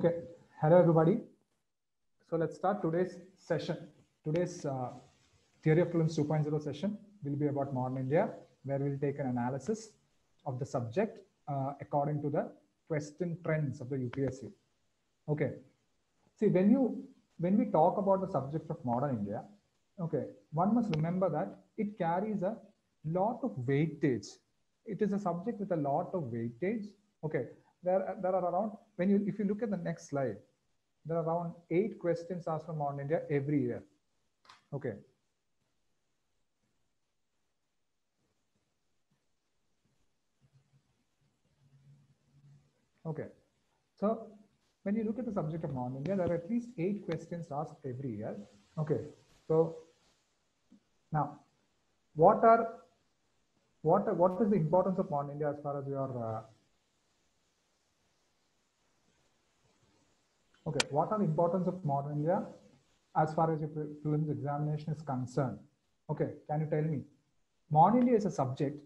Okay, hello everybody. So let's start today's session. Today's uh, Theory of Prelims 2.0 session will be about modern India, where we'll take an analysis of the subject uh, according to the question trends of the UPSC. Okay, see when you when we talk about the subject of modern India, okay, one must remember that it carries a lot of weightage. It is a subject with a lot of weightage. Okay, there there are around when you if you look at the next slide, there are around eight questions asked from modern India every year. Okay. Okay. So when you look at the subject of modern India, there are at least eight questions asked every year. Okay. So now, what are what what is the importance of modern India as far as your uh, okay? What are the importance of modern India as far as your prelims examination is concerned? Okay, can you tell me? Modern India is a subject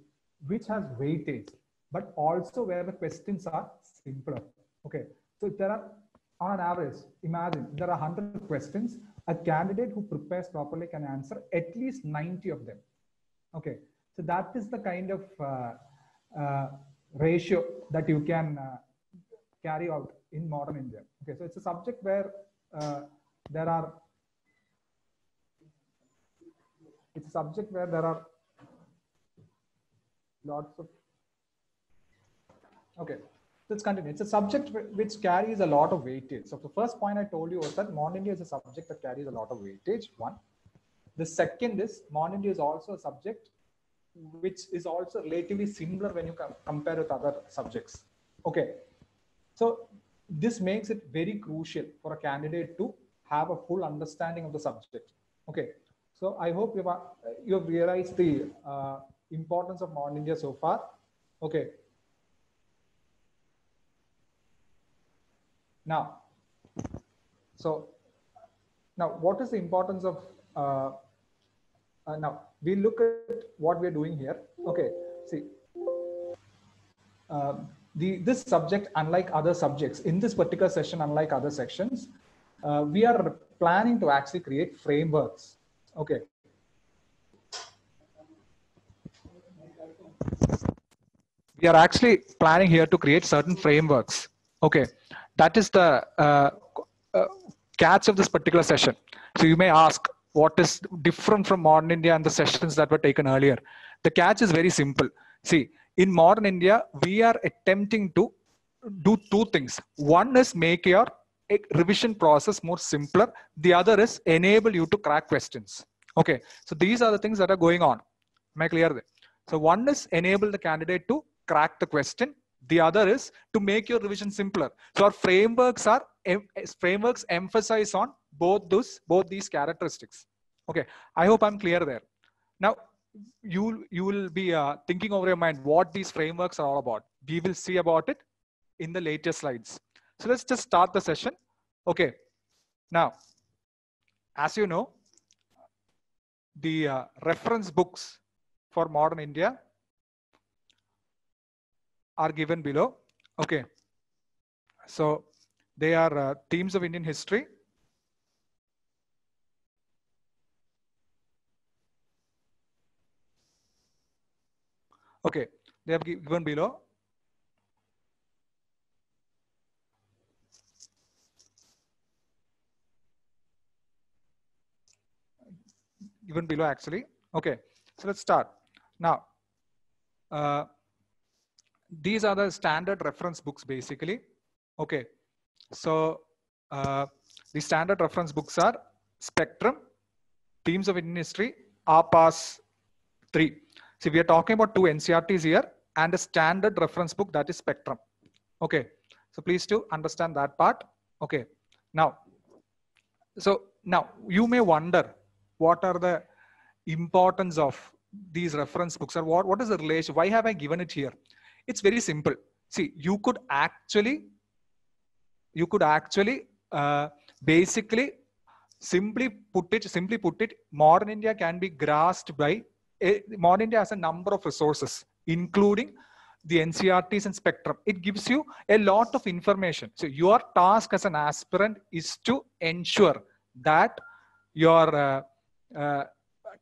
which has weightage, but also where the questions are simpler. Okay, so there are on an average, imagine there are 100 questions, a candidate who prepares properly can answer at least 90 of them. Okay, so that is the kind of uh, uh, ratio that you can uh, carry out in modern India. Okay, so it's a subject where uh, there are, it's a subject where there are lots of, okay, let's continue. It's a subject which carries a lot of weightage. So the first point I told you was that modern India is a subject that carries a lot of weightage, one. The second is modern India is also a subject which is also relatively similar when you compare with other subjects. Okay. So this makes it very crucial for a candidate to have a full understanding of the subject. Okay. So I hope you've, you've realized the uh, importance of modern India so far. Okay. Now, so now what is the importance of uh, uh, now we look at what we're doing here. Okay, see, uh, the this subject, unlike other subjects, in this particular session, unlike other sections, uh, we are planning to actually create frameworks. Okay. We are actually planning here to create certain frameworks. Okay, that is the uh, uh, catch of this particular session. So you may ask, what is different from modern India and the sessions that were taken earlier. The catch is very simple. See, in modern India, we are attempting to do two things. One is make your eh, revision process more simpler. The other is enable you to crack questions. Okay, so these are the things that are going on. Am I clear there? So one is enable the candidate to crack the question. The other is to make your revision simpler. So our frameworks are eh, frameworks emphasize on both those both these characteristics. Okay, I hope I'm clear there. Now you you will be uh, thinking over your mind what these frameworks are all about. We will see about it in the later slides. So let's just start the session. Okay, now as you know, the uh, reference books for modern India are given below. Okay, so they are uh, themes of Indian history. Okay, they have given below. Given below actually. Okay, so let's start. Now, uh, these are the standard reference books basically. Okay, so uh, the standard reference books are Spectrum, Themes of Indian History, APAS 3. See, we are talking about two NCERTs here and a standard reference book that is Spectrum. Okay, so please to understand that part. Okay, now, so now you may wonder what are the importance of these reference books or what, what is the relation? Why have I given it here? It's very simple. See, you could actually you could actually uh, basically simply put it simply put it modern india can be grasped by modern india has a number of resources including the NCERTs and spectrum. It gives you a lot of information. So your task as an aspirant is to ensure that your uh, uh,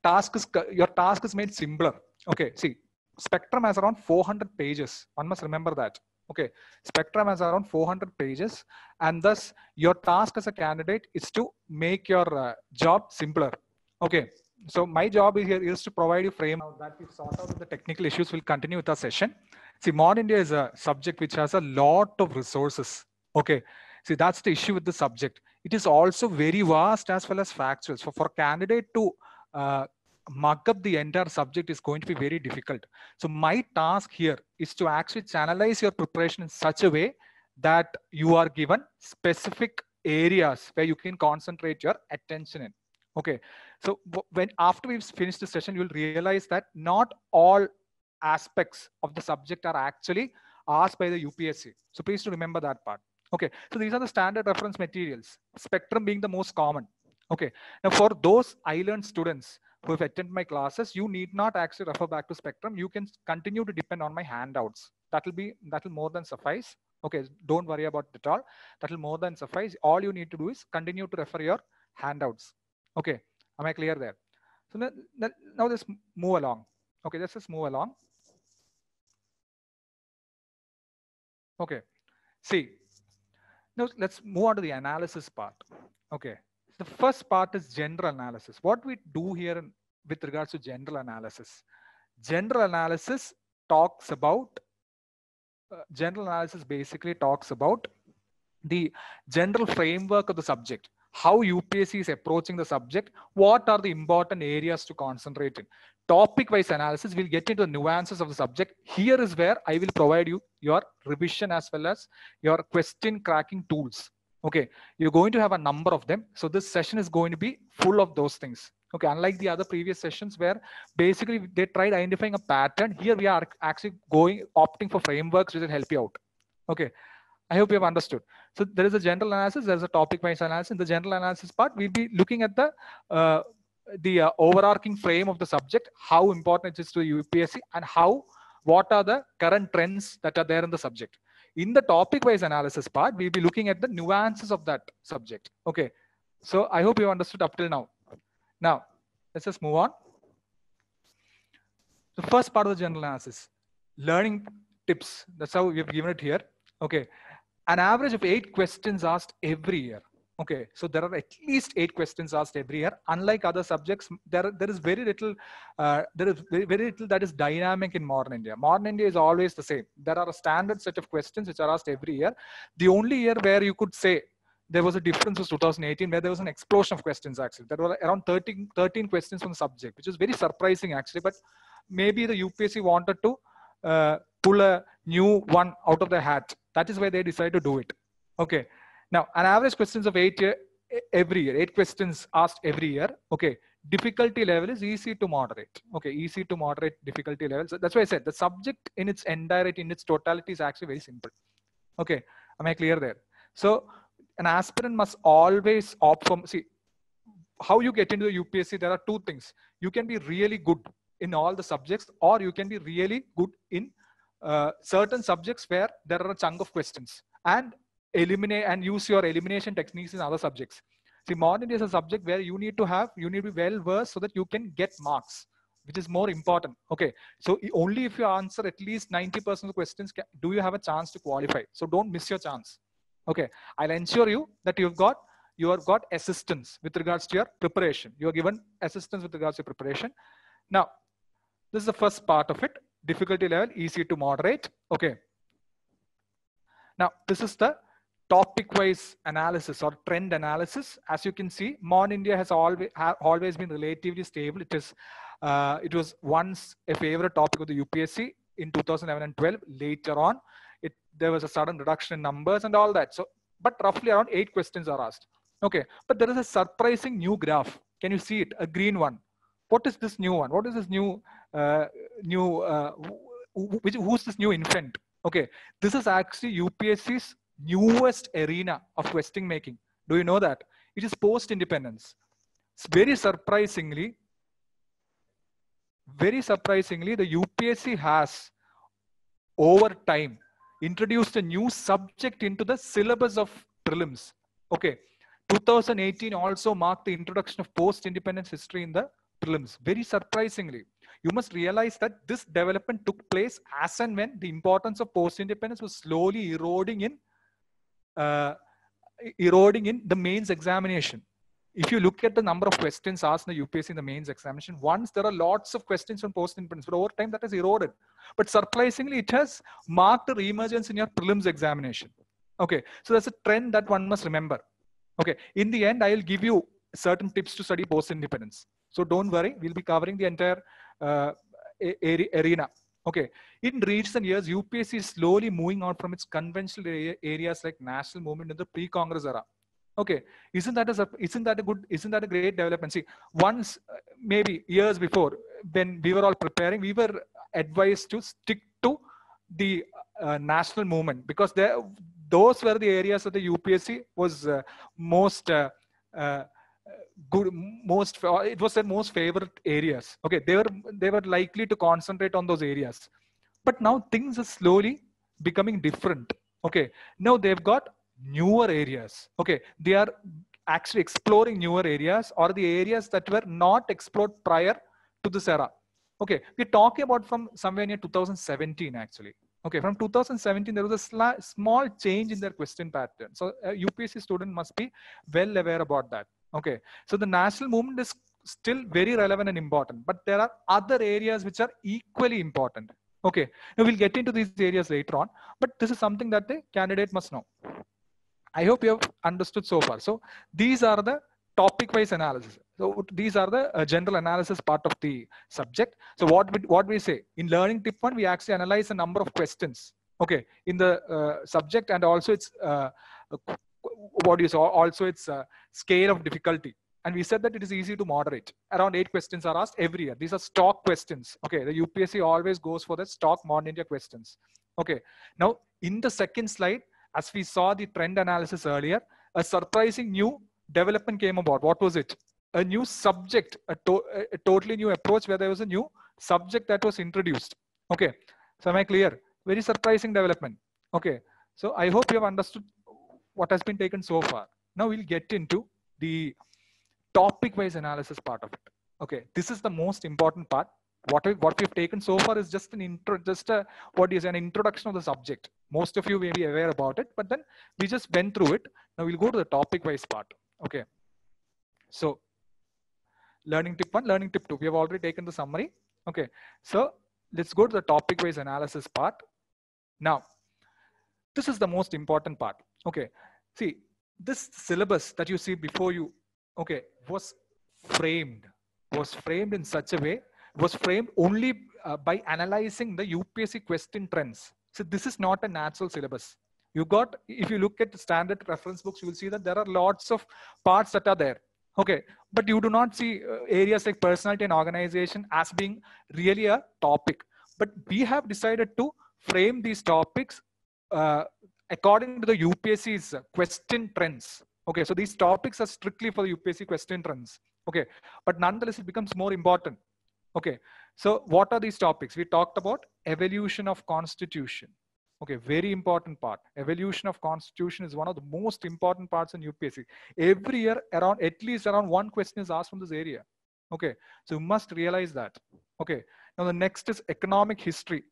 task is your task is made simpler. Okay, see, spectrum has around 400 pages. One must remember that. Okay, spectrum has around 400 pages, and thus your task as a candidate is to make your uh, job simpler. Okay, so my job here is to provide you frame that we've sorted out the technical issues. We'll continue with our session. See, modern India is a subject which has a lot of resources. Okay, see that's the issue with the subject. It is also very vast as well as factual. So for candidate to uh, mark up the entire subject is going to be very difficult. So my task here is to actually channelize your preparation in such a way that you are given specific areas where you can concentrate your attention in. Okay, so when after we've finished the session, you'll realize that not all aspects of the subject are actually asked by the UPSC. So please to remember that part. Okay, so these are the standard reference materials, spectrum being the most common. Okay, now for those iLearn students who have attended my classes, you need not actually refer back to spectrum. You can continue to depend on my handouts. That will be, that will more than suffice. Okay, don't worry about it at all. That will more than suffice. All you need to do is continue to refer your handouts. Okay, am I clear there? So now, now let's move along. Okay, let's just move along. Okay, see, now let's move on to the analysis part. Okay, the first part is general analysis. What we do here with regards to general analysis, general analysis talks about, uh, general analysis basically talks about the general framework of the subject how UPSC is approaching the subject, what are the important areas to concentrate in. Topic-wise analysis, we'll get into the nuances of the subject. Here is where I will provide you your revision as well as your question cracking tools. Okay, you're going to have a number of them. So this session is going to be full of those things. Okay, unlike the other previous sessions where basically they tried identifying a pattern, here we are actually going opting for frameworks which will help you out. Okay, I hope you have understood. So there is a general analysis, there's a topic-wise analysis. In the general analysis part, we'll be looking at the uh, the uh, overarching frame of the subject, how important it is to UPSC, and how what are the current trends that are there in the subject. In the topic-wise analysis part, we'll be looking at the nuances of that subject. Okay, so I hope you understood up till now. Now, let's just move on. The first part of the general analysis, learning tips. That's how we've given it here. Okay, an average of eight questions asked every year. Okay, so there are at least eight questions asked every year. Unlike other subjects, there, there is very little, uh, there is very, little that is dynamic in modern India. Modern India is always the same. There are a standard set of questions which are asked every year. The only year where you could say there was a difference was 2018 where there was an explosion of questions actually. There were around 13, 13 questions on the subject, which is very surprising actually. But maybe the UPSC wanted to uh, pull a new one out of the hat that is why they decide to do it. Okay. Now, an average questions of eight year, every year, eight questions asked every year. Okay. Difficulty level is easy to moderate. Okay. Easy to moderate difficulty level. So that's why I said the subject in its entirety, in its totality is actually very simple. Okay. Am I clear there? So an aspirant must always opt for, see, how you get into the UPSC, there are two things. You can be really good in all the subjects or you can be really good in uh, certain subjects where there are a chunk of questions and eliminate and use your elimination techniques in other subjects. See, modern is a subject where you need to have, you need to be well versed so that you can get marks, which is more important. Okay. So only if you answer at least 90% of the questions, do you have a chance to qualify? So don't miss your chance. Okay. I'll ensure you that you've got, you have got assistance with regards to your preparation. You are given assistance with regards to preparation. Now, this is the first part of it difficulty level easy to moderate. Okay. Now, this is the topic wise analysis or trend analysis. As you can see, Mon India has always, always been relatively stable. It is, uh, it was once a favorite topic of the UPSC in 2011 and 12. Later on, it, there was a sudden reduction in numbers and all that. So, but roughly around eight questions are asked. Okay, but there is a surprising new graph. Can you see it? A green one. What is this new one? What is this new uh, new uh, which who's this new infant okay this is actually upsc's newest arena of question making do you know that it is post independence it's very surprisingly, very surprisingly, the UPSC has over time introduced a new subject into the syllabus of prelims. Okay. 2018 also marked the introduction of post-independence history in the prelims. Very surprisingly, you must realize that this development took place as and when the importance of post-independence was slowly eroding in uh, eroding in the mains examination. If you look at the number of questions asked in the UPSC in the mains examination, once there are lots of questions on post-independence, but over time that has eroded. But surprisingly, it has marked a reemergence in your prelims examination. Okay, so that's a trend that one must remember. Okay, in the end, I'll give you certain tips to study post-independence. So don't worry, we'll be covering the entire arena. Okay, in recent years, UPSC is slowly moving out from its conventional areas like national movement in the pre-Congress era. Okay, isn't that a isn't that a good isn't that a great development? See, once uh, maybe years before when we were all preparing, we were advised to stick to the uh, national movement because there those were the areas of the UPSC was uh, most uh, uh, good most uh, it was their most favorite areas. Okay they were they were likely to concentrate on those areas. But now things are slowly becoming different. Okay now they've got newer areas. Okay they are actually exploring newer areas or the areas that were not explored prior to this era. Okay we're talking about from somewhere near 2017 actually. Okay from 2017 there was a small change in their question pattern. So uh, a upsc student must be well aware about that Okay, so the national movement is still very relevant and important, but there are other areas which are equally important. Okay, now we'll get into these areas later on, but this is something that the candidate must know. I hope you have understood so far. So these are the topic-wise analysis. So these are the uh, general analysis part of the subject. So what we, what we say in learning tip one, we actually analyze a number of questions. Okay, in the uh, subject and also its uh, what you saw. Also its uh, scale of difficulty. And we said that it is easy to moderate. Around eight questions are asked every year. These are stock questions. Okay the upsc always goes for the stock modern india questions. Okay now in the second slide as we saw the trend analysis earlier a surprising new development came about. What was it? A new subject a, to a totally new approach where there was a new subject that was introduced. Okay so am i clear? Very surprising development. Okay so i hope you have understood what has been taken so far. Now we'll get into the topic wise analysis part of it. Okay, this is the most important part. What, we, what we've taken so far is just an intro, just a, what is an introduction of the subject. Most of you may be aware about it, but then we just went through it. Now we'll go to the topic wise part. Okay. So learning tip one, learning tip two. We have already taken the summary. Okay. So let's go to the topic wise analysis part. Now, this is the most important part. Okay. See, this syllabus that you see before you, okay, was framed, was framed in such a way, was framed only uh, by analyzing the UPSC question trends. So this is not a natural syllabus. You got, if you look at the standard reference books, you will see that there are lots of parts that are there. Okay, but you do not see uh, areas like personality and organization as being really a topic. But we have decided to frame these topics uh, according to the UPSC's question trends. Okay, so these topics are strictly for the UPSC question trends. Okay, but nonetheless, it becomes more important. Okay, so what are these topics? We talked about evolution of constitution. Okay, very important part. Evolution of constitution is one of the most important parts in UPSC. Every year, around at least around one question is asked from this area. Okay, so you must realize that. Okay, now the next is economic history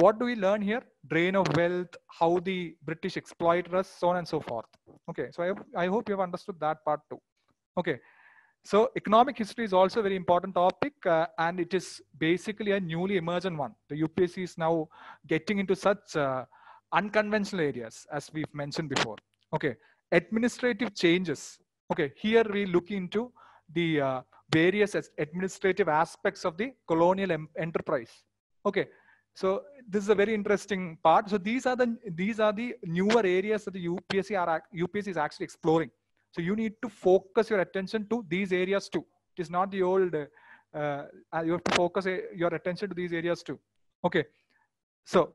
what do we learn here? Drain of wealth, how the British exploited us, so on and so forth. Okay, so I, I hope you have understood that part too. Okay, so economic history is also a very important topic uh, and it is basically a newly emergent one. The UPSC is now getting into such uh, unconventional areas as we've mentioned before. Okay, administrative changes. Okay, here we look into the uh, various administrative aspects of the colonial enterprise. Okay, so this is a very interesting part. So these are the these are the newer areas that the UPSC are UPSC is actually exploring. So you need to focus your attention to these areas too. It is not the old. Uh, uh you have to focus uh, your attention to these areas too. Okay. So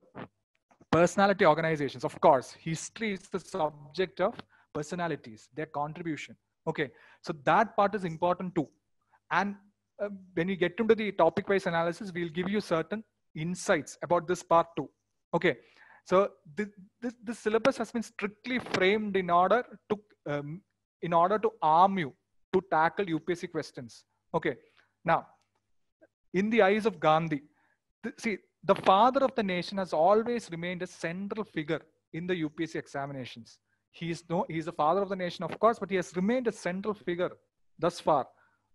personality organizations, of course, history is the subject of personalities, their contribution. Okay. So that part is important too. And uh, when you get into the topic-wise analysis, we'll give you certain insights about this part too. Okay, so this, this, syllabus has been strictly framed in order to um, in order to arm you to tackle UPSC questions. Okay, now in the eyes of Gandhi, th- see the father of the nation has always remained a central figure in the UPSC examinations. He is no, he is the father of the nation, of course, but he has remained a central figure thus far.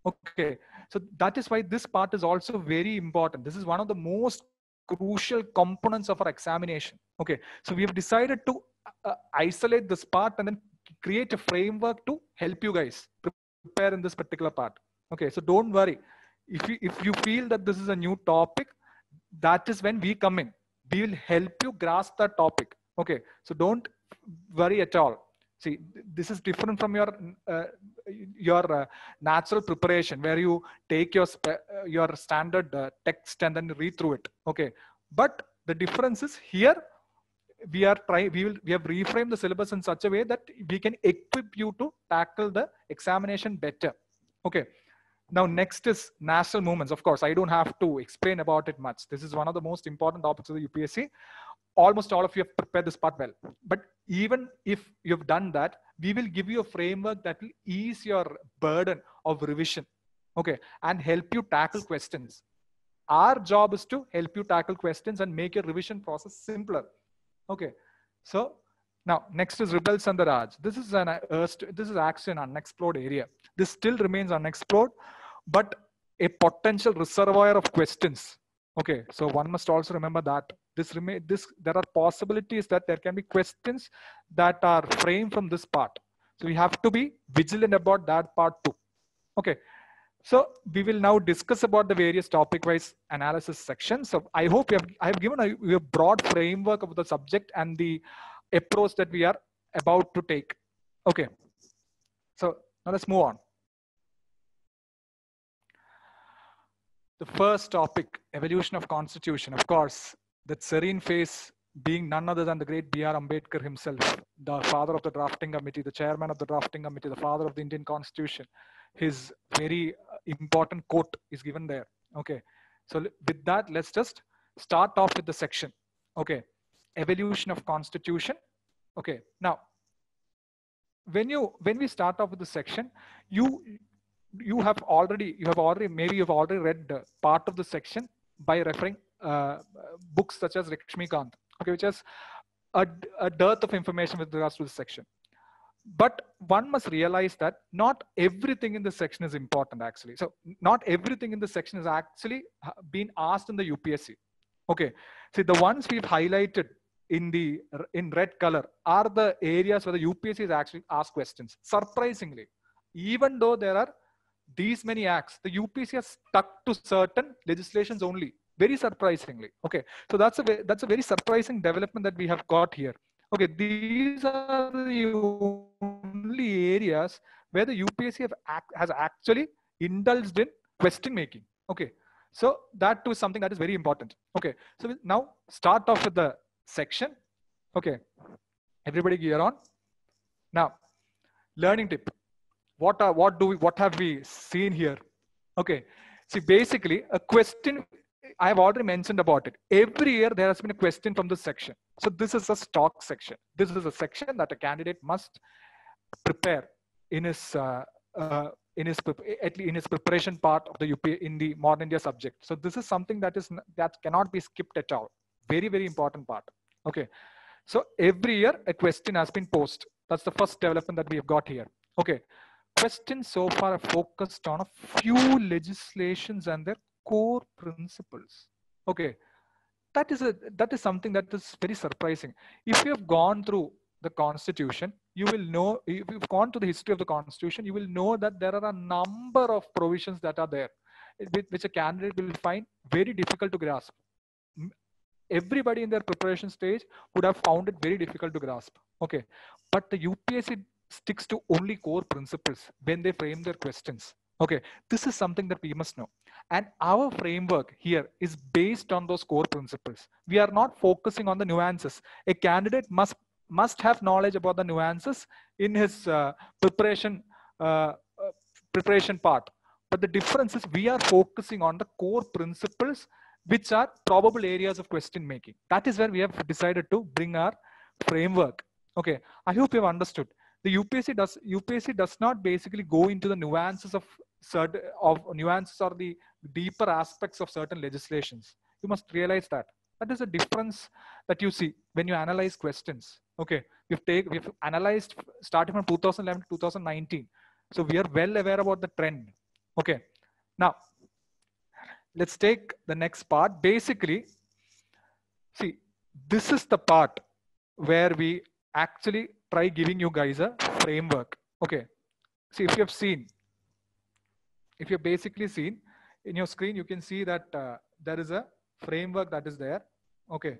Okay, so that is why this part is also very important. This is one of the most crucial components of our examination. Okay, so we have decided to uh, isolate this part and then create a framework to help you guys prepare in this particular part. Okay, so don't worry. If you if you feel that this is a new topic, that is when we come in. We will help you grasp that topic. Okay, so don't worry at all. See, this is different from your uh, your uh, natural preparation where you take your uh, your standard uh, text and then read through it. Okay, but the difference is here we are trying we will we have reframed the syllabus in such a way that we can equip you to tackle the examination better. Okay. Now, next is national movements. Of course, I don't have to explain about it much. This is one of the most important topics of the UPSC. Almost all of you have prepared this part well. But even if you've done that, we will give you a framework that will ease your burden of revision. Okay. And help you tackle questions. Our job is to help you tackle questions and make your revision process simpler. Okay. So now, next is rebels and the Raj. This is an uh, this is actually an unexplored area. This still remains unexplored, but a potential reservoir of questions. Okay, so one must also remember that this remain this there are possibilities that there can be questions that are framed from this part. So we have to be vigilant about that part too. Okay, so we will now discuss about the various topic-wise analysis sections. So I hope we have, I have given a, a broad framework of the subject and the approach that we are about to take. Okay. So now let's move on. The first topic, evolution of constitution. Of course, that serene face being none other than the great B.R. Ambedkar himself, the father of the drafting committee, the chairman of the drafting committee, the father of the Indian constitution. His very important quote is given there. Okay. So with that, let's just start off with the section. Okay evolution of constitution okay now when you when we start off with the section you you have already you have already maybe you've already read part of the section by referring uh, Uh, books such as Laxmikanth, okay, which has a, a dearth of information with regards to this section. But one must realize that not everything in the section is important actually. So not everything in the section is actually uh, been asked in the UPSC. Okay, see the ones we've highlighted in the in red color are the areas where the UPSC is actually asked questions. Surprisingly, even though there are these many acts, the UPSC has stuck to certain legislations only. Very surprisingly. Okay, so that's a that's a very surprising development that we have got here. Okay, these are the only areas where the UPSC have act, has actually indulged in question making. Okay, so that too is something that is very important. Okay, so now start off with the section. Okay, everybody gear on. Now, learning tip. What are what do we what have we seen here? Okay, see basically a question. I have already mentioned about it. Every year there has been a question from this section. So this is a stock section. This is a section that a candidate must prepare in his uh, uh, in his at least in his preparation part of the UP in the modern India subject. So this is something that is that cannot be skipped at all. Very, very important part. Okay. So every year a question has been posed. That's the first development that we have got here. Okay. Questions so far are focused on a few legislations and their core principles. Okay. That is a that is something that is very surprising. If you have gone through the constitution, you will know if you've gone to the history of the constitution, you will know that there are a number of provisions that are there, eh, which a candidate will find very difficult to grasp everybody in their preparation stage would have found it very difficult to grasp. Okay. But the UPSC sticks to only core principles when they frame their questions. Okay. This is something that we must know. And our framework here is based on those core principles. We are not focusing on the nuances. A candidate must must have knowledge about the nuances in his uh, preparation uh, uh, preparation part. But the difference is we are focusing on the core principles which are probable areas of question making. That is where we have decided to bring our framework. Okay, I hope you have understood. The UPSC does UPSC does not basically go into the nuances of certain of nuances or the deeper aspects of certain legislations. You must realize that. That is a difference that you see when you analyze questions. Okay, we've take we've analyzed starting from 2011 to 2019. So we are well aware about the trend. Okay, now let's take the next part. Basically, see, this is the part where we actually try giving you guys a framework. Okay, see if you have seen, if you've basically seen in your screen, you can see that uh, there is a framework that is there. Okay.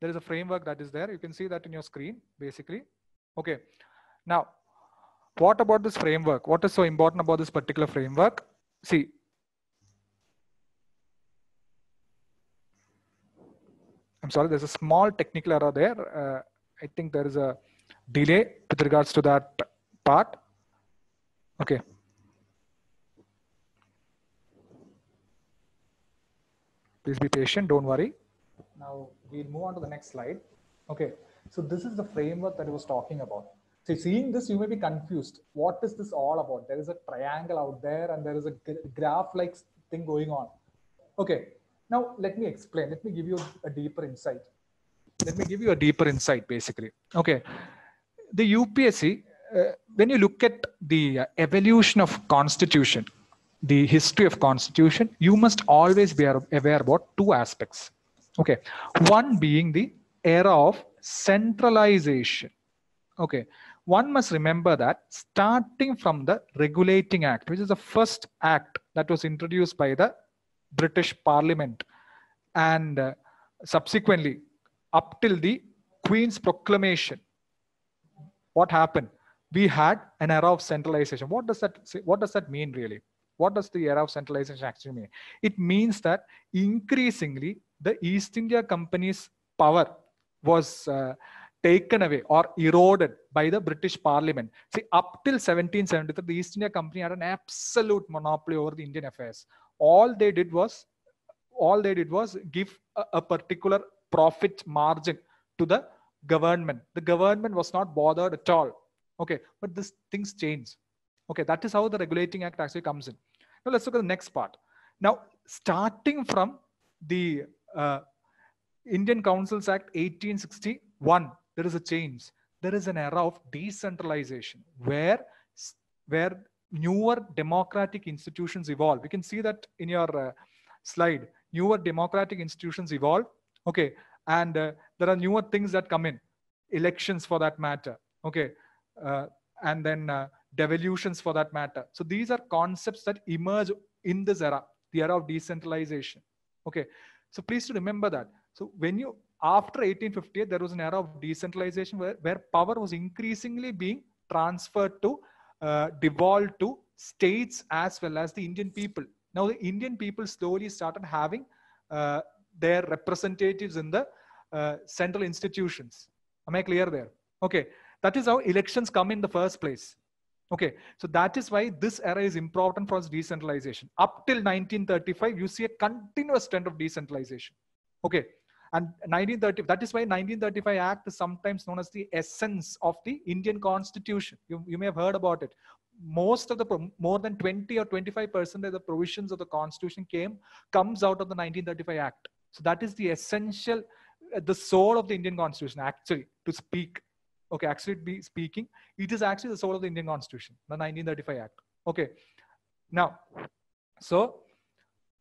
There is a framework that is there. You can see that in your screen, basically. Okay. Now, what about this framework? What is so important about this particular framework? See, sorry, there's a small technical error there. Uh, I think there is a delay with regards to that part. Okay. Please be patient, don't worry. Now we'll move on to the next slide. Okay, so this is the framework that I was talking about. See, seeing this, you may be confused. What is this all about? There is a triangle out there and there is a graph-like thing going on. Okay, now let me explain. Let me give you a deeper insight. Let me give you a deeper insight, basically. Okay, the UPSC, uh, when you look at the uh, evolution of constitution, the history of constitution, you must always be aware about two aspects. Okay, one being the era of centralization. Okay, one must remember that starting from the Regulating Act, which is the first act that was introduced by the British Parliament, and uh, subsequently up till the Queen's Proclamation, what happened? We had an era of centralization. What does that say? What does that mean really? What does the era of centralization actually mean? It means that increasingly the East India Company's power was uh, taken away or eroded by the British Parliament. See, up till 1773, the East India Company had an absolute monopoly over the Indian affairs. All they did was, all they did was give a, a particular profit margin to the government. The government was not bothered at all. Okay, but this things change. Okay, that is how the Regulating Act actually comes in. Now let's look at the next part. Now, starting from the uh, Indian Councils Act 1861, there is a change. There is an era of decentralization where, where newer democratic institutions evolve. We can see that in your uh, slide. Newer democratic institutions evolve. Okay. And uh, there are newer things that come in. Elections for that matter. Okay. Uh, and then uh, devolutions for that matter. So these are concepts that emerge in this era, the era of decentralization. Okay. So please to remember that. So when you after 1858, there was an era of decentralization where, where power was increasingly being transferred to, uh, devolved to states as well as the Indian people. Now, the Indian people slowly started having uh, their representatives in the uh, central institutions. Am I clear there? Okay. That is how elections come in the first place. Okay, so that is why this era is important for decentralization. Up till 1935, you see a continuous trend of decentralization. Okay, and 1930, that is why 1935 Act is sometimes known as the essence of the Indian Constitution. You, you may have heard about it. Most of the, more than 20 or 25% of the provisions of the Constitution came, comes out of the 1935 Act. So that is the essential, uh, the soul of the Indian Constitution, actually, to speak. Okay, actually be speaking, it is actually the soul of the Indian Constitution, the 1935 Act. Okay, now, so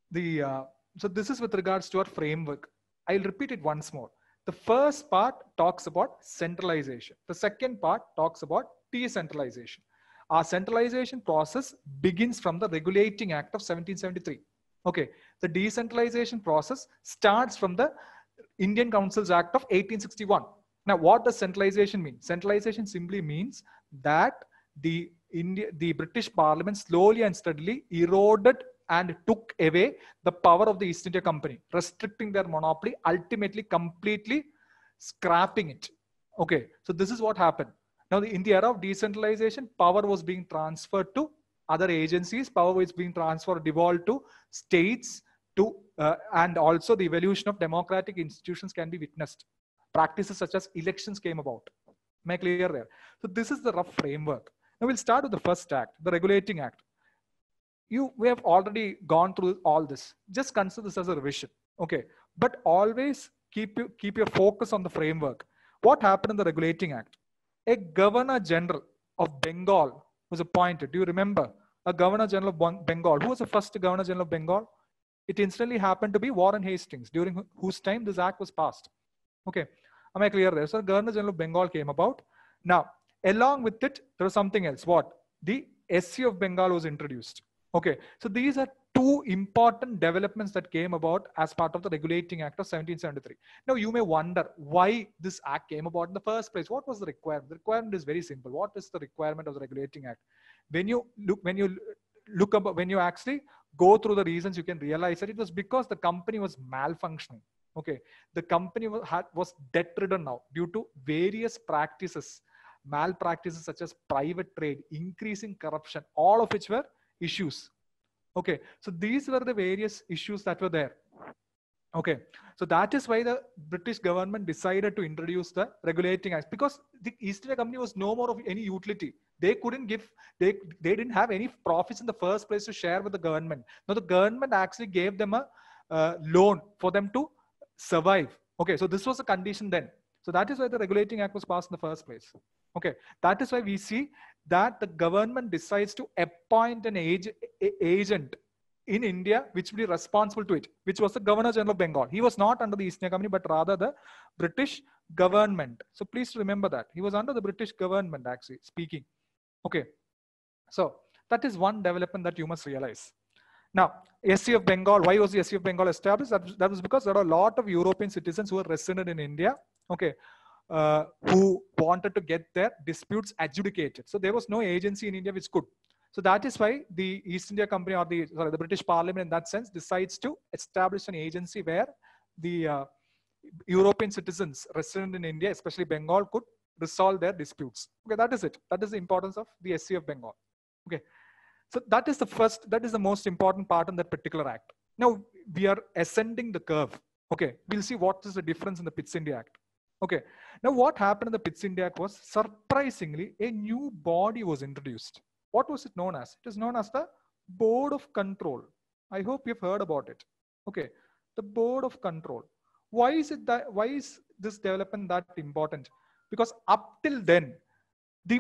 the, uh, so this is with regards to our framework. I'll repeat it once more. The first part talks about centralization. The second part talks about decentralization. Our centralization process begins from the Regulating Act of 1773. Okay, the decentralization process starts from the Indian Councils Act of 1861. Now, what does centralization mean? Centralization simply means that the India, the British Parliament slowly and steadily eroded and took away the power of the East India Company, restricting their monopoly, ultimately completely scrapping it. Okay, so this is what happened. Now, in the era of decentralization, power was being transferred to other agencies. Power was being transferred, devolved to states, to uh, and also the evolution of democratic institutions can be witnessed. Practices such as elections came about. Make clear there? So this is the rough framework. Now we'll start with the first act, the Regulating Act. You we have already gone through all this. Just consider this as a revision. Okay. But always keep you keep your focus on the framework. What happened in the Regulating Act? A Governor General of Bengal was appointed. Do you remember? A Governor General of Bengal. Who was the first Governor General of Bengal? It instantly happened to be Warren Hastings, during whose time this act was passed. Okay. Am I clear there? So Governor General of Bengal came about. Now, along with it, there was something else. What? The SC of Bengal was introduced. Okay. So these are two important developments that came about as part of the Regulating Act of 1773. Now, you may wonder why this act came about in the first place. What was the requirement? The requirement is very simple. What is the requirement of the Regulating Act? When you look, when you look up, when you actually go through the reasons, you can realize that it was because the company was malfunctioning. Okay, the company was, had, was debt ridden now due to various practices, malpractices such as private trade, increasing corruption, all of which were issues. Okay, so these were the various issues that were there. Okay, so that is why the British government decided to introduce the regulating act because the East India Company was no more of any utility. They couldn't give, they, they didn't have any profits in the first place to share with the government. Now the government actually gave them a uh, loan for them to survive. Okay, so this was a condition then. So that is why the regulating act was passed in the first place. Okay, that is why we see that the government decides to appoint an age, agent in India which will be responsible to it, which was the Governor General of Bengal. He was not under the East India Company, but rather the British government. So please remember that. He was under the British government actually speaking. Okay, so that is one development that you must realize. Now, SC of Bengal, why was the SC of Bengal established? That, that was because there are a lot of European citizens who were resident in India, okay, uh, who wanted to get their disputes adjudicated. So there was no agency in India which could. So that is why the East India Company or the sorry the British Parliament in that sense decides to establish an agency where the uh, European citizens resident in India, especially Bengal, could resolve their disputes. Okay, that is it. That is the importance of the SC of Bengal. Okay. So that is the first, that is the most important part in that particular act. Now we are ascending the curve. Okay, we'll see what is the difference in the Pitt's India Act. Okay, now what happened in the Pitt's India Act was surprisingly a new body was introduced. What was it known as? It is known as the Board of Control. I hope you've heard about it. Okay, the Board of Control. Why is it that? Why is this development that important? Because up till then, the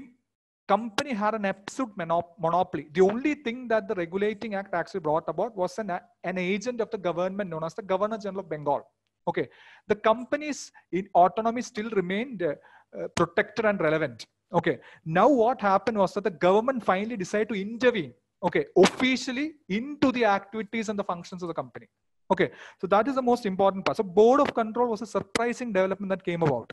company had an absolute monopoly. The only thing that the Regulating Act actually brought about was an, an agent of the government known as the Governor General of Bengal. Okay, the companies in autonomy still remained uh, uh, protected and relevant. Okay, now what happened was that the government finally decided to intervene. Okay, officially into the activities and the functions of the company. Okay, so that is the most important part. So board of control was a surprising development that came about.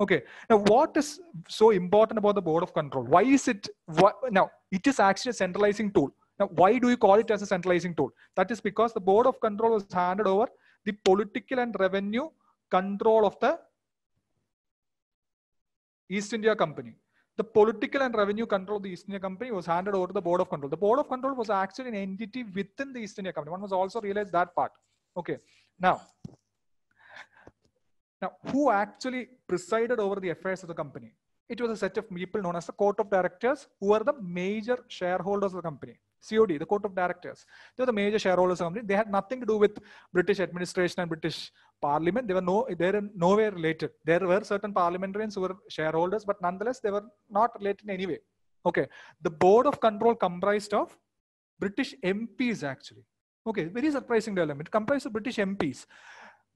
Okay. Now, what is so important about the board of control? Why is it? What, now, it is actually a centralizing tool. Now, why do you call it as a centralizing tool? That is because the board of control was handed over the political and revenue control of the East India Company. The political and revenue control of the East India Company was handed over to the board of control. The board of control was actually an entity within the East India Company. One must also realize that part. Okay. Now, now, who actually presided over the affairs of the company? It was a set of people known as the Court of Directors, who were the major shareholders of the company. COD, the Court of Directors. They were the major shareholders of the company. They had nothing to do with British administration and British Parliament. They were no, they were nowhere related. There were certain parliamentarians who were shareholders, but nonetheless, they were not related in any way. Okay. The board of control comprised of British MPs actually. Okay, very surprising development. Comprised of British MPs.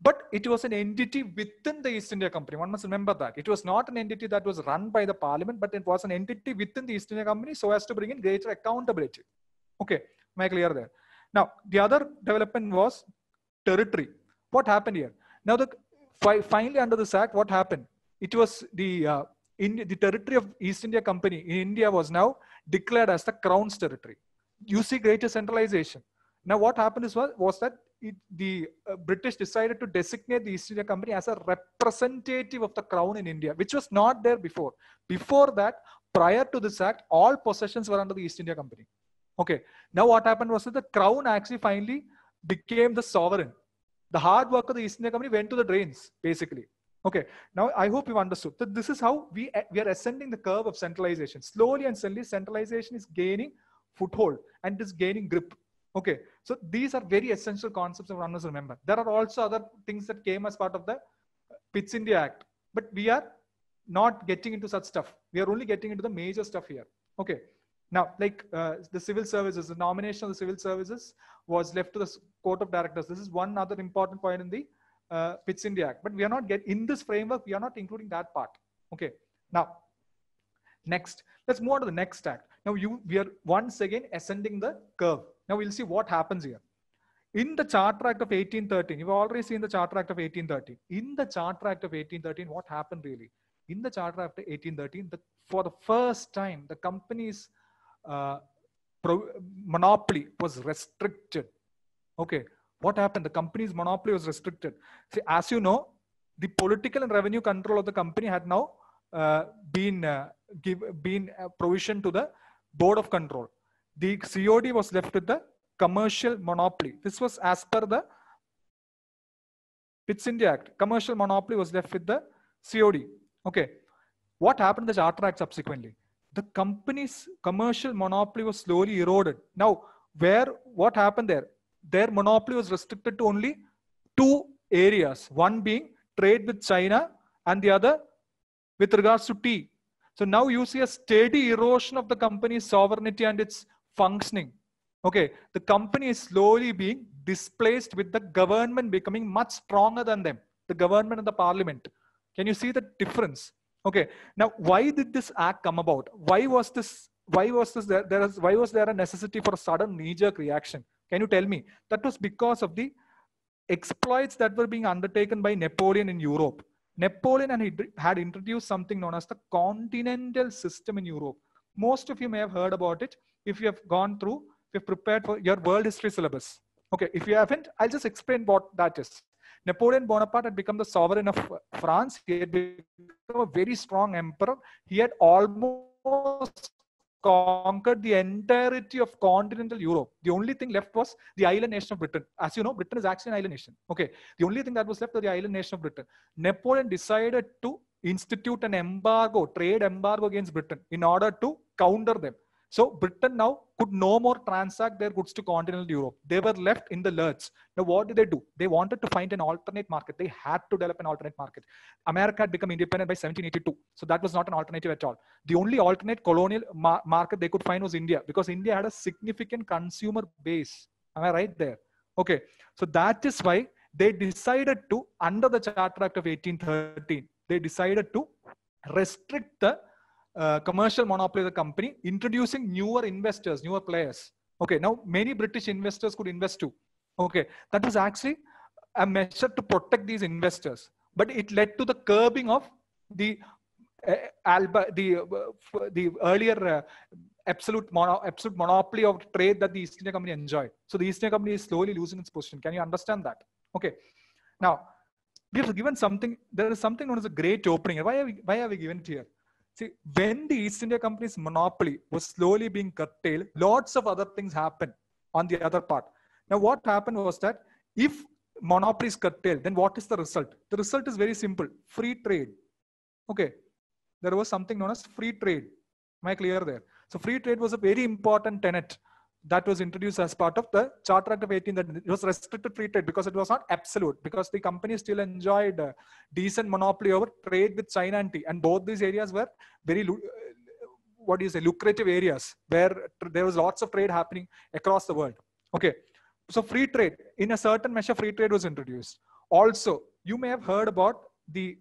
But it was an entity within the East India Company. One must remember that. It was not an entity that was run by the parliament, but it was an entity within the East India Company so as to bring in greater accountability. Okay, am I clear there? Now, the other development was territory. What happened here? Now, the finally under this act, what happened? It was the uh, in the territory of East India Company in India was now declared as the Crown's territory. You see greater centralization. Now, what happened is was, was that it, the uh, British decided to designate the East India Company as a representative of the crown in India, which was not there before. Before that, prior to this act, all possessions were under the East India Company. Okay. Now what happened was that the crown actually finally became the sovereign. The hard work of the East India Company went to the drains, basically. Okay. Now I hope you've understood that this is how we uh, we are ascending the curve of centralization. Slowly and slowly, centralization is gaining foothold and is gaining grip. Okay. So these are very essential concepts that one must remember. There are also other things that came as part of the Pitt's India Act, but we are not getting into such stuff. We are only getting into the major stuff here. Okay. Now, like uh, the civil services, the nomination of the civil services was left to the court of directors. This is one other important point in the uh, Pitt's India Act. But we are not get in this framework. We are not including that part. Okay. Now, next, let's move on to the next act. Now, you we are once again ascending the curve. Now we'll see what happens here. In the Charter Act of 1813, you've already seen the Charter Act of 1813. In the Charter Act of 1813, what happened really? In the Charter Act of 1813, the, for the first time, the company's pro- monopoly was restricted. Okay, what happened? The company's monopoly was restricted. See, as you know, the political and revenue control of the company had now uh, been uh, give, been uh, provision to the board of control. The COD was left with the commercial monopoly. This was as per the Pitt's India Act. Commercial monopoly was left with the COD. Okay. What happened in the Charter Act subsequently? The company's commercial monopoly was slowly eroded. Now, where what happened there? Their monopoly was restricted to only two areas. One being trade with China and the other with regards to tea. So now you see a steady erosion of the company's sovereignty and its functioning. Okay, the company is slowly being displaced with the government becoming much stronger than them, the government and the parliament. Can you see the difference? Okay, now why did this act come about? Why was this? Why was this there? there is, why was there a necessity for a sudden knee-jerk reaction? Can you tell me? That was because of the exploits that were being undertaken by Napoleon in Europe. Napoleon and he had introduced something known as the continental system in Europe. Most of you may have heard about it if you have gone through, if you've prepared for your world history syllabus. Okay, if you haven't, I'll just explain what that is. Napoleon Bonaparte had become the sovereign of France. He had become a very strong emperor. He had almost conquered the entirety of continental Europe. The only thing left was the island nation of Britain. As you know, Britain is actually an island nation. Okay. The only thing that was left was the island nation of Britain. Napoleon decided to institute an embargo, trade embargo against Britain in order to counter them. So Britain now could no more transact their goods to continental Europe. They were left in the lurch. Now, what did they do? They wanted to find an alternate market. They had to develop an alternate market. America had become independent by 1782. So that was not an alternative at all. The only alternate colonial ma market they could find was India because India had a significant consumer base. Am I right there? Okay. So that is why they decided to, under the Charter Act of 1813, they decided to restrict the uh, commercial monopoly of the company, introducing newer investors, newer players. Okay, now many British investors could invest too. Okay, that was actually a measure to protect these investors, but it led to the curbing of the uh, alba, the uh, the earlier uh, absolute mono, absolute monopoly of trade that the East India Company enjoyed. So the East India Company is slowly losing its position. Can you understand that? Okay, now we have given something. There is something known as a great opening. Why have we, why have we given it here? See, when the East India Company's monopoly was slowly being curtailed, lots of other things happened on the other part. Now, what happened was that if monopoly is curtailed, then what is the result? The result is very simple free trade. Okay. There was something known as free trade. Am I clear there? So, free trade was a very important tenet that was introduced as part of the Charter Act of 18 that it was restricted free trade because it was not absolute because the company still enjoyed decent monopoly over trade with China and tea. And both these areas were very, uh, what do you say, lucrative areas where there was lots of trade happening across the world. Okay. So free trade, in a certain measure, free trade was introduced. Also, you may have heard about the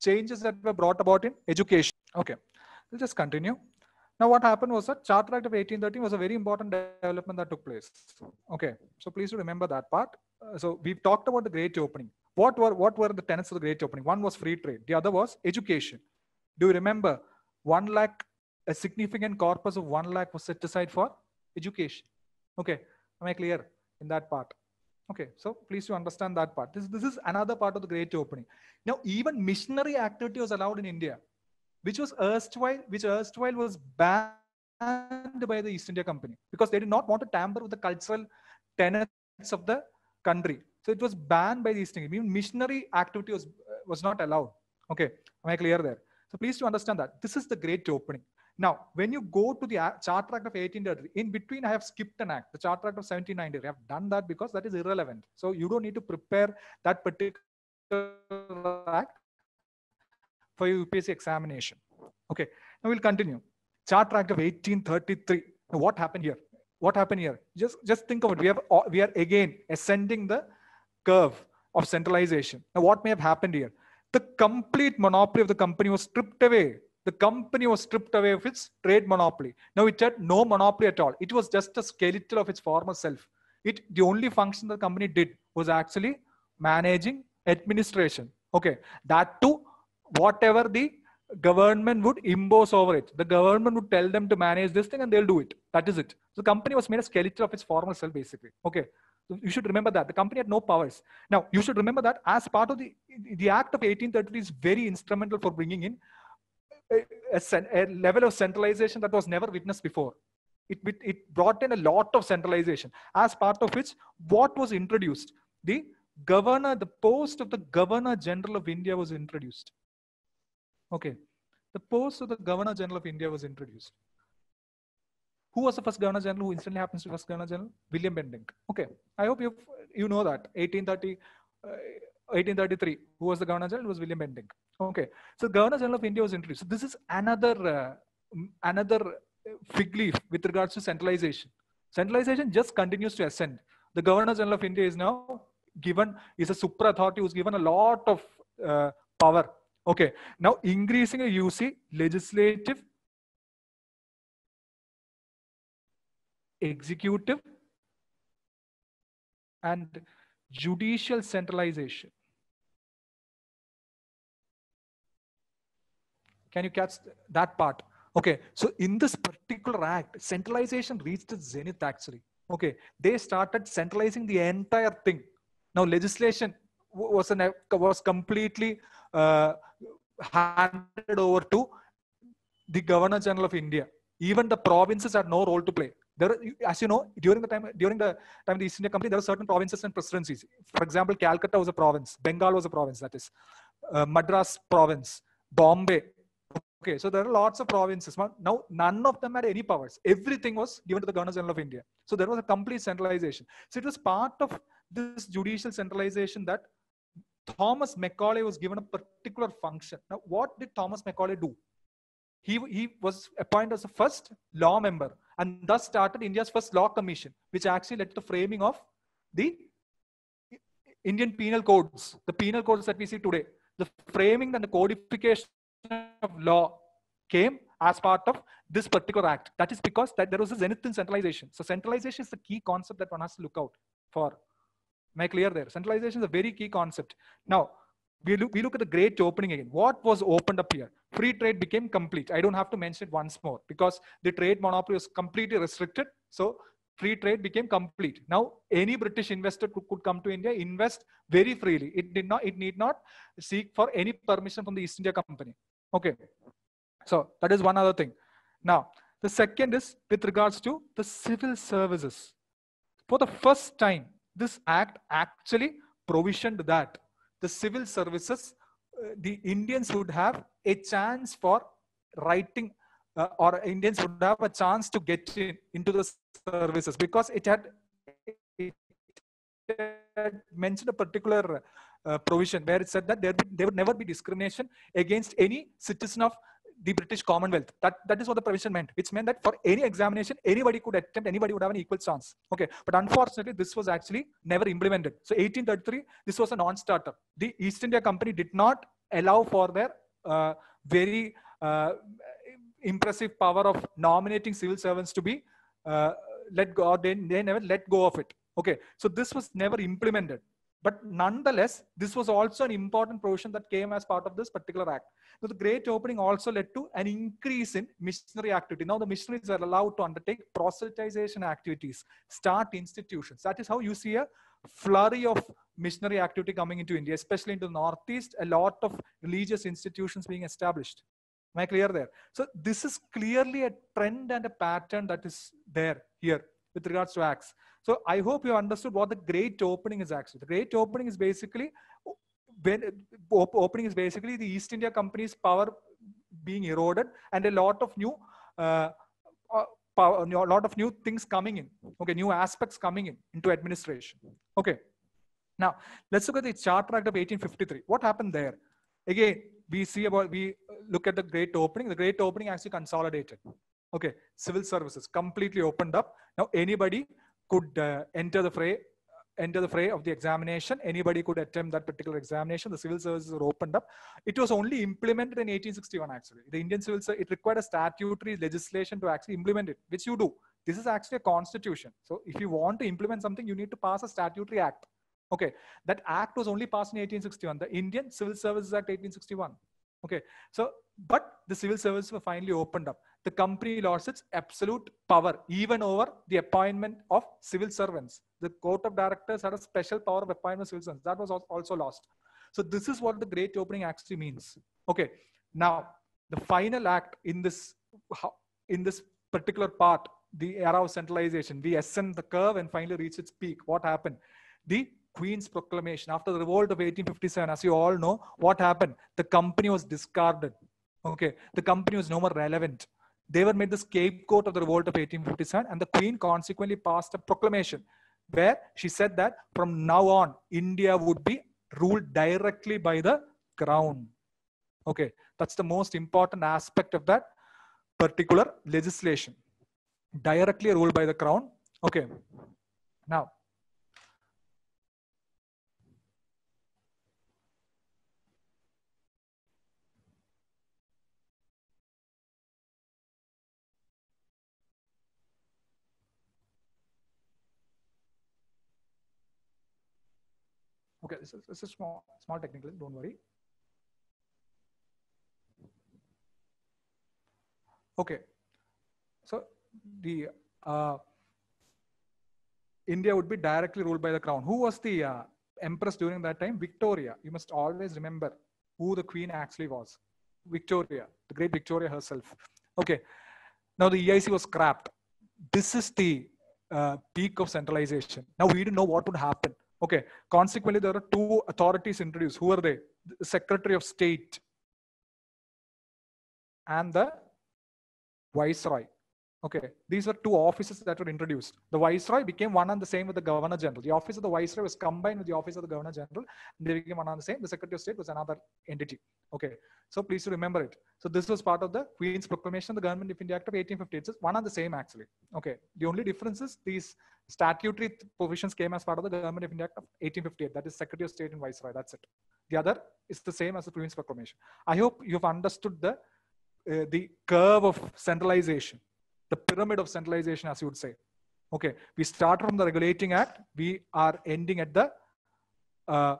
changes that were brought about in education. Okay. We'll just continue. Now, what happened was that Charter Act of 1813 was a very important development that took place. Okay, so please remember that part. Uh, so we've talked about the Great Opening. What were what were the tenets of the Great Opening? One was free trade. The other was education. Do you remember? One lakh, a significant corpus of one lakh was set aside for education. Okay, am I clear in that part? Okay, so please to understand that part. This, this is another part of the Great Opening. Now, even missionary activity was allowed in India which was erstwhile, which erstwhile was banned by the East India Company because they did not want to tamper with the cultural tenets of the country. So it was banned by the East India. Even missionary activity was, was not allowed. Okay, am I clear there? So please to understand that this is the great opening. Now, when you go to the Charter Act of 1830, in between I have skipped an act, the Charter Act of 1790. I have done that because that is irrelevant. So you don't need to prepare that particular act for your UPSC examination. Okay, now we'll continue. Charter Act of 1833. Now, what happened here? What happened here? Just just think of it. We have we are again ascending the curve of centralization. Now, what may have happened here? The complete monopoly of the company was stripped away. The company was stripped away of its trade monopoly. Now it had no monopoly at all. It was just a skeleton of its former self. It the only function the company did was actually managing administration. Okay, that too, whatever the government would impose over it. The government would tell them to manage this thing and they'll do it. That is it. So the company was made a skeleton of its former self, basically. Okay. So you should remember that. The company had no powers. Now, you should remember that as part of the, the Act of 1833 is very instrumental for bringing in a, a, a level of centralization that was never witnessed before. It, it brought in a lot of centralization as part of which what was introduced? The governor, the post of the governor general of India was introduced. Okay. The post of the Governor General of India was introduced. Who was the first Governor General who instantly happens to be first Governor General? William Bentinck. Okay. I hope you you know that. 1830, uh, 1833. Who was the Governor General? It was William Bentinck. Okay. So Governor General of India was introduced. So this is another uh, another fig leaf with regards to centralization. Centralization just continues to ascend. The Governor General of India is now given is a super authority who's given a lot of uh, power Okay, now increasing you see legislative, executive, and judicial centralization. Can you catch that part? Okay, so in this particular act, centralization reached its zenith actually. Okay, they started centralizing the entire thing. Now legislation was an was completely uh, handed over to the Governor General of India. Even the provinces had no role to play. There, as you know, during the time during the time of the East India Company, there were certain provinces and presidencies. For example, Calcutta was a province, Bengal was a province, that is, uh, Madras province, Bombay. Okay, so there are lots of provinces. Now, none of them had any powers. Everything was given to the Governor General of India. So there was a complete centralization. So it was part of this judicial centralization that Thomas Macaulay was given a particular function. Now, what did Thomas Macaulay do? He, he was appointed as the first law member and thus started India's first law commission, which actually led to the framing of the Indian penal codes, the penal codes that we see today. The framing and the codification of law came as part of this particular act. That is because that there was a zenith in centralization. So centralization is the key concept that one has to look out for. Am I clear there? Centralization is a very key concept. Now, we look, we look at the great opening again. What was opened up here? Free trade became complete. I don't have to mention it once more because the trade monopoly was completely restricted. So free trade became complete. Now, any British investor could, could come to India, invest very freely. It did not, it need not seek for any permission from the East India Company. Okay. So that is one other thing. Now, the second is with regards to the civil services. For the first time, this act actually provisioned that the civil services, uh, the Indians would have a chance for writing uh, or Indians would have a chance to get in, into the services because it had, it had mentioned a particular uh, provision where it said that there, there would never be discrimination against any citizen of the British Commonwealth. That, that is what the provision meant, which meant that for any examination, anybody could attempt, anybody would have an equal chance. Okay, but unfortunately, this was actually never implemented. So 1833, this was a non-starter. The East India Company did not allow for their uh, very uh, impressive power of nominating civil servants to be uh, let go, they, they never let go of it. Okay, so this was never implemented. But nonetheless, this was also an important provision that came as part of this particular act. So the great opening also led to an increase in missionary activity. Now the missionaries are allowed to undertake proselytization activities, start institutions. That is how you see a flurry of missionary activity coming into India, especially into the Northeast, a lot of religious institutions being established. Am I clear there? So this is clearly a trend and a pattern that is there here with regards to acts. So I hope you understood what the great opening is actually. The great opening is basically opening is basically the East India Company's power being eroded and a lot of new uh, uh, power, a lot of new things coming in. Okay, new aspects coming in into administration. Okay. Now let's look at the Charter Act of 1853. What happened there? Again, we see about we look at the great opening. The great opening actually consolidated. Okay, civil services completely opened up. Now anybody could uh, enter the fray enter the fray of the examination. Anybody could attempt that particular examination. The civil services were opened up. It was only implemented in 1861, actually. The Indian civil service, it required a statutory legislation to actually implement it, which you do. This is actually a constitution. So if you want to implement something, you need to pass a statutory act. Okay, that act was only passed in 1861, the Indian Civil Services Act 1861. Okay, so but the civil services were finally opened up. The company lost its absolute power even over the appointment of civil servants. The court of directors had a special power of appointment of civil servants. That was also lost. So this is what the great opening actually means. Okay, now the final act in this in this particular part, the era of centralization, we ascend the curve and finally reach its peak. What happened? The Queen's proclamation after the revolt of 1857, as you all know, what happened? The company was discarded. Okay, the company was no more relevant. They were made the scapegoat of the revolt of 1857, and the Queen consequently passed a proclamation where she said that from now on, India would be ruled directly by the crown. Okay, that's the most important aspect of that particular legislation. Directly ruled by the crown. Okay, now Okay, this is, this is small, small technical, don't worry. Okay, so the uh, India would be directly ruled by the crown. Who was the uh, empress during that time? Victoria. You must always remember who the queen actually was. Victoria, the great Victoria herself. Okay, now the EIC was scrapped. This is the uh, peak of centralization. Now we didn't know what would happen. Okay. Consequently, there are two authorities introduced. Who are they? The Secretary of State and the Viceroy. Okay, these were two offices that were introduced. The Viceroy became one and the same with the Governor General. The office of the Viceroy was combined with the office of the Governor General. And they became one and the same. The Secretary of State was another entity. Okay, so please remember it. So this was part of the Queen's Proclamation, the Government of India Act of 1858. It's one and the same actually. Okay, the only difference is these statutory provisions came as part of the Government of India Act of 1858. That is Secretary of State and Viceroy. That's it. The other is the same as the Queen's Proclamation. I hope you've understood the uh, the curve of centralization the pyramid of centralization, as you would say. Okay, we start from the Regulating Act. We are ending at the uh,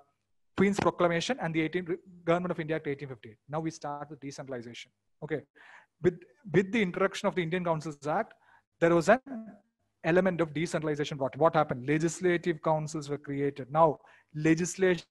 Queen's Proclamation and the 18, Government of India Act 1858. Now we start with decentralization. Okay, with with the introduction of the Indian Councils Act, there was an element of decentralization brought. What happened? Legislative councils were created. Now legislation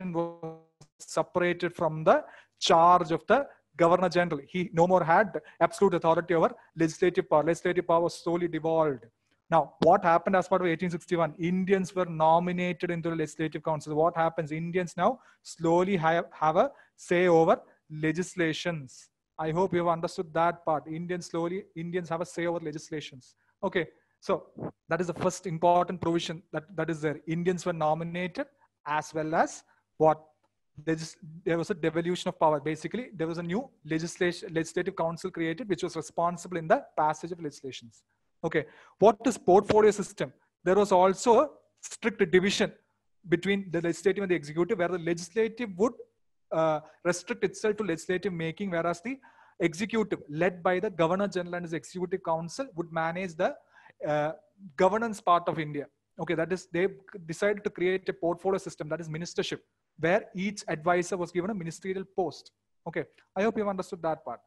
was separated from the charge of the governor general. He no more had absolute authority over legislative power. Legislative power was solely devolved. Now, what happened as part of 1861? Indians were nominated into the legislative council. What happens? Indians now slowly have, have a say over legislations. I hope you have understood that part. Indians slowly, Indians have a say over legislations. Okay, so that is the first important provision that, that is there. Indians were nominated as well as what there was a devolution of power. Basically, there was a new legislation, legislative council created, which was responsible in the passage of legislations. Okay, what is portfolio system? There was also a strict division between the legislative and the executive, where the legislative would uh, restrict itself to legislative making, whereas the executive, led by the governor general and his executive council, would manage the uh, governance part of India. Okay, that is, they decided to create a portfolio system, that is ministership, where each advisor was given a ministerial post. Okay, I hope you've understood that part.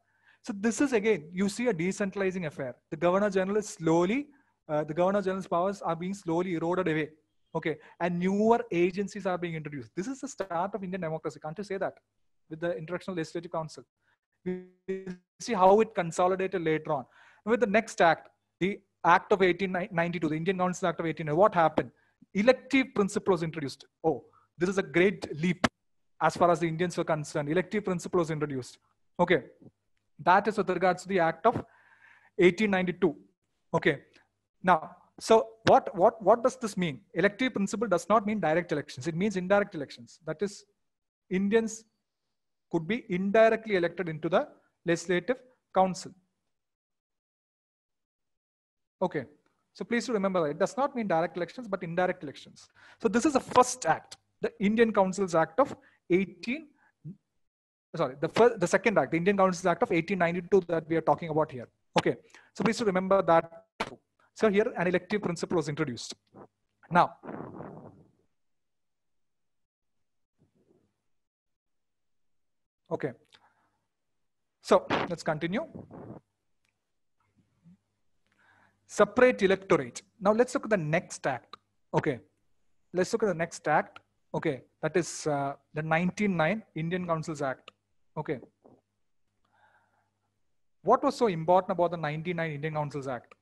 So this is again, you see a decentralizing affair. The governor general is slowly, uh, the governor general's powers are being slowly eroded away. Okay, and newer agencies are being introduced. This is the start of Indian democracy. Can't you say that? With the introduction of legislative council. We'll see how it consolidated later on. With the next act, the Act of 1892, the Indian Council Act of 1892, what happened? Elective principle was introduced. Oh, this is a great leap as far as the Indians were concerned. Elective principle was introduced. Okay, that is with regards to the Act of 1892. Okay, now, so what, what, what does this mean? Elective principle does not mean direct elections. It means indirect elections. That is, Indians could be indirectly elected into the legislative council. Okay, so please remember it does not mean direct elections, but indirect elections. So this is the first act, the Indian Councils Act of 18, sorry, the first, the second act, the Indian Councils Act of 1892 that we are talking about here. Okay, so please remember that. So here an elective principle was introduced. Now, okay, so let's continue. Separate electorate. Now let's look at the next act. Okay, let's look at the next act. Okay, that is uh, the 199 Indian Councils Act. Okay. What was so important about the 99 Indian Councils Act?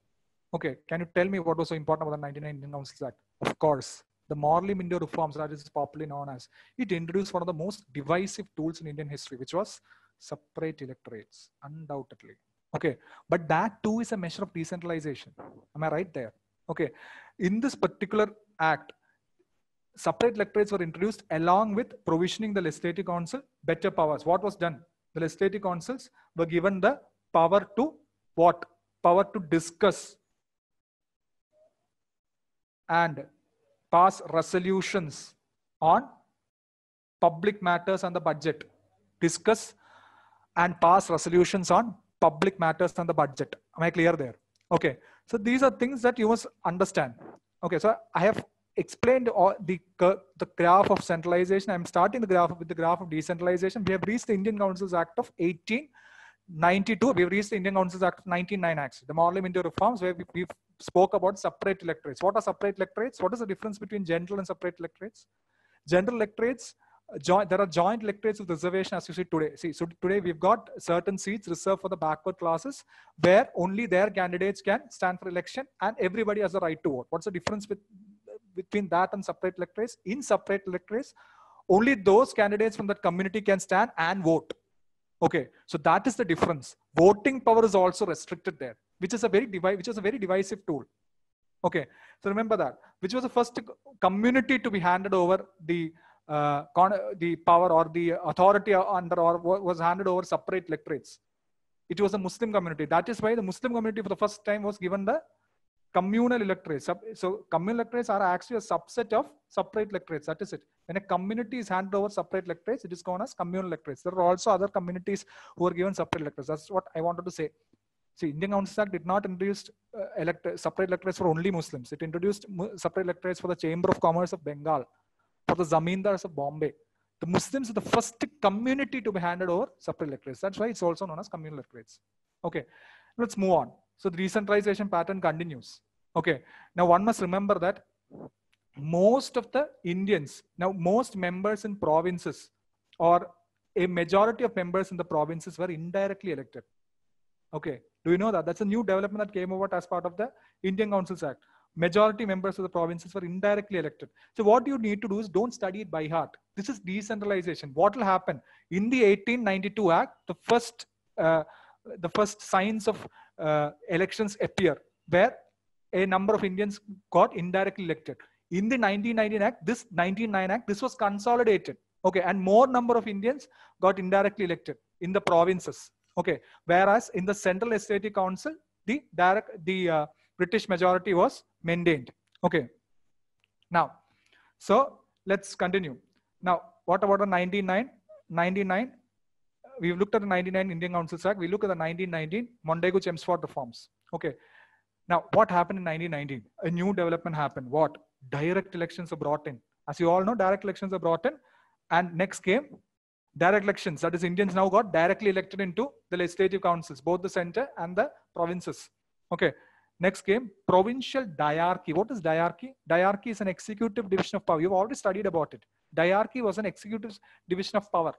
Okay, can you tell me what was so important about the 99 Indian Councils Act? Of course, the Morley Minto reforms that is popularly known as. It introduced one of the most divisive tools in Indian history, which was separate electorates, undoubtedly. Okay, but that too is a measure of decentralization. Am I right there? Okay, in this particular act, separate electorates were introduced along with provisioning the legislative council better powers. What was done? The legislative councils were given the power to what? Power to discuss and pass resolutions on public matters and the budget. Discuss and pass resolutions on public matters and the budget. Am I clear there? Okay. So these are things that you must understand. Okay. So I have explained all the the graph of centralization. I'm starting the graph with the graph of decentralization. We have reached the Indian Councils Act of 1892. We've reached the Indian Councils Act of 1909 actually. The Minto reforms where we, we spoke about separate electorates. What are separate electorates? What is the difference between general and separate electorates? General electorates joint, there are joint electorates with reservation as you see today. See, so today we've got certain seats reserved for the backward classes where only their candidates can stand for election and everybody has a right to vote. What's the difference with, between that and separate electorates? In separate electorates, only those candidates from that community can stand and vote. Okay, so that is the difference. Voting power is also restricted there, which is a very device, which is a very divisive tool. Okay, so remember that, which was the first community to be handed over the uh, the power or the authority under or was handed over separate electorates. It was a Muslim community. That is why the Muslim community for the first time was given the communal electorates. So communal electorates are actually a subset of separate electorates. That is it. When a community is handed over separate electorates, it is known as communal electorates. There are also other communities who are given separate electorates. That's what I wanted to say. See, Indian Council Act did not introduce uh, separate electorates for only Muslims. It introduced separate electorates for the Chamber of Commerce of Bengal for the zamindars of Bombay. The Muslims are the first community to be handed over separate electorates. That's why it's also known as communal electorates. Okay, let's move on. So the decentralization pattern continues. Okay, now one must remember that most of the Indians, now most members in provinces or a majority of members in the provinces were indirectly elected. Okay, do you know that? That's a new development that came about as part of the Indian Councils Act majority members of the provinces were indirectly elected. So what you need to do is don't study it by heart. This is decentralization. What will happen in the 1892 Act? The first, uh, the first signs of uh, elections appear where a number of Indians got indirectly elected. In the 1919 Act, this 1909 Act, this was consolidated. Okay, and more number of Indians got indirectly elected in the provinces. Okay, whereas in the Central Legislative Council, the direct the uh, British majority was maintained. Okay. Now, so let's continue. Now, what about the 99? 99, we've looked at the 99 Indian Council Act. We look at the 1919 Montagu Chelmsford reforms. Okay. Now, what happened in 1919? A new development happened. What? Direct elections are brought in. As you all know, direct elections are brought in. And next came direct elections. That is, Indians now got directly elected into the legislative councils, both the center and the provinces. Okay. Next came provincial diarchy. What is diarchy? Diarchy is an executive division of power. You've already studied about it. Diarchy was an executive division of power.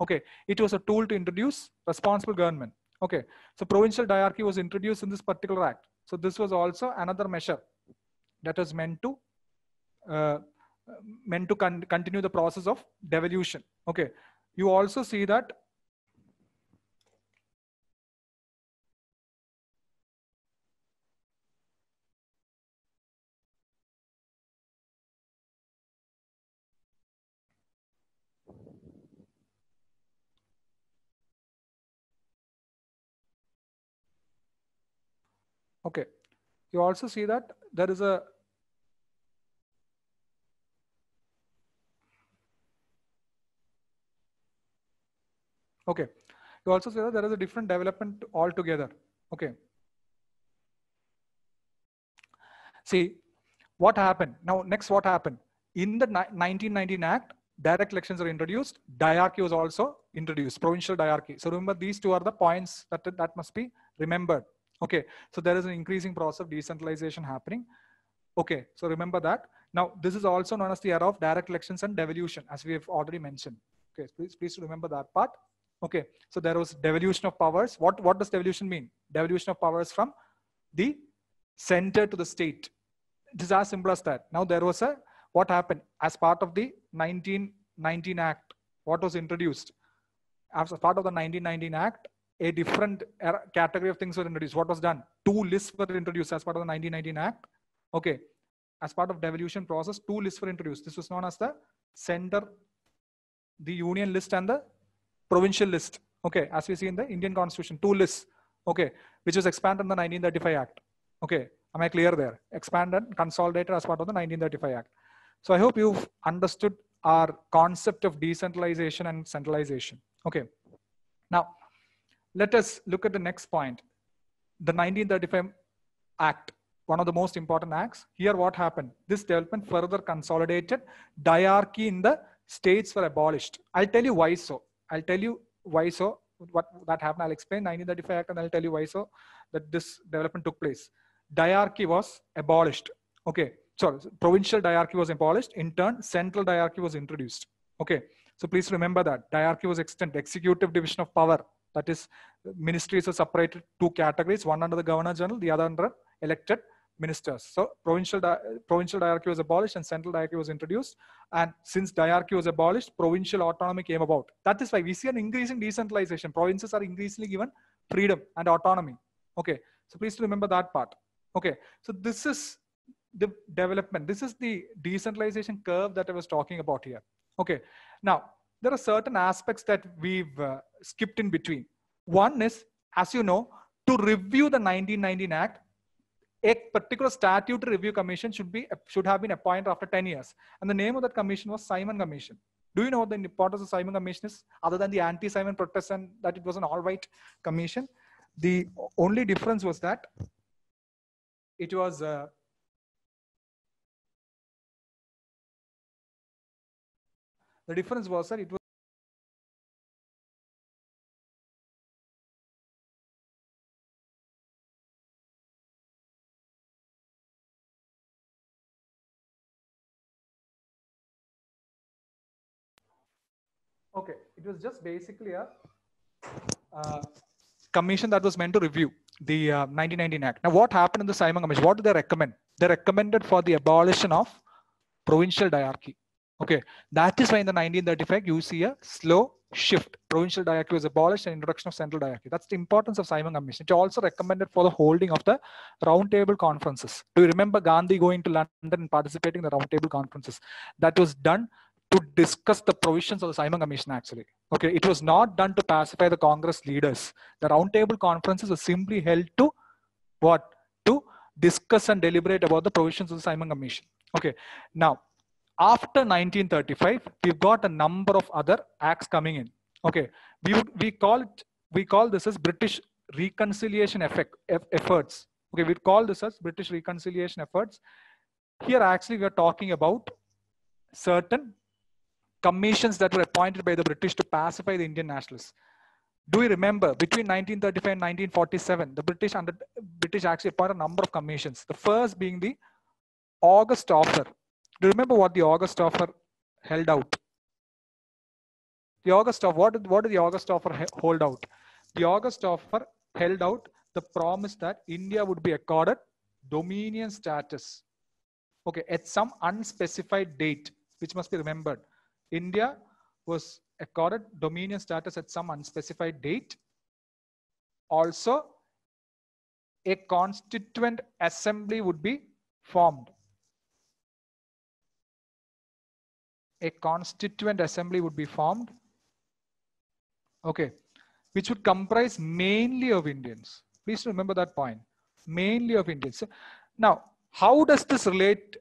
Okay, it was a tool to introduce responsible government. Okay, so provincial diarchy was introduced in this particular act. So this was also another measure that was meant to uh, meant to con continue the process of devolution. Okay, you also see that Okay. You also see that there is a Okay. You also see that there is a different development altogether. Okay. See what happened. Now, next what happened? In the 1919 Act, direct elections are introduced. Diarchy was also introduced, provincial diarchy. So remember, these two are the points that, that must be remembered. Okay, so there is an increasing process of decentralization happening. Okay, so remember that. Now, this is also known as the era of direct elections and devolution, as we have already mentioned. Okay, please, please remember that part. Okay, so there was devolution of powers. What, what does devolution mean? Devolution of powers from the center to the state. It is as simple as that. Now, there was a, what happened as part of the 1919 Act, what was introduced? As part of the 1919 Act, a different category of things were introduced. What was done? Two lists were introduced as part of the 1919 Act. Okay. As part of devolution process, two lists were introduced. This was known as the center, the union list and the provincial list. Okay. As we see in the Indian constitution, two lists. Okay. Which was expanded in the 1935 Act. Okay. Am I clear there? Expanded, consolidated as part of the 1935 Act. So I hope you've understood our concept of decentralization and centralization. Okay. Now, let us look at the next point. The 1935 Act, one of the most important acts. Here what happened? This development further consolidated. Diarchy in the states were abolished. I'll tell you why so. I'll tell you why so. What that happened, I'll explain 1935 Act and I'll tell you why so that this development took place. Diarchy was abolished. Okay, sorry, provincial diarchy was abolished. In turn, central diarchy was introduced. Okay, so please remember that diarchy was extended, executive division of power that is, ministries are separated two categories, one under the governor general, the other under elected ministers. So provincial, di provincial diarchy was abolished and central diarchy was introduced. And since diarchy was abolished, provincial autonomy came about. That is why we see an increasing decentralization. Provinces are increasingly given freedom and autonomy. Okay, so please remember that part. Okay, so this is the development. This is the decentralization curve that I was talking about here. Okay, now there are certain aspects that we've uh, skipped in between. One is, as you know, to review the 1919 Act, a particular statutory review commission should be should have been appointed after 10 years. And the name of that commission was Simon Commission. Do you know what the importance of Simon Commission is? Other than the anti-Simon protest and that it was an all-white commission, the only difference was that it was uh, The difference was that it was Okay, it was just basically a uh, commission that was meant to review the uh, 1919 Act. Now, what happened in the Simon Commission? What did they recommend? They recommended for the abolition of provincial diarchy. Okay, that is why in the 1935 you see a slow shift. Provincial diarchy was abolished and introduction of central diarchy. That's the importance of Simon Commission. It also recommended for the holding of the roundtable conferences. Do you remember Gandhi going to London and participating in the roundtable conferences? That was done to discuss the provisions of the Simon Commission actually. Okay, it was not done to pacify the Congress leaders. The roundtable conferences were simply held to what? To discuss and deliberate about the provisions of the Simon Commission. Okay, now after 1935 we've got a number of other acts coming in. Okay we would we call it we call this as british reconciliation effect, efforts. Okay we call this as british reconciliation efforts. Here actually we are talking about certain commissions that were appointed by the british to pacify the indian nationalists. Do you remember between 1935 and 1947 the british under british actually appointed a number of commissions. The first being the august offer. Do you remember what the August offer held out? The August offer, what did, what did the August offer hold out? The August offer held out the promise that India would be accorded dominion status. Okay, at some unspecified date, which must be remembered. India was accorded dominion status at some unspecified date. Also, a constituent assembly would be formed. A constituent assembly would be formed. Okay, which would comprise mainly of Indians. Please remember that point. Mainly of Indians. Now, how does this relate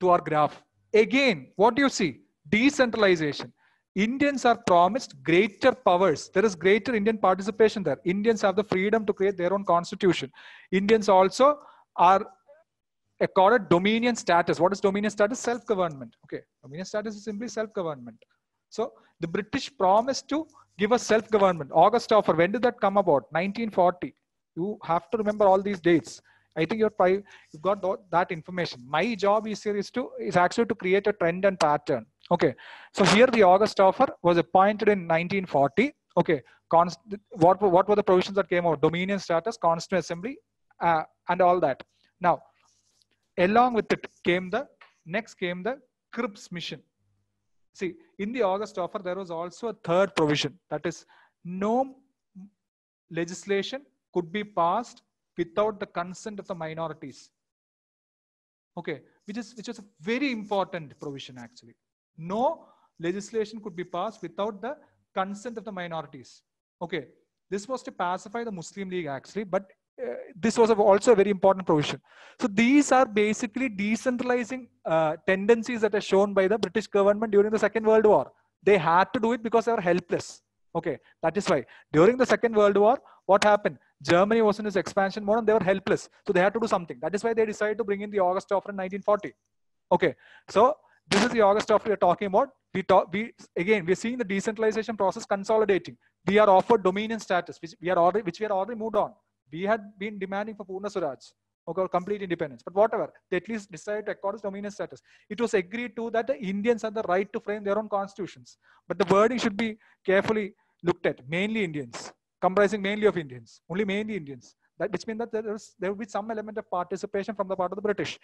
to our graph? Again, what do you see? Decentralization. Indians are promised greater powers. There is greater Indian participation there. Indians have the freedom to create their own constitution. Indians also are accorded dominion status. What is dominion status? Self-government. Okay, dominion status is simply self-government. So the British promised to give us self-government. August offer. When did that come about? 1940. You have to remember all these dates. I think you're probably, you've got that information. My job is here is to is actually to create a trend and pattern. Okay. So here the August offer was appointed in 1940. Okay. Const, what were- what were the provisions that came out? Dominion status, Constituent Assembly, uh, and all that. Now, along with it came the next came the Cripps mission. See, in the August offer, there was also a third provision that is no legislation could be passed without the consent of the minorities. Okay, which is which is a very important provision actually. No legislation could be passed without the consent of the minorities. Okay, this was to pacify the Muslim League actually, but uh, this was also a very important provision. So these are basically decentralizing uh, tendencies that are shown by the British government during the Second World War. They had to do it because they were helpless. Okay, that is why during the Second World War, what happened? Germany was in its expansion mode and they were helpless. So they had to do something. That is why they decided to bring in the August offer in 1940. Okay, so this is the August offer we are talking about. We talk, we again, we're seeing the decentralization process consolidating. We are offered dominion status, which we are already, which we are already moved on. We had been demanding for Purna Swaraj, okay, complete independence. But whatever, they at least decided to accord dominion status. It was agreed to that the Indians had the right to frame their own constitutions. But the wording should be carefully looked at. Mainly Indians, comprising mainly of Indians, only mainly Indians. That which means that there is there will be some element of participation from the part of the British.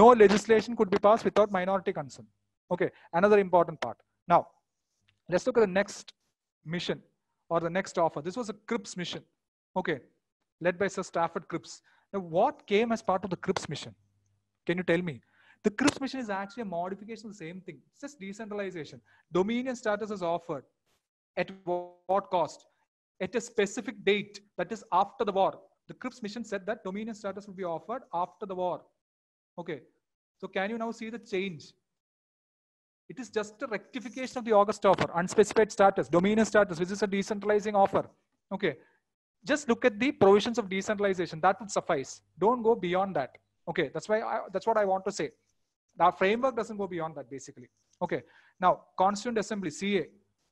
No legislation could be passed without minority consent. Okay, another important part. Now, let's look at the next mission or the next offer. This was a Cripps mission. Okay, led by Sir Stafford Cripps. Now, what came as part of the Cripps mission? Can you tell me? The Cripps mission is actually a modification of the same thing. It's just decentralization. Dominion status is offered. At what cost? At a specific date, that is after the war. The Cripps mission said that dominion status will be offered after the war. Okay. So can you now see the change? It is just a rectification of the August offer, unspecified status, dominion status, which is a decentralizing offer. Okay. Just look at the provisions of decentralization. That would suffice. Don't go beyond that. Okay. That's why I, that's what I want to say. Our framework doesn't go beyond that basically. Okay. Now, Constituent Assembly, CA,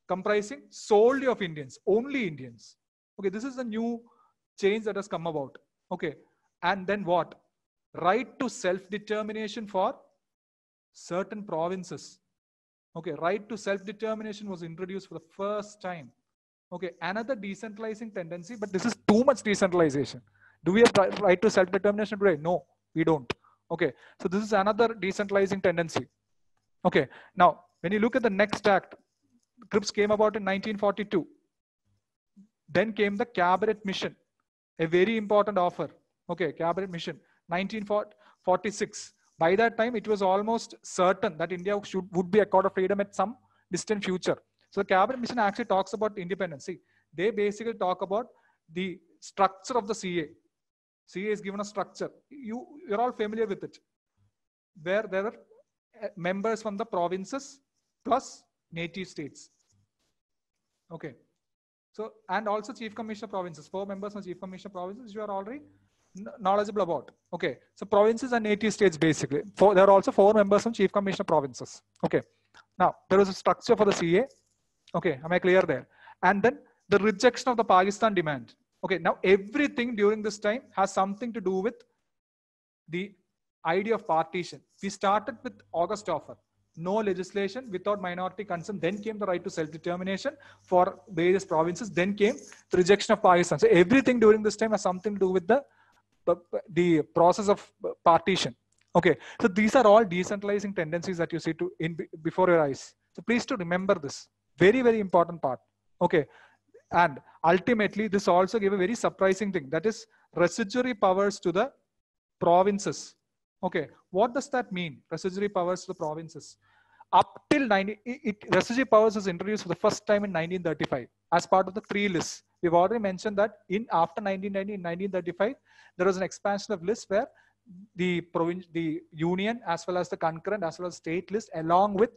comprising solely of Indians, only Indians. Okay. This is a new change that has come about. Okay. And then what? Right to self-determination for certain provinces. Okay, right to self-determination was introduced for the first time. Okay, another decentralizing tendency, but this is too much decentralization. Do we have right to self-determination today? No, we don't. Okay, so this is another decentralizing tendency. Okay, now when you look at the next act, Cripps came about in 1942. Then came the cabinet mission, a very important offer. Okay, cabinet mission, 1946. By that time, it was almost certain that India should would be a court of freedom at some distant future. So the cabinet mission actually talks about independence. See, they basically talk about the structure of the CA. CA is given a structure. You you're all familiar with it, where there are uh, members from the provinces plus native states. Okay. So, and also Chief Commissioner provinces, four members of Chief Commissioner provinces, you are already knowledgeable about. Okay. So provinces and native states basically. Four, there are also four members from Chief Commissioner provinces. Okay. Now, there is a structure for the CA. Okay. Am I clear there? And then the rejection of the Pakistan demand. Okay. Now, everything during this time has something to do with the idea of partition. We started with August offer. no legislation without minority consent. Then came the right to self-determination for various provinces. Then came the rejection of Pakistan. So everything during this time has something to do with the the process of partition. Okay, so these are all decentralizing tendencies that you see to in before your eyes. So please to remember this very very important part. Okay, and ultimately this also gave a very surprising thing that is residuary powers to the provinces. Okay, what does that mean? Residuary powers to the provinces. Up till 90, it, it, residuary powers was introduced for the first time in 1935 as part of the three lists. We've already mentioned that in after 1990, in 1935, there was an expansion of lists where the province, the union, as well as the concurrent, as well as state list, along with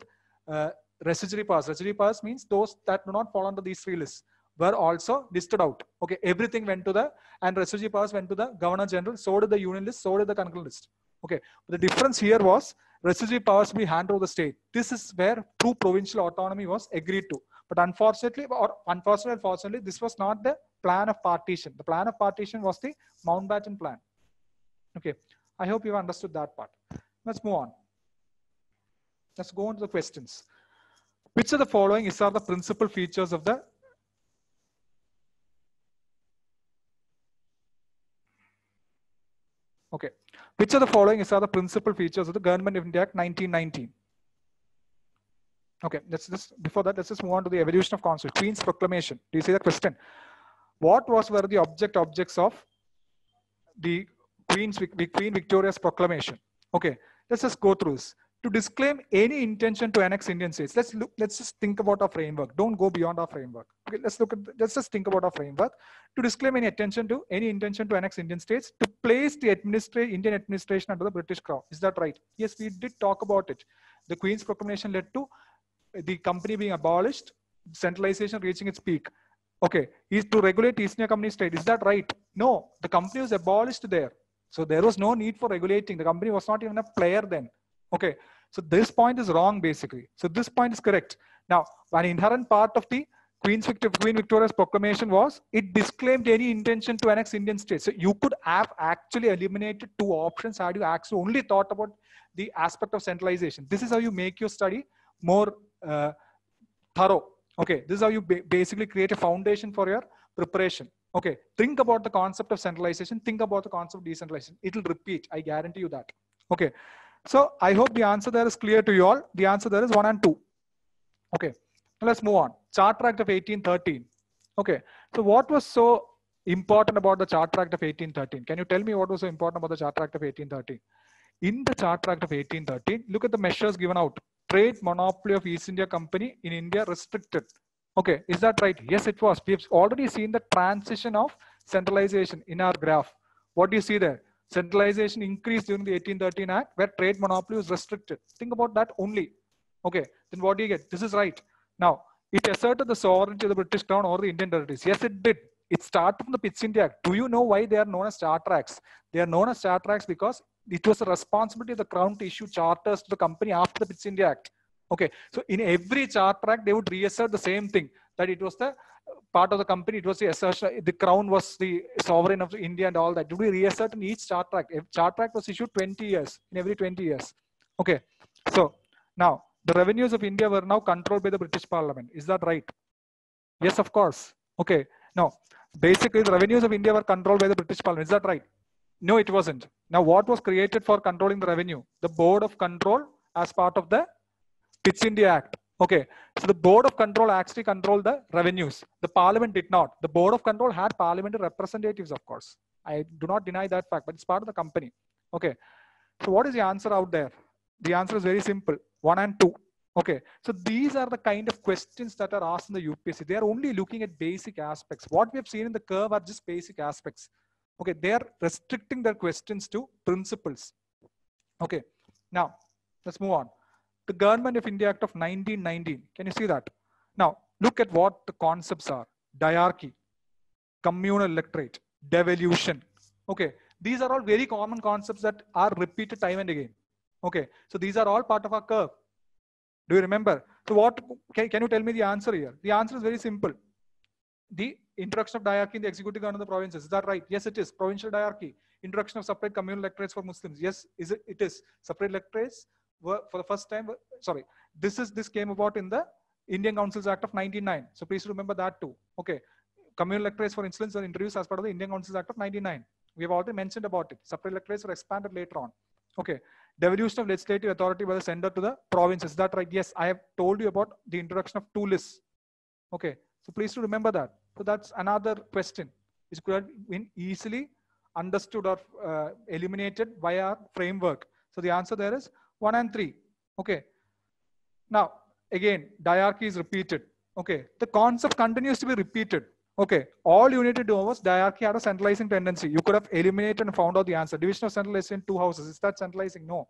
uh, residuary powers. Residuary powers means those that do not fall under these three lists were also listed out. Okay, everything went to the, and residuary powers went to the governor general, so did the union list, so did the concurrent list. Okay, the difference here was residuary powers be handed over the state. This is where true provincial autonomy was agreed to. But unfortunately, or unfortunately, unfortunately, this was not the plan of partition. The plan of partition was the Mountbatten plan. Okay, I hope you have understood that part. Let's move on. Let's go on to the questions. Which of the following is are the principal features of the Okay. Which of the following is are the principal features of the Government of India Act 1919? Okay, let's just before that, let's just move on to the evolution of constitution. Queen's proclamation. Do you see the question? What was were the object objects of the Queen's the Queen Victoria's proclamation? Okay, let's just go through this to disclaim any intention to annex Indian states. Let's look, let's just think about our framework. Don't go beyond our framework. Okay, let's look at, let's just think about our framework. To disclaim any attention to, any intention to annex Indian states, to place the administra Indian administration under the British crown. Is that right? Yes, we did talk about it. The Queen's proclamation led to the company being abolished, centralization reaching its peak. Okay, is to regulate East India Company state. Is that right? No, the company was abolished there. So there was no need for regulating. The company was not even a player then. Okay, so this point is wrong basically. So this point is correct. Now, an inherent part of the Queen's Victor, Queen Victoria's proclamation was it disclaimed any intention to annex Indian states. So you could have actually eliminated two options had you actually only thought about the aspect of centralization. This is how you make your study more uh, thorough. Okay, this is how you ba basically create a foundation for your preparation. Okay, think about the concept of centralization. Think about the concept of decentralization. It will repeat. I guarantee you that. Okay, so I hope the answer there is clear to you all. The answer there is one and two. Okay, now let's move on. Charter Act of 1813. Okay, so what was so important about the Charter Act of 1813? Can you tell me what was so important about the Charter Act of 1813? In the Charter Act of 1813, look at the measures given out. Trade monopoly of East India Company in India restricted. Okay, is that right? Yes, it was. We've already seen the transition of centralization in our graph. What do you see there? Centralization increased during the 1813 Act where trade monopoly was restricted. Think about that only. Okay, then what do you get? This is right. Now, it asserted the sovereignty of the British Crown over the Indian territories. Yes, it did. It started from the Pitt's India Act. Do you know why they are known as charter acts? They are known as charter acts because it was a responsibility of the Crown to issue charters to the company after the Pitt's India Act. Okay, so in every charter act, they would reassert the same thing that it was the part of the company, it was the assertion, the crown was the sovereign of India and all that. Did we reassert in each charter act? If charter act was issued 20 years, in every 20 years. Okay, so now the revenues of India were now controlled by the British Parliament. Is that right? Yes, of course. Okay, now Basically, the revenues of India were controlled by the British Parliament. Is that right? No, it wasn't. Now, what was created for controlling the revenue? The Board of Control as part of the Pitt's India Act. Okay, so the board of control actually controlled the revenues. The parliament did not. The board of control had parliamentary representatives, of course. I do not deny that fact, but it's part of the company. Okay, so what is the answer out there? The answer is very simple one and two. Okay, so these are the kind of questions that are asked in the UPSC. They are only looking at basic aspects. What we have seen in the curve are just basic aspects. Okay, they are restricting their questions to principles. Okay, now let's move on the Government of India Act of 1919. Can you see that? Now, look at what the concepts are. Diarchy, communal electorate, devolution. Okay, these are all very common concepts that are repeated time and again. Okay, so these are all part of our curve. Do you remember? So what, can, can you tell me the answer here? The answer is very simple. The introduction of diarchy in the executive government of the provinces. Is that right? Yes, it is. Provincial diarchy. Introduction of separate communal electorates for Muslims. Yes, is it, it is. Separate electorates were for the first time. Sorry, this is this came about in the Indian Councils Act of 99. So please remember that too. Okay, communal electorates, for instance, are introduced as part of the Indian Councils Act of 99. We have already mentioned about it. Separate electorates were expanded later on. Okay, devolution of legislative authority by the center to the provinces. Is that right? Yes, I have told you about the introduction of two lists. Okay, so please to remember that. So that's another question which could have been easily understood or uh, eliminated via framework. So the answer there is one and three. Okay. Now, again, diarchy is repeated. Okay. The concept continues to be repeated. Okay. All you need to do was diarchy had a centralizing tendency. You could have eliminated and found out the answer. Division of centralization in two houses. Is that centralizing? No.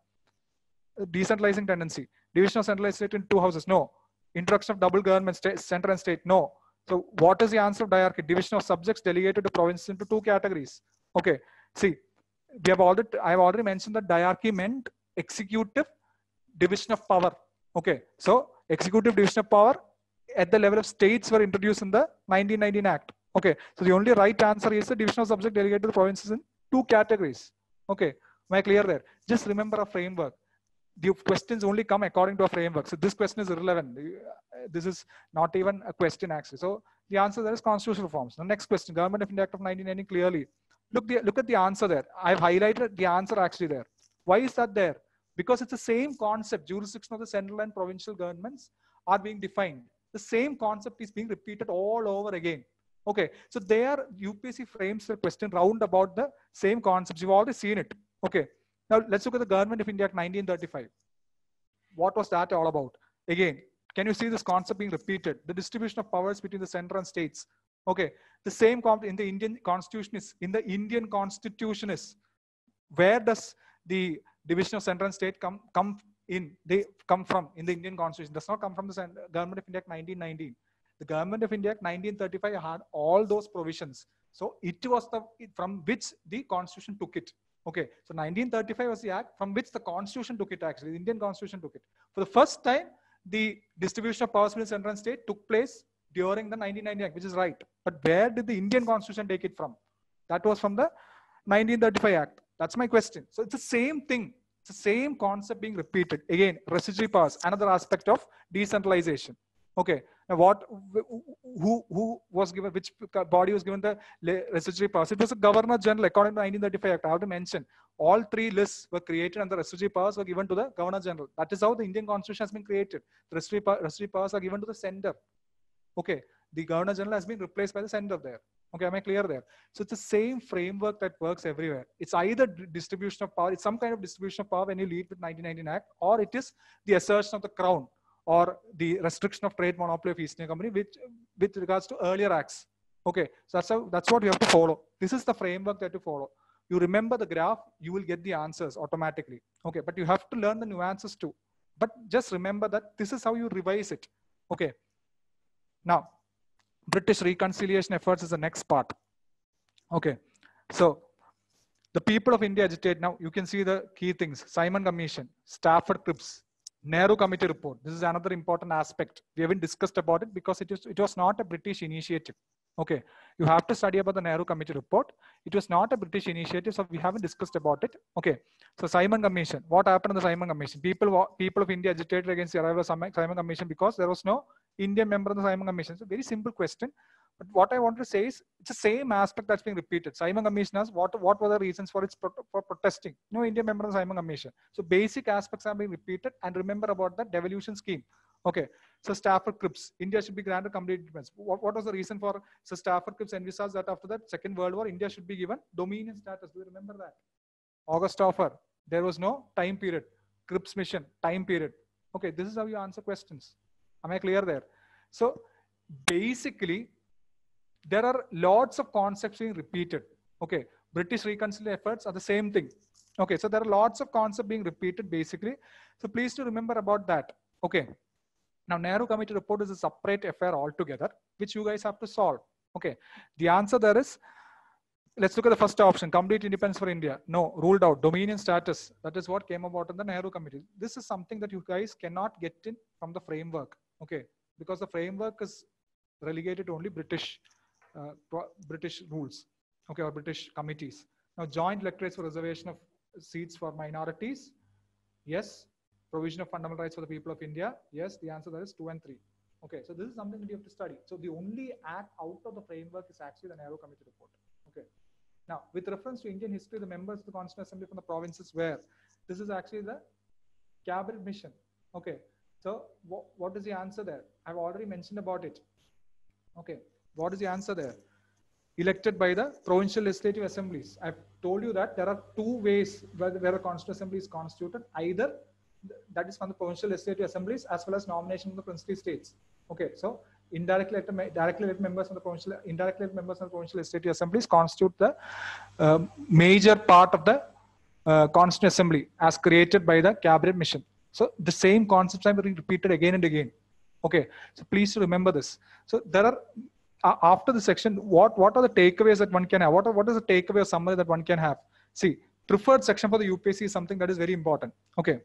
Uh, decentralizing tendency. Division of centralization in two houses. No. Introduction of double government, state, center and state. No. So what is the answer of diarchy? Division of subjects delegated to provinces into two categories. Okay. See, we have already, I have already mentioned that diarchy meant executive division of power. Okay. So executive division of power at the level of states were introduced in the 1919 Act. Okay. So the only right answer is the division of subject delegated to the provinces in two categories. Okay. Am I clear there? Just remember a framework. The questions only come according to a framework. So this question is irrelevant. Uh, this is not even a question actually. So the answer there is constitutional reforms. The next question, Government of India Act of 1990 clearly. Look, the, look at the answer there. I've highlighted the answer actually there. Why is that there? Because it's the same concept. Jurisdiction of the central and provincial governments are being defined. The same concept is being repeated all over again. Okay, so there UPSC frames the question round about the same concepts. You've already seen it. Okay, now let's look at the Government of India Act 1935. What was that all about? Again, can you see this concept being repeated? The distribution of powers between the center and states. Okay, the same concept in the Indian constitution is in the Indian constitution is where does the division of center and state come come in? They come from in the Indian constitution. Does not come from the government of India Act 1919. The government of India Act 1935 had all those provisions. So it was the from which the constitution took it. Okay, so 1935 was the act from which the constitution took it actually, the Indian constitution took it. For the first time, the distribution of powers between center and state took place during the 1990 Act, which is right. But where did the Indian constitution take it from? That was from the 1935 Act. That's my question. So it's the same thing. It's the same concept being repeated. Again, residuary powers, another aspect of decentralization. Okay. Now, what, who, who was given, which body was given the residuary powers? It was a governor general according to 1935 Act. I have to mention all three lists were created and the residuary powers were given to the governor general. That is how the Indian constitution has been created. The residuary powers are given to the center. Okay. The governor general has been replaced by the center there. Okay, am I clear there? So it's the same framework that works everywhere. It's either distribution of power, it's some kind of distribution of power when you lead with 1919 Act, or it is the assertion of the crown or the restriction of trade monopoly of East India Company, which with regards to earlier acts. Okay, so that's how that's what you have to follow. This is the framework that you follow. You remember the graph, you will get the answers automatically. Okay, but you have to learn the nuances too. But just remember that this is how you revise it. Okay. Now, British reconciliation efforts is the next part. Okay, so the people of India agitate. Now you can see the key things. Simon Commission, Stafford Cripps, Nehru Committee report. This is another important aspect. We haven't discussed about it because it, is, it was not a British initiative. Okay, you have to study about the Nehru Committee report. It was not a British initiative, so we haven't discussed about it. Okay, so Simon Commission. What happened in the Simon Commission? People, people of India agitated against the arrival of Simon Commission because there was no Indian member of the Simon Commission. A very simple question. But what I want to say is it's the same aspect that's being repeated. Simon Commission what, what were the reasons for its pro for protesting? No Indian member of the Simon Commission. So basic aspects are being repeated and remember about that devolution scheme. Okay, so Stafford Cripps, India should be granted complete independence. What, what was the reason for so Stafford Cripps envisaged that after that Second World War, India should be given dominion status. Do you remember that? August offer, there was no time period. Cripps mission, time period. Okay, this is how you answer questions. Am I clear there? So basically, there are lots of concepts being repeated. Okay, British reconciliation efforts are the same thing. Okay, so there are lots of concepts being repeated basically. So please to remember about that. Okay. Now Nehru Committee report is a separate affair altogether, which you guys have to solve. Okay. The answer there is, let's look at the first option, complete independence for India. No, ruled out, dominion status. That is what came about in the Nehru Committee. This is something that you guys cannot get in from the framework. Okay. Because the framework is relegated to only British uh, British rules, okay, or British committees. Now, joint electorates for reservation of seats for minorities, yes. provision of fundamental rights for the people of India. Yes, the answer there is two and three. Okay, so this is something that you have to study. So the only act out of the framework is actually the Nehru Committee report. Okay. Now, with reference to Indian history, the members of the Constituent Assembly from the provinces were, this is actually the cabinet mission. Okay. So wh what is the answer there? I've already mentioned about it. Okay. What is the answer there? Elected by the provincial legislative assemblies. I've told you that there are two ways where, where the Constituent Assembly is constituted. Either that is from the provincial legislative assemblies as well as nomination from the princely states. Okay, so indirectly elected, directly elected members of the provincial, indirectly elected members of the provincial legislative assemblies constitute the uh, major part of the uh, constituent assembly as created by the cabinet mission. So the same concepts are being repeated again and again. Okay, so please remember this. So there are uh, after the section, what what are the takeaways that one can have? What are, what is the takeaway or summary that one can have? See, preferred section for the UPSC is something that is very important. Okay,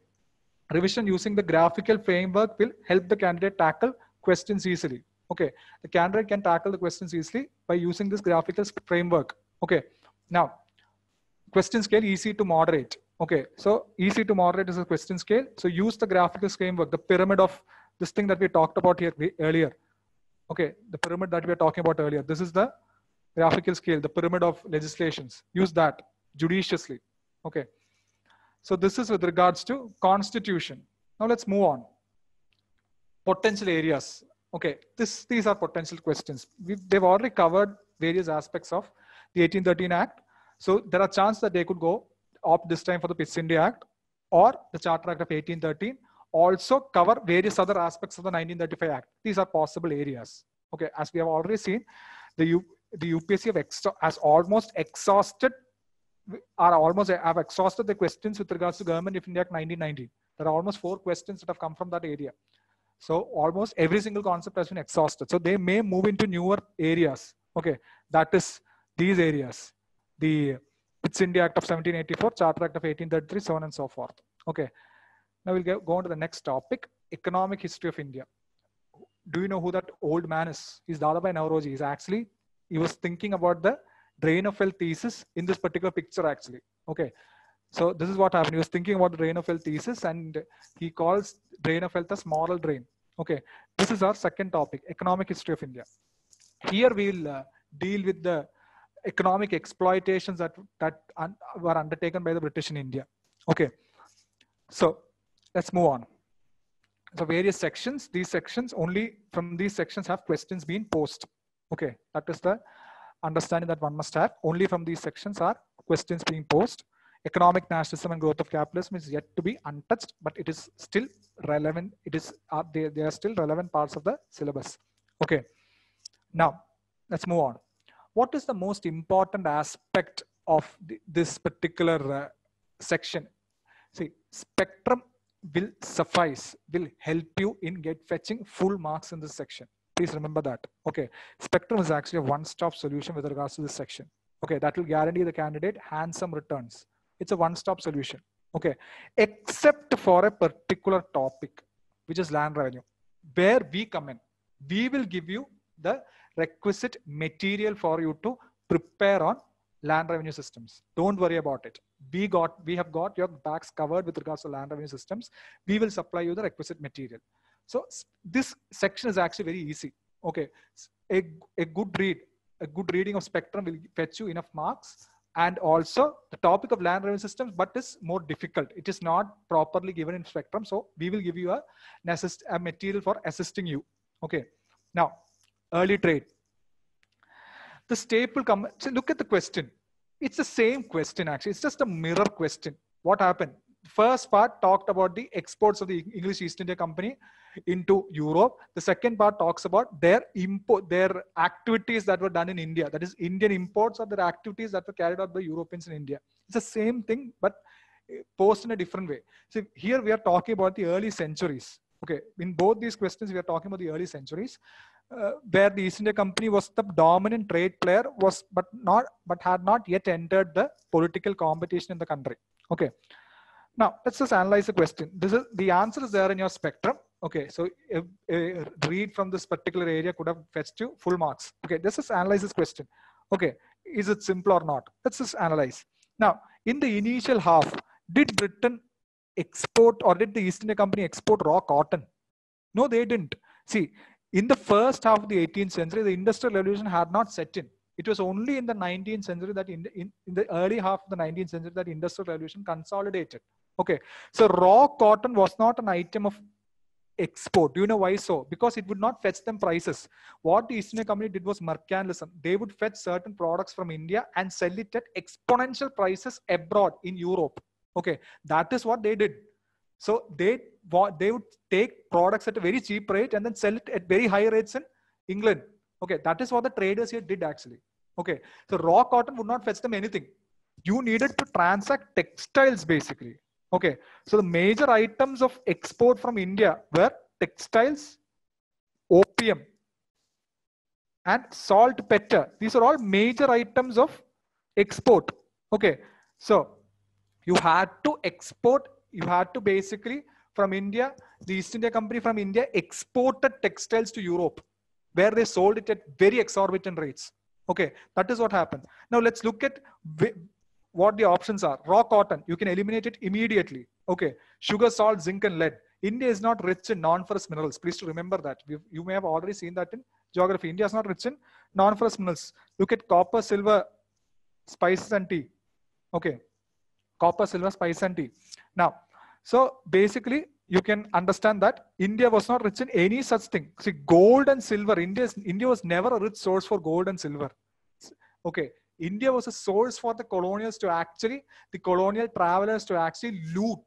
revision using the graphical framework will help the candidate tackle questions easily. Okay, the candidate can tackle the questions easily by using this graphical framework. Okay, now question scale easy to moderate. Okay, so easy to moderate is a question scale. So use the graphical framework, the pyramid of this thing that we talked about here earlier. Okay, the pyramid that we are talking about earlier. This is the graphical scale, the pyramid of legislations. Use that judiciously. Okay. So this is with regards to constitution. Now let's move on potential areas. Okay, this, these are potential questions. We've, they've already covered various aspects of the 1813 Act. So there are chances that they could go opt this time for the Pitt's India Act or the Charter Act of 1813. Also cover various other aspects of the 1935 Act. These are possible areas. Okay, as we have already seen, the, U, the UPSC has almost exhausted are almost have exhausted the questions with regards to Government of India Act 1990. There are almost four questions that have come from that area. So almost every single concept has been exhausted. So they may move into newer areas. Okay, that is these areas. The Pitt's India Act of 1784, Charter Act of 1833, so on and so forth. Okay, now we'll go on to the next topic, economic history of India. Do you know who that old man is? He's Dadabhai Naoroji. He's actually, he was thinking about the drain of wealth thesis in this particular picture actually. Okay, so this is what happened. He was thinking about the drain of wealth thesis and he calls drain of wealth as moral drain. Okay, this is our second topic, economic history of India. Here we'll uh, deal with the economic exploitations that, that un were undertaken by the British in India. Okay, so let's move on. So various sections, these sections, only from these sections have questions being posed. Okay, that is the understanding that one must have. Only from these sections are questions being posed economic nationalism and growth of capitalism is yet to be untouched, but it is still relevant. It is uh, they, they are still relevant parts of the syllabus. Okay. Now let's move on. What is the most important aspect of the, this particular uh, section? See, spectrum will suffice, will help you in get fetching full marks in this section. Please remember that. Okay. Spectrum is actually a one-stop solution with regards to this section. Okay, that will guarantee the candidate handsome returns. It's a one-stop solution. Okay, except for a particular topic, which is land revenue, where we come in. We will give you the requisite material for you to prepare on land revenue systems. Don't worry about it. We got, we have got your backs covered with regards to land revenue systems. We will supply you the requisite material. So this section is actually very easy. Okay, a, a good read, a good reading of spectrum will fetch you enough marks and also the topic of land revenue systems, but is more difficult. It is not properly given in spectrum. So we will give you a, a material for assisting you. Okay. Now, early trade. The staple come. So look at the question. It's the same question actually. It's just a mirror question. What happened? First part talked about the exports of the English East India Company into Europe. The second part talks about their import, their activities that were done in India. That is, Indian imports or their activities that were carried out by Europeans in India. It's the same thing, but eh, posed in a different way. So here we are talking about the early centuries. Okay, in both these questions, we are talking about the early centuries, uh, where the East India Company was the dominant trade player, was but not but had not yet entered the political competition in the country. Okay, now let's just analyze the question. This is the answer is there in your spectrum. Okay, so a, a read from this particular area could have fetched you full marks. Okay, let's just analyze this question. Okay, is it simple or not? Let's just analyze. Now, in the initial half, did Britain export or did the East India Company export raw cotton? No, they didn't. See, in the first half of the 18th century, the Industrial Revolution had not set in. It was only in the 19th century that in, in, in the early half of the 19th century that Industrial Revolution consolidated. Okay, so raw cotton was not an item of export. Do you know why so? Because it would not fetch them prices. What the East India Company did was mercantilism. They would fetch certain products from India and sell it at exponential prices abroad in Europe. Okay, that is what they did. So they they would take products at a very cheap rate and then sell it at very high rates in England. Okay, that is what the traders here did actually. Okay, so raw cotton would not fetch them anything. You needed to transact textiles basically. Okay, so the major items of export from India were textiles, opium, and salt saltpeter. These are all major items of export. Okay, so you had to export, you had to basically from India, the East India Company from India exported textiles to Europe where they sold it at very exorbitant rates. Okay, that is what happened. Now let's look at what the options are. Raw cotton, you can eliminate it immediately. Okay. Sugar, salt, zinc, and lead. India is not rich in non-ferrous minerals. Please to remember that. you may have already seen that in geography. India is not rich in non-ferrous minerals. Look at copper, silver, spices, and tea. Okay. Copper, silver, spice, and tea. Now, so basically, you can understand that India was not rich in any such thing. See, gold and silver. India, India was never a rich source for gold and silver. Okay. India was a source for the colonials to actually, the colonial travelers to actually loot,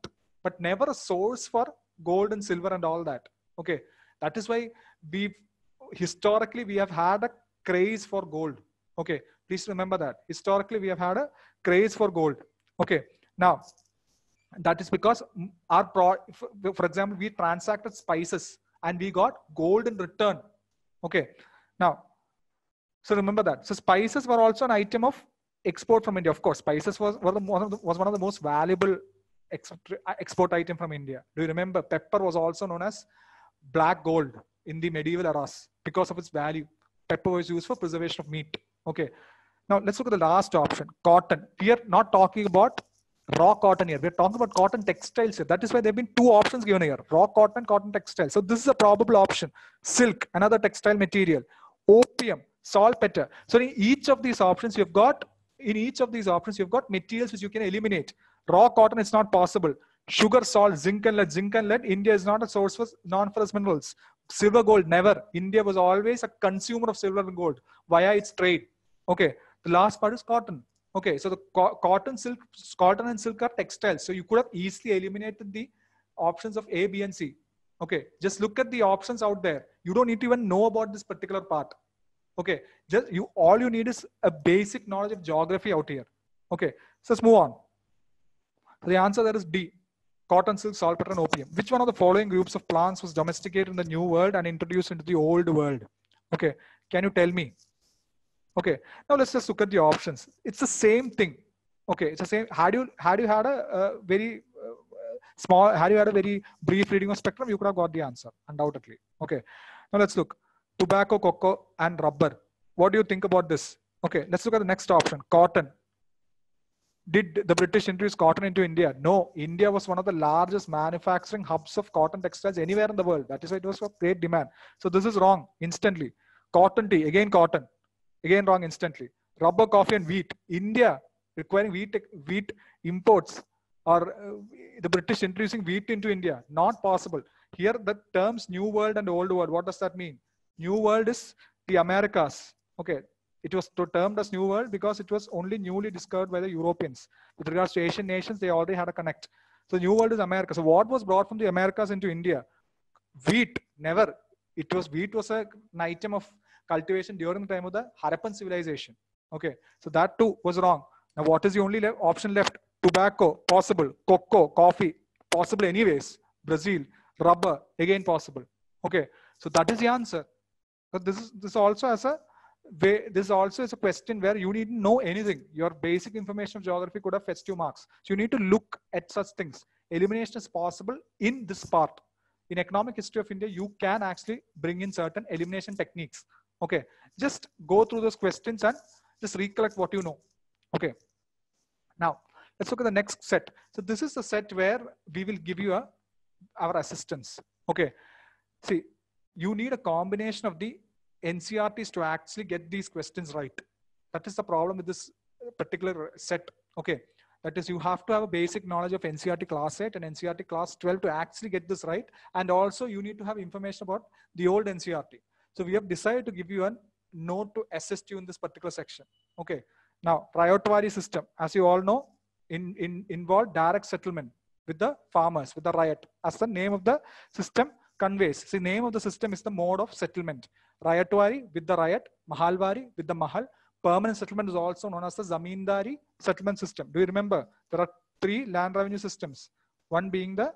but never a source for gold and silver and all that. Okay. That is why we historically we have had a craze for gold. Okay. Please remember that. Historically, we have had a craze for gold. Okay. Now, that is because our pro, for example, we transacted spices and we got gold in return. Okay. Now, so remember that. So spices were also an item of export from India. Of course, spices was, one, of the, was one of the most valuable uh, export item from India. Do you remember? Pepper was also known as black gold in the medieval eras because of its value. Pepper was used for preservation of meat. Okay. Now let's look at the last option, cotton. We are not talking about raw cotton here. We're talking about cotton textiles here. That is why there have been two options given here, raw cotton, cotton textile. So this is a probable option. Silk, another textile material. Opium, saltpeter. So in each of these options, you've got, in each of these options, you've got materials which you can eliminate. Raw cotton, it's not possible. Sugar, salt, zinc and lead. Zinc and lead, India is not a source for non-ferrous minerals. Silver, gold, never. India was always a consumer of silver and gold via its trade. Okay. The last part is cotton. Okay. So the co cotton, silk, cotton and silk are textiles. So you could have easily eliminated the options of A, B, and C. Okay. Just look at the options out there. You don't need to even know about this particular part. Okay, just you all you need is a basic knowledge of geography out here. Okay, so let's move on. So the answer there is D. Cotton, silk, salt, saltpeter, and opium. Which one of the following groups of plants was domesticated in the New World and introduced into the Old World? Okay, can you tell me? Okay, now let's just look at the options. It's the same thing. Okay, it's the same. Had you had you had a, a very uh, small, had you had a very brief reading of spectrum, you could have got the answer undoubtedly. Okay, now let's look tobacco, cocoa, and rubber. What do you think about this? Okay, let's look at the next option, cotton. Did the British introduce cotton into India? No, India was one of the largest manufacturing hubs of cotton textiles anywhere in the world. That is why it was of great demand. So this is wrong instantly. Cotton tea, again cotton, again wrong instantly. Rubber, coffee, and wheat. India requiring wheat, wheat imports or uh, the British introducing wheat into India. Not possible. Here the terms new world and old world, what does that mean? New World is the Americas. Okay, it was termed as New World because it was only newly discovered by the Europeans. With regards to Asian nations, they already had a connect. So New World is America. So what was brought from the Americas into India? Wheat, never. It was wheat was a, an item of cultivation during the time of the Harappan civilization. Okay, so that too was wrong. Now what is the only le option left? Tobacco, possible. Cocoa, coffee, possible anyways. Brazil, rubber, again possible. Okay, so that is the answer. But this is this also has a way, this also is a question where you need to know anything. Your basic information of geography could have fetched you marks. So you need to look at such things. Elimination is possible in this part. In economic history of India, you can actually bring in certain elimination techniques. Okay, just go through those questions and just recollect what you know. Okay. Now, Let's look at the next set. So this is the set where we will give you a, our assistance. Okay. See, you need a combination of the NCERTs to actually get these questions right. That is the problem with this particular set. Okay. That is, you have to have a basic knowledge of NCERT class 8 and NCERT class 12 to actually get this right. And also you need to have information about the old NCERT. So we have decided to give you a note to assist you in this particular section. Okay. Now, Rayotwari system, as you all know, in, in involved direct settlement with the farmers, with the ryot. As the name of the system conveys. The name of the system is the mode of settlement. Rayotwari with the ryot, Mahalwari with the Mahal, permanent settlement is also known as the Zamindari settlement system. Do you remember? There are three land revenue systems. One being the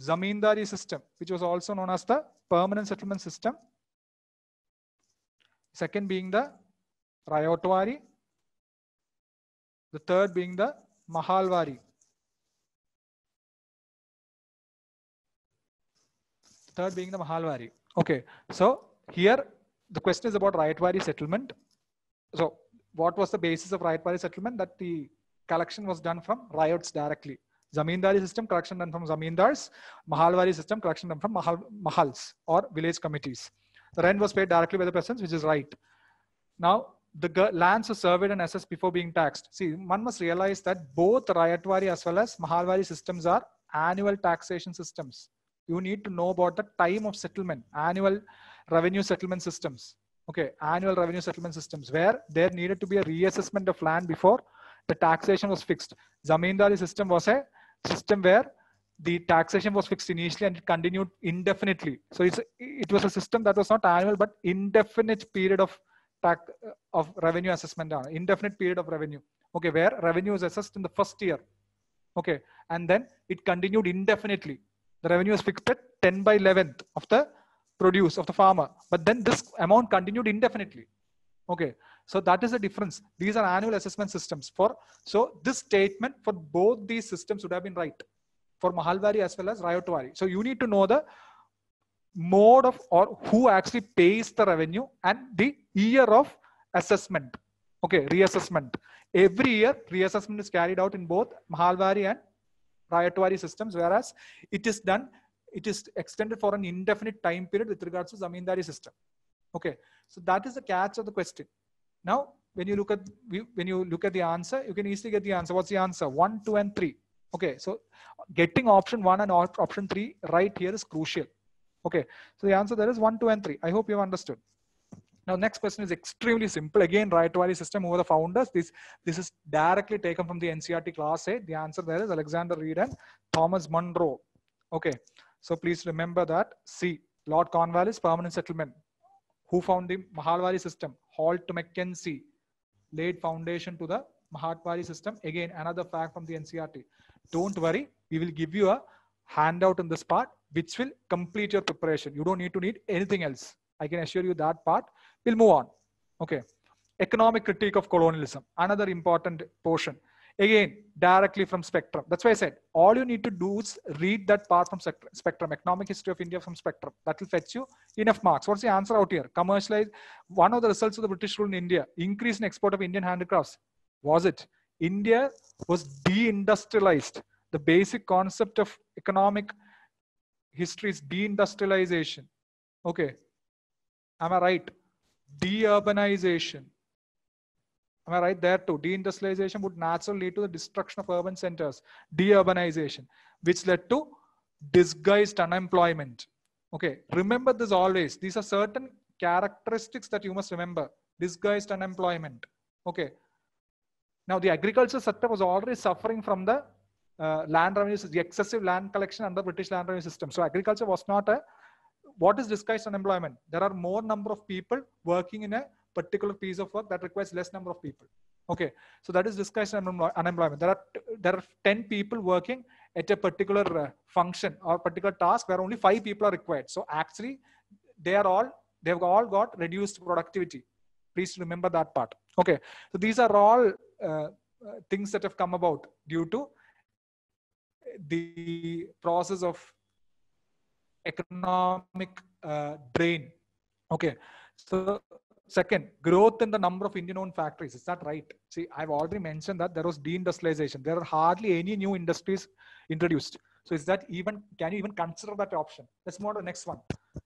Zamindari system, which was also known as the permanent settlement system. Second being the Rayotwari. The third being the Mahalwari. Third being the Mahalwari. Okay, so here the question is about Rayatwari settlement. So what was the basis of Rayatwari settlement? That the collection was done from ryots directly. Zamindari system collection done from Zamindars. Mahalwari system collection done from Mahal, Mahals or village committees. The rent was paid directly by the peasants, which is right. Now, the lands are surveyed and assessed before being taxed. See, one must realize that both Rayatwari as well as Mahalwari systems are annual taxation systems. You need to know about the time of settlement, annual revenue settlement systems. Okay, annual revenue settlement systems where there needed to be a reassessment of land before the taxation was fixed. Zamindari system was a system where the taxation was fixed initially and it continued indefinitely. So it's it was a system that was not annual but indefinite period of tax of revenue assessment, uh, indefinite period of revenue. Okay, where revenue is assessed in the first year. Okay, and then it continued indefinitely. The revenue is fixed at 10 by 11th of the produce of the farmer. But then this amount continued indefinitely. Okay, so that is the difference. These are annual assessment systems. For so this statement for both these systems would have been right for Mahalwari as well as Rayotwari. So you need to know the mode of or who actually pays the revenue and the year of assessment. Okay, reassessment. Every year, reassessment is carried out in both Mahalwari and Rayotwari systems, whereas it is done it is extended for an indefinite time period with regards to Zamindari system. Okay, so that is the catch of the question. Now, when you look at when you look at the answer, you can easily get the answer. What's the answer? One, two, and three. Okay, so getting option one and option three right here is crucial. Okay, so the answer there is one, two, and three. I hope you have understood. Now, next question is extremely simple. Again, Rayotwari system over the founders. This this is directly taken from the NCERT class 8. The answer there is Alexander Reid and Thomas Munro. Okay, so please remember that. C. Lord Cornwallis permanent settlement. Who found the Mahalwari system? Holt Mackenzie laid foundation to the Mahalwari system. Again, another fact from the NCERT. Don't worry, we will give you a handout in this part, which will complete your preparation. You don't need to need anything else. I can assure you that part. We'll move on. Okay. Economic critique of colonialism, another important portion again directly from spectrum. That's why i said all you need to do is read that part from spectrum economic history of india from spectrum. That will fetch you enough marks. What's the answer out here? Commercialize. One of the results of the british rule in india increase in export of indian handicrafts. Was it? India was deindustrialized. The basic concept of economic history is deindustrialization. Okay. Am i right? Deurbanization Am I right there too? Deindustrialization would naturally lead to the destruction of urban centers, deurbanization, which led to disguised unemployment. Okay, remember this always. These are certain characteristics that you must remember. Disguised unemployment. Okay. Now the agriculture sector was already suffering from the uh, land revenue, the excessive land collection under British land revenue system. So agriculture was not a, what is disguised unemployment? There are more number of people working in a particular piece of work that requires less number of people. Okay, so that is discussion disguised unemployment. There are there are 10 people working at a particular uh, function or particular task where only five people are required. So actually, they are all they've all got reduced productivity. Please remember that part. Okay, so these are all uh, uh things that have come about due to the process of economic uh, drain. Okay, so Second, growth in the number of Indian-owned factories. Is that right? See, I've already mentioned that there was deindustrialization. There are hardly any new industries introduced. So is that even, can you even consider that option? Let's move on to the next one.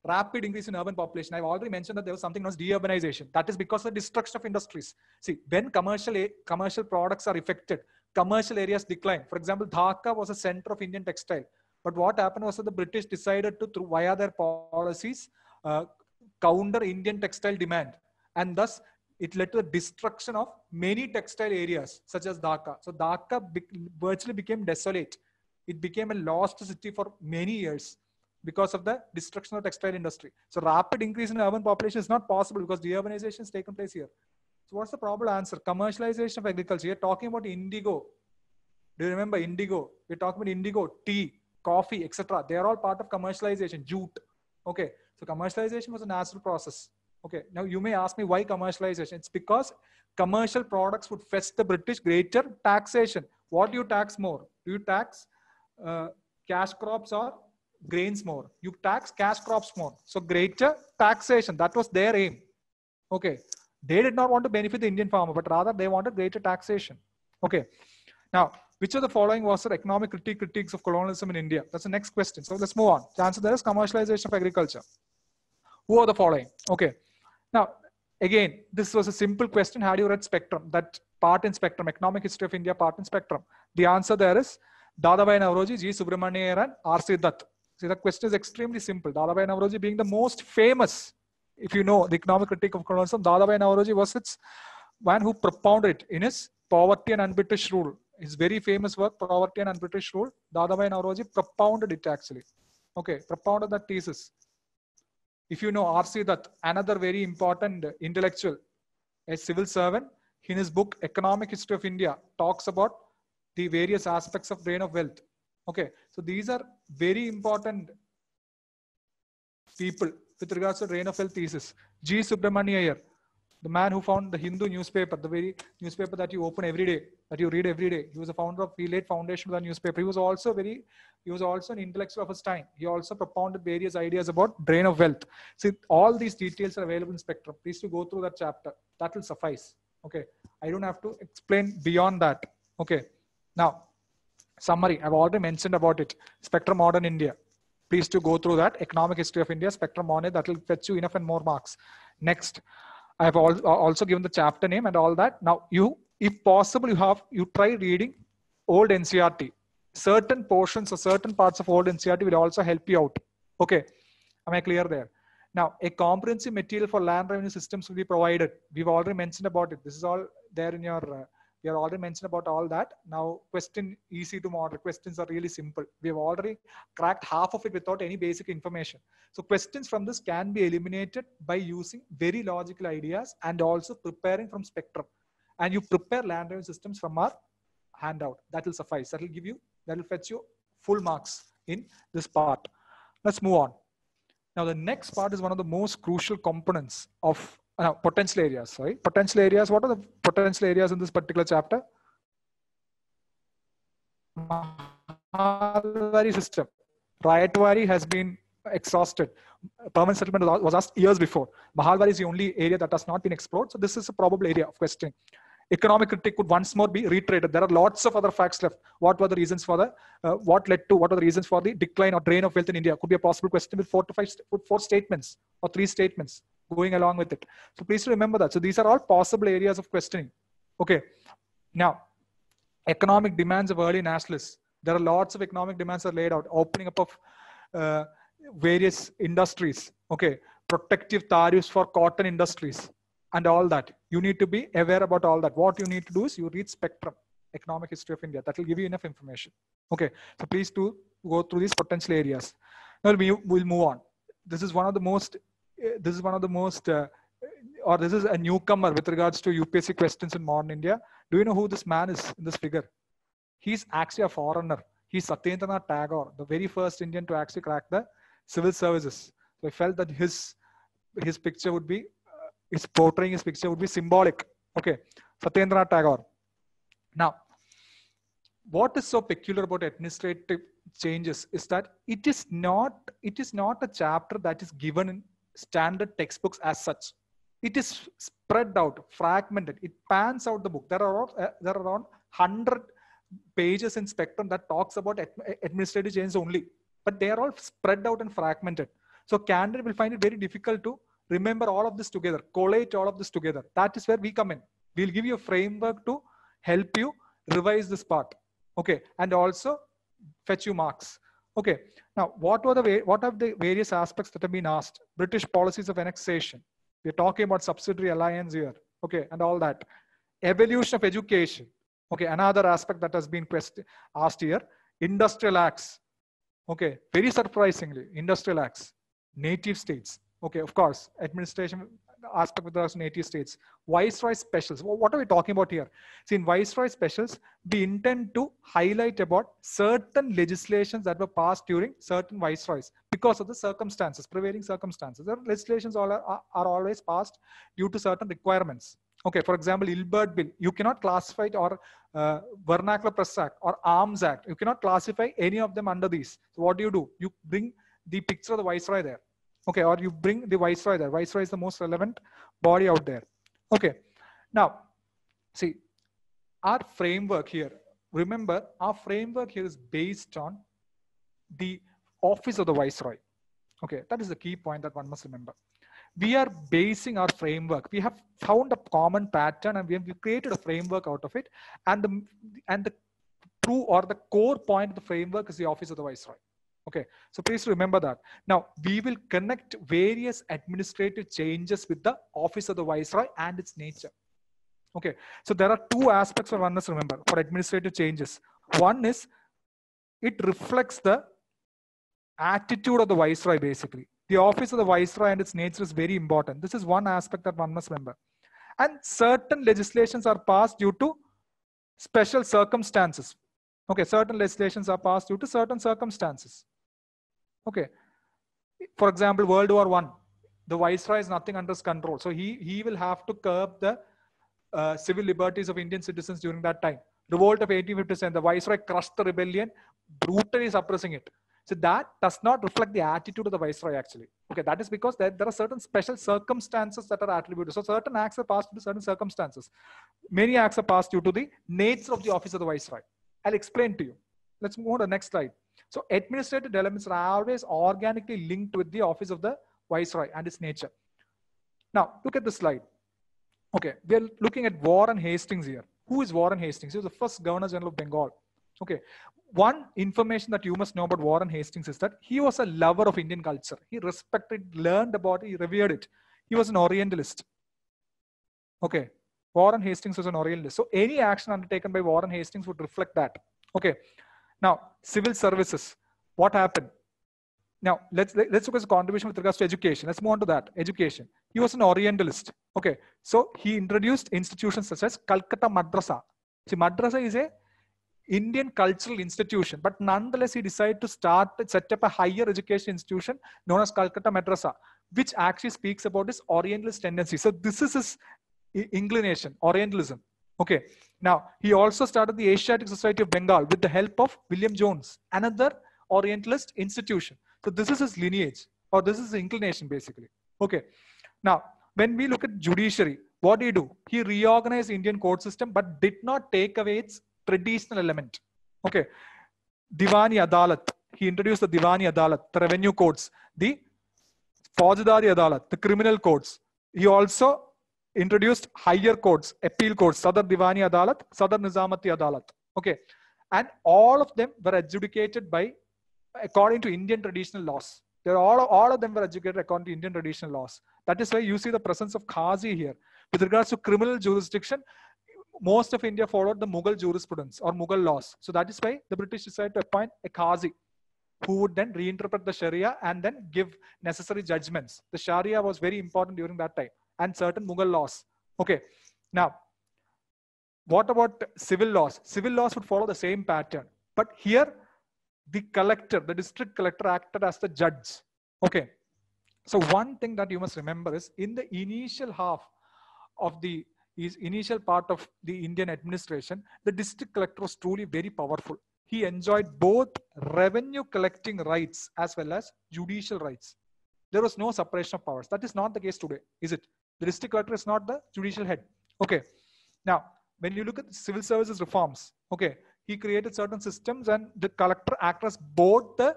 Rapid increase in urban population. I've already mentioned that there was something known as deurbanization. That is because of the destruction of industries. See, when commercial, commercial products are affected, commercial areas decline. For example, Dhaka was a center of Indian textile. But what happened was that the British decided to, through via their policies, uh, counter Indian textile demand. And thus, it led to the destruction of many textile areas, such as Dhaka. So Dhaka be virtually became desolate. It became a lost city for many years because of the destruction of textile industry. So rapid increase in urban population is not possible because deurbanization has taken place here. So what's the probable answer? Commercialization of agriculture. You're talking about indigo. Do you remember indigo? We're talking about indigo, tea, coffee, etc. They are all part of commercialization, jute. Okay. So commercialization was a natural process. Okay. Now you may ask me why commercialization? It's because commercial products would fetch the British greater taxation. What do you tax more? Do you tax uh, cash crops or grains more? You tax cash crops more. So greater taxation. That was their aim. Okay. They did not want to benefit the Indian farmer, but rather they wanted greater taxation. Okay. Now, which of the following was the economic critique critiques of colonialism in India? That's the next question. So let's move on. The answer there is commercialization of agriculture. Who are the following? Okay. Now, again, this was a simple question. Had you read Spectrum, that part in Spectrum, Economic History of India part in Spectrum? The answer there is Dadabhai Naoroji, G. Subramanian, and R.C. Dutt. See, the question is extremely simple. Dadabhai Naoroji being the most famous if you know the economic critique of colonialism, Dadabhai Naoroji was its one who propounded it in his Poverty and Un-British Rule. His very famous work, Poverty and Un-British Rule, Dadabhai Naoroji propounded it actually. Okay, propounded that thesis. If you know R.C. Dutt, another very important intellectual, a civil servant, in his book Economic History of India, talks about the various aspects of drain of wealth. Okay, so these are very important people with regards to drain of wealth thesis. G. Subramania Iyer, the man who found the Hindu newspaper, the very newspaper that you open every day, that you read every day. He was a founder of, he laid foundation of the newspaper. He was also very, he was also an intellectual of his time. He also propounded various ideas about drain of wealth. See, all these details are available in Spectrum. Please to go through that chapter. That will suffice. Okay. I don't have to explain beyond that. Okay. Now, summary. I've already mentioned about it. Spectrum Modern India please to go through that economic history of India spectrum it. That will fetch you enough and more marks. Next, I have also given the chapter name and all that. Now you, if possible, you have, you try reading old NCERT. Certain portions or certain parts of old NCERT will also help you out. Okay. Am I clear there? Now, a comprehensive material for land revenue systems will be provided. We've already mentioned about it. This is all there in your uh, we have already mentioned about all that. Now, question easy to model. Questions are really simple. We have already cracked half of it without any basic information. So questions from this can be eliminated by using very logical ideas and also preparing from spectrum. And you prepare land systems from our handout. That will suffice. That will give you, that will fetch you full marks in this part. Let's move on. Now, the next part is one of the most crucial components of uh, potential areas, sorry. Potential areas, what are the potential areas in this particular chapter? Mahalwari system. Rayatwari has been exhausted. Permanent settlement was asked years before. Mahalwari is the only area that has not been explored. So this is a probable area of questioning. Economic critique could once more be reiterated. There are lots of other facts left. What were the reasons for the, uh, what led to, what are the reasons for the decline or drain of wealth in India? Could be a possible question with four to five, four statements or three statements going along with it. So please remember that. So these are all possible areas of questioning. Okay. Now, economic demands of early nationalists. There are lots of economic demands are laid out. Opening up of uh, various industries. Okay. Protective tariffs for cotton industries and all that. You need to be aware about all that. What you need to do is you read Spectrum, Economic History of India. That will give you enough information. Okay. So please do go through these potential areas. Now we will move on. This is one of the most this is one of the most, uh, or this is a newcomer with regards to UPSC questions in modern India. Do you know who this man is in this figure? He's actually a foreigner. He's Satyendranath Tagore, the very first Indian to actually crack the civil services. So I felt that his his picture would be, uh, his portraying his picture would be symbolic. Okay, Satyendranath Tagore. Now, what is so peculiar about administrative changes is that it is not it is not a chapter that is given in standard textbooks as such. it is spread out, fragmented. It pans out the book. There are uh, there are around hundred pages in Spectrum that talks about ad- administrative change only, but they are all spread out and fragmented. So candidate will find it very difficult to remember all of this together, collate all of this together. That is where we come in. We'll give you a framework to help you revise this part. Okay, and also fetch you marks. Okay, now what were the what are the various aspects that have been asked? British policies of annexation. We're talking about subsidiary alliance here. Okay, and all that. Evolution of education. Okay, another aspect that has been asked here. Industrial acts. Okay, very surprisingly, industrial acts. Native states. Okay, of course, administration with regards to native states. Viceroy specials. Wh- What are we talking about here? See, in Viceroy specials, we intend to highlight about certain legislations that were passed during certain viceroys because of the circumstances, prevailing circumstances. The legislations all are, are- are always passed due to certain requirements. Okay, for example, Ilbert Bill, you cannot classify it or uh, Vernacular Press Act or Arms Act. You cannot classify any of them under these. So what do you do? You bring the picture of the viceroy there. Okay, or you bring the viceroy there. Viceroy is the most relevant body out there. Okay, now see our framework here. Remember, our framework here is based on the office of the viceroy. Okay, that is the key point that one must remember. We are basing our framework. We have found a common pattern and we have created a framework out of it. And the and the true or the core point of the framework is the office of the viceroy. Okay, so please remember that. Now we will connect various administrative changes with the office of the viceroy and its nature. Okay, so there are two aspects for one must remember for administrative changes. One is it reflects the attitude of the viceroy basically. The office of the viceroy and its nature is very important. This is one aspect that one must remember. And certain legislations are passed due to special circumstances. Okay, certain legislations are passed due to certain circumstances. Okay. For example, World War One, the viceroy is nothing under his control. So he, he will have to curb the uh, civil liberties of Indian citizens during that time. Revolt of 1857, the viceroy crushed the rebellion, brutally suppressing it. So that does not reflect the attitude of the viceroy actually. Okay, that is because there, there are certain special circumstances that are attributed. So certain acts are passed due to certain circumstances. Many acts are passed due to the nature of the office of the viceroy. I'll explain to you. Let's move on to the next slide. So administrative developments are always organically linked with the office of the viceroy and its nature. Now look at the slide. Okay, we are looking at Warren Hastings here. Who is Warren Hastings? He was the first Governor General of Bengal. Okay, one information that you must know about Warren Hastings is that he was a lover of Indian culture. He respected, learned about it, he revered it. He was an Orientalist. Okay, Warren Hastings was an Orientalist. So any action undertaken by Warren Hastings would reflect that. Okay, now civil services. What happened? Now let's let's look at his contribution with regards to education. Let's move on to that. Education. He was an Orientalist. Okay, so he introduced institutions such as Calcutta Madrasa. See, Madrasa is a Indian cultural institution, but nonetheless he decided to start set up a higher education institution known as Calcutta Madrasa, which actually speaks about his Orientalist tendency. So this is his inclination, Orientalism. Okay. Now he also started the Asiatic Society of Bengal with the help of William Jones, another Orientalist institution. So this is his lineage, or this is his inclination basically. Okay. Now when we look at judiciary, what he do? He reorganized Indian court system, but did not take away its traditional element. Okay. Diwani Adalat. He introduced the Diwani Adalat, the revenue courts, the Faujadari Adalat, the criminal courts. He also introduced higher courts, appeal courts, Sadar Diwani Adalat, Sadar Nizamati Adalat. Okay. And all of them were adjudicated by, according to Indian traditional laws. They're all, all of them were adjudicated according to Indian traditional laws. That is why you see the presence of Qazi here. With regards to criminal jurisdiction, most of India followed the Mughal jurisprudence or Mughal laws. So that is why the British decided to appoint a Qazi who would then reinterpret the Sharia and then give necessary judgments. The Sharia was very important during that time and certain Mughal laws. Okay. Now, what about civil laws? Civil laws would follow the same pattern. But here, the collector, the district collector acted as the judge. Okay. So one thing that you must remember is in the initial half of the is initial part of the Indian administration, the district collector was truly very powerful. He enjoyed both revenue collecting rights as well as judicial rights. There was no separation of powers. That is not the case today, is it? The district collector is not the judicial head. Okay. Now, when you look at civil services reforms, okay, he created certain systems and the collector acts as both the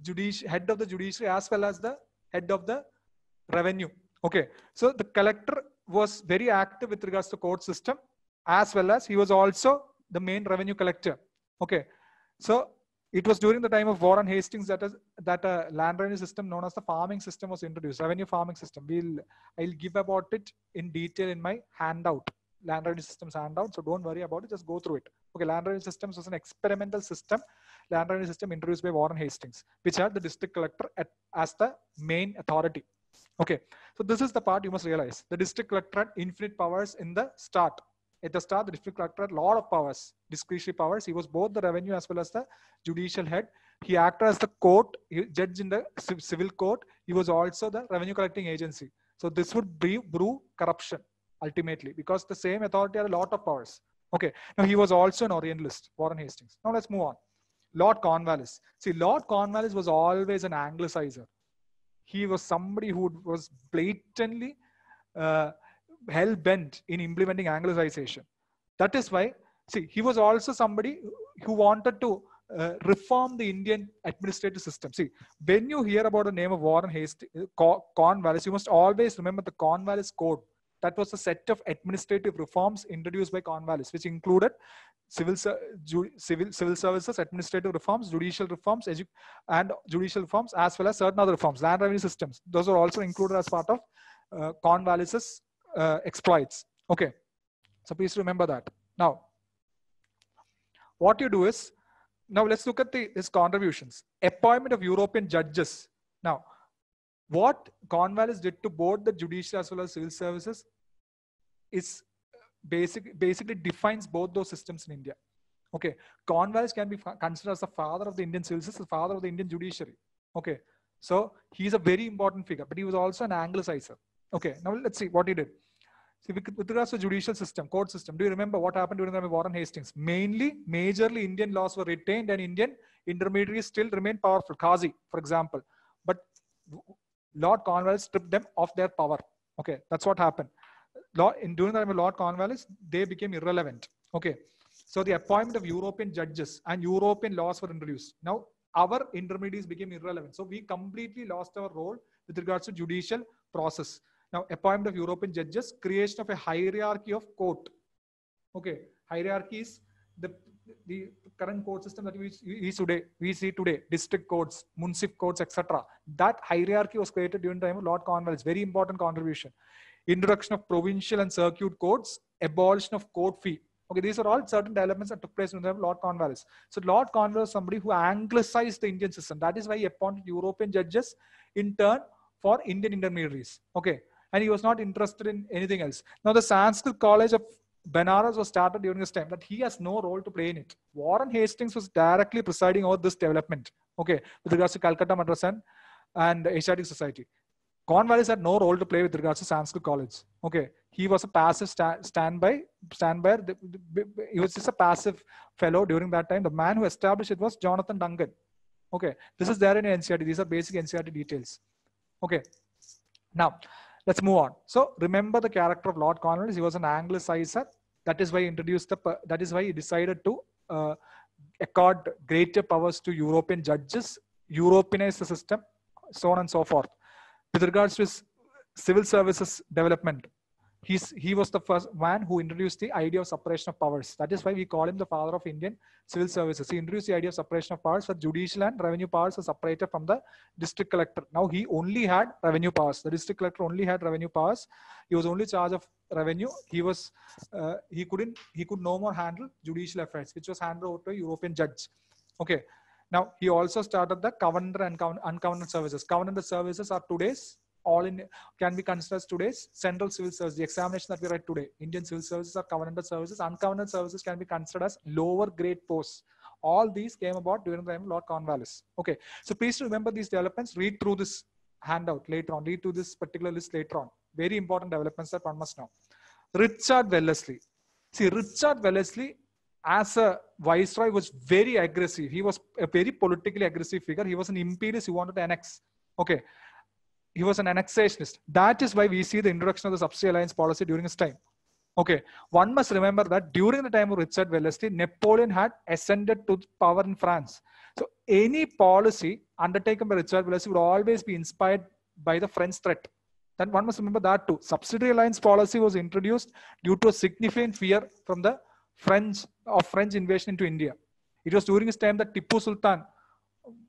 judicial head of the judiciary as well as the head of the revenue. Okay. So the collector was very active with regards to court system as well as he was also the main revenue collector. Okay. So it was during the time of Warren Hastings that is, that a land revenue system known as the farming system was introduced, revenue farming system. We'll I'll give about it in detail in my handout, land revenue systems handout. So don't worry about it, just go through it. Okay, land revenue systems was an experimental system, land revenue system introduced by Warren Hastings, which had the district collector at, as the main authority. Okay, so this is the part you must realize. The district collector had infinite powers in the start at the start, the district collector had a lot of powers, discretionary powers. He was both the revenue as well as the judicial head. He acted as the court judge in the civil court. He was also the revenue collecting agency. So this would brew corruption ultimately because the same authority had a lot of powers. Okay. Now he was also an Orientalist, Warren Hastings. Now let's move on. Lord Cornwallis. See, Lord Cornwallis was always an Anglicizer. He was somebody who was blatantly uh, hell bent in implementing Anglicization. That is why, see, he was also somebody who wanted to uh, reform the Indian administrative system. See, when you hear about the name of Warren Hastings, uh, Cornwallis, you must always remember the Cornwallis Code. That was a set of administrative reforms introduced by Cornwallis, which included civil, civil, civil services, administrative reforms, judicial reforms, and judicial reforms, as well as certain other reforms, land revenue systems. Those are also included as part of uh, Cornwallis's uh, exploits. Okay, so please remember that. Now, what you do is, now let's look at the, his contributions. Appointment of European judges. Now, what Cornwallis did to both the judicial as well as civil services is basic, basically defines both those systems in India. Okay, Cornwallis can be considered as the father of the Indian civil system, the father of the Indian judiciary. Okay, so he's a very important figure, but he was also an Anglicizer. Okay, now let's see what he did. See, with regards to judicial system, court system, do you remember what happened during the Warren Hastings? Mainly, majorly Indian laws were retained and Indian intermediaries still remain powerful. Qazi, for example. But Lord Cornwallis stripped them of their power. Okay, that's what happened. In during the time of Lord Cornwallis, they became irrelevant. Okay, so the appointment of European judges and European laws were introduced. Now, our intermediaries became irrelevant. So we completely lost our role with regards to judicial process. Now, appointment of European judges, creation of a hierarchy of court. Okay, hierarchy is the, the current court system that we, we, today, we see today, district courts, municipal courts, etc. That hierarchy was created during the time of Lord Cornwallis. Very important contribution. Introduction of provincial and circuit courts, abolition of court fee. Okay, these are all certain developments that took place in the time of Lord Cornwallis. So Lord Cornwallis is somebody who anglicized the Indian system. That is why he appointed European judges in turn for Indian intermediaries. Okay, and he was not interested in anything else. Now, the Sanskrit College of Benares was started during this time, but he has no role to play in it. Warren Hastings was directly presiding over this development, okay, with regards to Calcutta Madrasa and the Asiatic Society. Cornwallis had no role to play with regards to Sanskrit College. Okay, he was a passive sta- standby, standby. He was just a passive fellow during that time. The man who established it was Jonathan Duncan. Okay, this is there in NCERT. These are basic NCERT details. Okay, now Let's move on. So remember the character of Lord Cornwallis. He was an Anglicizer. That is why he introduced the. That is why he decided to uh, accord greater powers to European judges, Europeanize the system, so on and so forth. With regards to his civil services development, he's he was the first man who introduced the idea of separation of powers. That is why we call him the father of Indian civil services. He introduced the idea of separation of powers, where judicial and revenue powers are separated from the district collector. Now he only had revenue powers. The district collector only had revenue powers. He was only charge of revenue. He was uh, he couldn't he could no more handle judicial affairs, which was handled over to a European judge. Okay. Now he also started the covenant and uncovenanted services. Covenanted services are today's all in can be considered as today's central civil service. The examination that we write today, Indian civil services are covenanted services. Uncovenanted services can be considered as lower grade posts. All these came about during the time of Lord Cornwallis. Okay, so please remember these developments. Read through this handout later on. Read through this particular list later on. Very important developments that one must know. Richard Wellesley. See, Richard Wellesley as a viceroy was very aggressive. He was a very politically aggressive figure. He was an imperialist. He wanted to annex. Okay he was an annexationist. That is why we see the introduction of the subsidy alliance policy during his time. Okay, one must remember that during the time of Richard Wellesley, Napoleon had ascended to power in France. So any policy undertaken by Richard Wellesley would always be inspired by the French threat. Then one must remember that too. Subsidiary alliance policy was introduced due to a significant fear from the French of French invasion into India. It was during his time that Tipu Sultan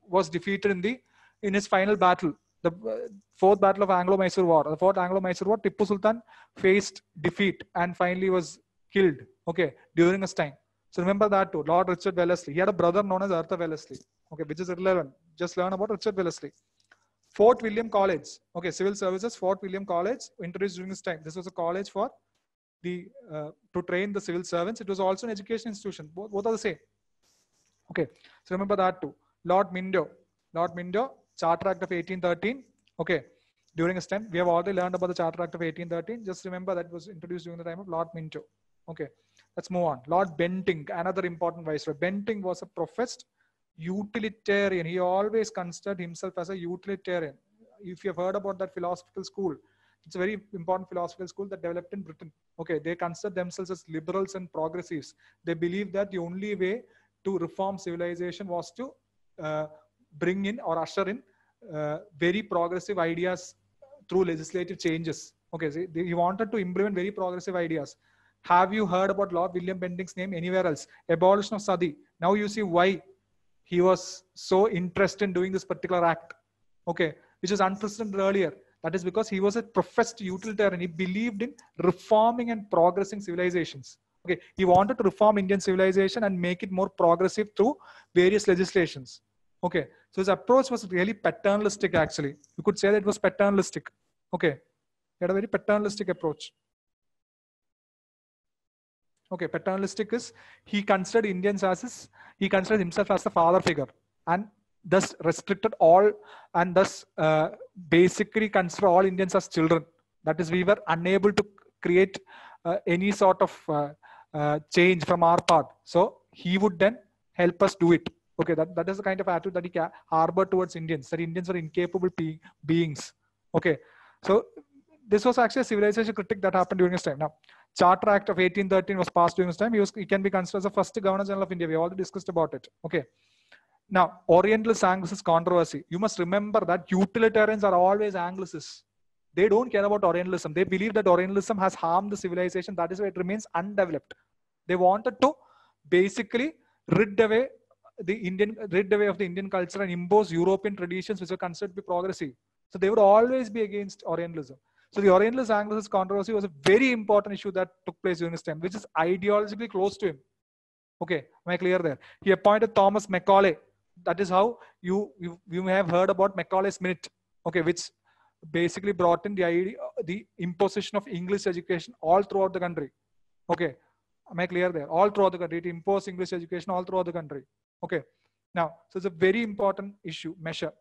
was defeated in the in his final battle the uh, fourth battle of Anglo-Mysore War, the fourth Anglo-Mysore War, Tipu Sultan faced defeat and finally was killed. Okay, during his time. So remember that too. Lord Richard Wellesley. He had a brother known as Arthur Wellesley. Okay, which is irrelevant. Just learn about Richard Wellesley. Fort William College. Okay, Civil Services, Fort William College, introduced during this time. This was a college for the uh, to train the civil servants. It was also an education institution. Both, both are the same. Okay, so remember that too. Lord Minto. Lord Minto Charter Act of 1813. Okay, during this time, we have already learned about the Charter Act of 1813. Just remember that was introduced during the time of Lord Minto. Okay, let's move on. Lord Bentinck, another important viceroy. Bentinck was a professed utilitarian. He always considered himself as a utilitarian. If you have heard about that philosophical school, it's a very important philosophical school that developed in Britain. Okay, they consider themselves as liberals and progressives. They believe that the only way to reform civilization was to uh, bring in or usher in uh, very progressive ideas through legislative changes. Okay, so he wanted to implement very progressive ideas. Have you heard about Lord William Bentinck's name anywhere else? Abolition of sati. Now you see why he was so interested in doing this particular act. Okay, which was unprecedented earlier. That is because he was a professed utilitarian. He believed in reforming and progressing civilizations. Okay, he wanted to reform Indian civilization and make it more progressive through various legislations. Okay, so his approach was really paternalistic, actually. You could say that it was paternalistic. Okay. He had a very paternalistic approach. Okay, paternalistic is he considered Indians as his, he considered himself as the father figure and thus restricted all and thus uh, basically consider all Indians as children. That is, we were unable to create uh, any sort of uh, uh change from our part. So he would then help us do it. Okay, that, that is the kind of attitude that he harbored towards Indians, that Indians are incapable be beings. Okay, so this was actually a civilization critic that happened during his time. Now, Charter Act of 1813 was passed during his time. He, was, he can be considered as the first Governor General of India. We already discussed about it. Okay. Now, Orientalist Anglicist controversy. You must remember that utilitarians are always Anglicists. They don't care about Orientalism. They believe that Orientalism has harmed the civilization. That is why it remains undeveloped. They wanted to basically rid away the Indian rid away of the Indian culture and impose European traditions which were considered to be progressive. So they would always be against Orientalism. So the Orientalist Anglicist controversy was a very important issue that took place during his time, which is ideologically close to him. Okay, am I clear there? He appointed Thomas Macaulay. That is how you you, you may have heard about Macaulay's Minute. Okay, which basically brought in the idea, the imposition of English education all throughout the country. Okay, am I clear there? All throughout the country, it imposed English education all throughout the country. Okay. Now, so it's a very important issue, measure.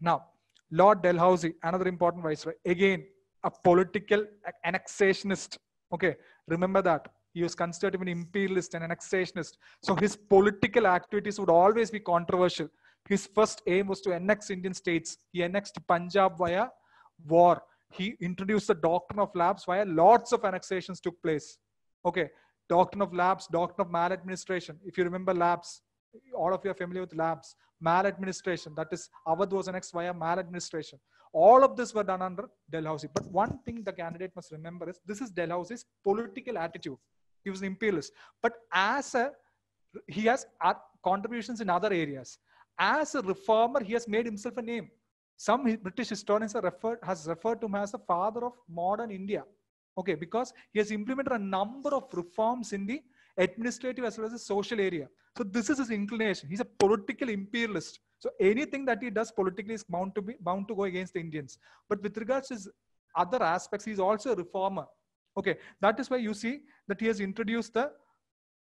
Now, Lord Dalhousie, another important viceroy, again, a political annexationist. Okay, remember that. He was considered to be an imperialist and annexationist. So his political activities would always be controversial. His first aim was to annex Indian states. He annexed Punjab via war. He introduced the doctrine of lapse via lots of annexations took place. Okay, doctrine of lapse, doctrine of maladministration. If you remember lapse, all of you are familiar with lapse, maladministration. That is, Awadh was annexed via maladministration. All of this were done under Dalhousie. But one thing the candidate must remember is this is Dalhousie's political attitude. He was an imperialist. But as a, he has contributions in other areas. As a reformer, he has made himself a name. Some British historians have referred, has referred to him as the father of modern India. Okay, because he has implemented a number of reforms in the administrative as well as the social area. So this is his inclination. He's a political imperialist. So anything that he does politically is bound to be bound to go against the Indians. But with regards to his other aspects, he's also a reformer. Okay, that is why you see that he has introduced the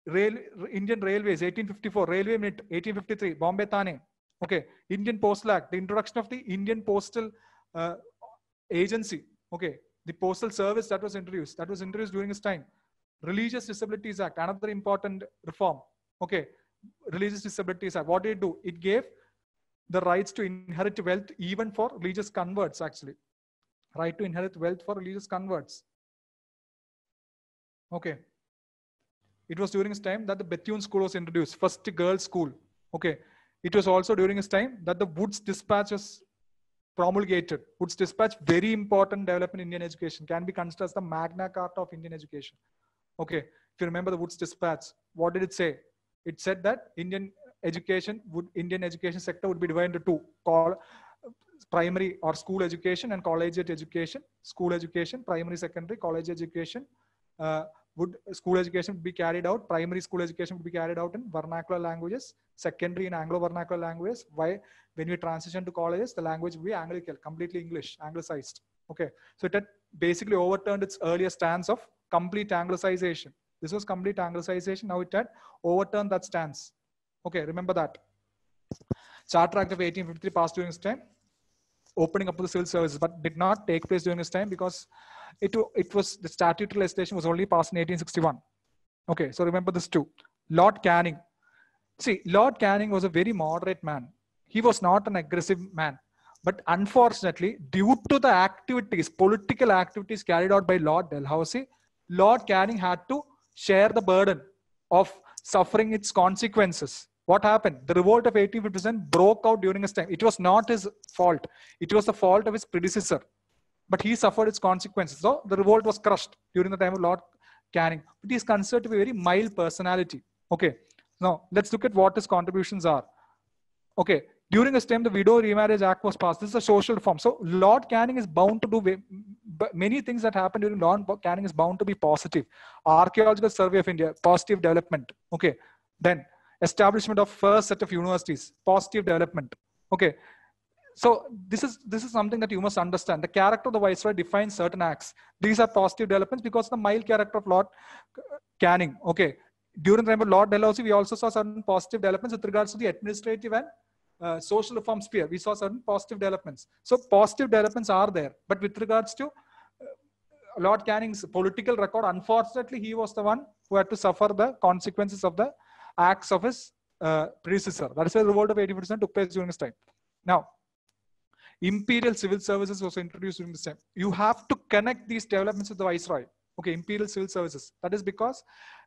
rail Indian Railways 1854, Railway Minute 1853, Bombay Thane. Okay, Indian Postal Act, the introduction of the Indian Postal uh, Agency. Okay, the postal service that was introduced. That was introduced during his time. Religious Disabilities Act, another important reform. Okay, Religious Disabilities Act. What did it do? It gave the rights to inherit wealth even for religious converts, actually. Right to inherit wealth for religious converts. Okay. It was during his time that the Bethune school was introduced, first girls' school. Okay. It was also during his time that the Woods Dispatch was promulgated. Woods Dispatch, very important development in Indian education, can be considered as the Magna Carta of Indian education. Okay. If you remember the Woods Dispatch, what did it say? It said that Indian education would Indian education sector would be divided into two called primary or school education and collegiate education. School education, primary, secondary, college education. Uh, would school education be carried out primary school education would be carried out in vernacular languages secondary in anglo vernacular languages why when we transition to colleges the language will be anglican completely english anglicized okay so it had basically overturned its earlier stance of complete anglicization this was complete anglicization now it had overturned that stance okay remember that charter act of 1853 passed during this time opening up the civil services, but did not take place during his time because it, it was the statutory legislation was only passed in 1861. Okay, so remember this too. Lord Canning. See, Lord Canning was a very moderate man. He was not an aggressive man. But unfortunately, due to the activities, political activities carried out by Lord Dalhousie, Lord Canning had to share the burden of suffering its consequences. What happened? The revolt of 1857 broke out during his time. It was not his fault. It was the fault of his predecessor. But he suffered its consequences. So the revolt was crushed during the time of Lord Canning. But he is considered to be a very mild personality. Okay. Now let's look at what his contributions are. Okay. During his time, the Widow Remarriage Act was passed. This is a social reform. So Lord Canning is bound to do many things that happened during Lord Canning is bound to be positive. Archaeological Survey of India, positive development. Okay. Then establishment of first set of universities, positive development. Okay. So this is this is something that you must understand. The character of the viceroy defines certain acts. These are positive developments because the mild character of Lord Canning. Okay. During the time of Lord Dalhousie, we also saw certain positive developments with regards to the administrative and uh, social reform sphere. We saw certain positive developments. So positive developments are there. But with regards to uh, Lord Canning's political record, unfortunately, he was the one who had to suffer the consequences of the acts of his uh, predecessor. That is why the revolt of 80% took place during this time. Now, imperial civil services was introduced during this time. You have to connect these developments with the viceroy. Okay, imperial civil services. That is because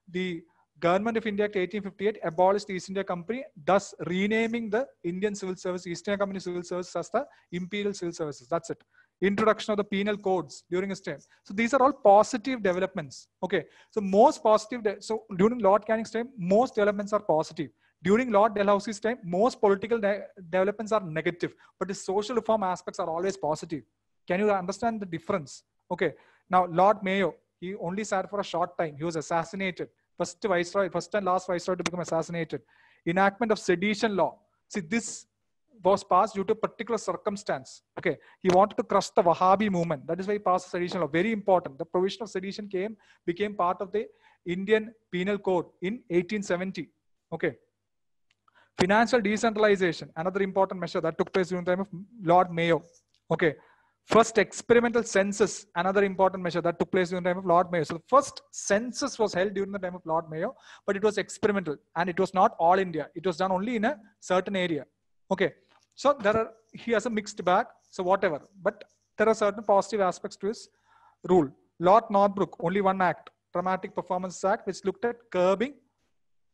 the Government of India Act 1858 abolished the East India Company, thus renaming the Indian Civil Service, East India Company Civil Service as the Imperial Civil Services. That's it introduction of the penal codes during his time. So these are all positive developments. Okay. So most positive. so during Lord Canning's time, most developments are positive. During Lord Dalhousie's time, most political de developments are negative, but the social reform aspects are always positive. Can you understand the difference? Okay. Now Lord Mayo, he only sat for a short time. He was assassinated. First viceroy, first and last viceroy to become assassinated. Enactment of sedition law. See, this was passed due to a particular circumstance. Okay, he wanted to crush the Wahhabi movement. That is why he passed sedition law. Very important. The provision of sedition came became part of the Indian Penal Code in 1870. Okay. Financial decentralization, another important measure that took place during the time of Lord Mayo. Okay. First experimental census, another important measure that took place during the time of Lord Mayo. So the first census was held during the time of Lord Mayo, but it was experimental and it was not all India. It was done only in a certain area. Okay. So there are, he has a mixed bag. So whatever, but there are certain positive aspects to his rule. Lord Northbrook, only one act, Dramatic Performance Act, which looked at curbing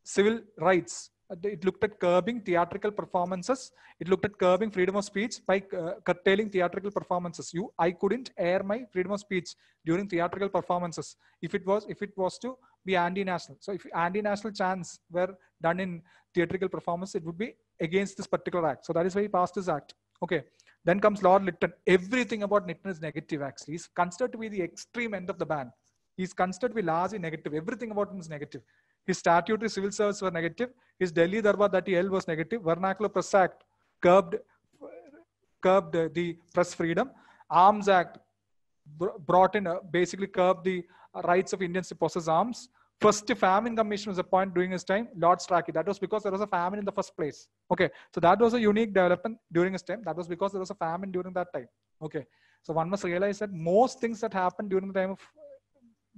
civil rights. It looked at curbing theatrical performances. It looked at curbing freedom of speech by uh, curtailing theatrical performances. You, I couldn't air my freedom of speech during theatrical performances if it was if it was to be anti-national. So if anti-national chants were done in theatrical performance, it would be against this particular act. So that is why he passed this act. Okay. Then comes Lord Lytton. Everything about Lytton is negative, actually. He's considered to be the extreme end of the ban. He's considered to be largely negative. Everything about him is negative. His statutory civil service were negative. His Delhi Darbar that he held was negative. Vernacular Press Act curbed, curbed the press freedom. Arms Act brought in, uh, basically curbed the rights of Indians to possess arms. First famine commission was appointed during his time, Lord Strachey. That was because there was a famine in the first place. Okay, so that was a unique development during his time. That was because there was a famine during that time. Okay, so one must realize that most things that happened during the time of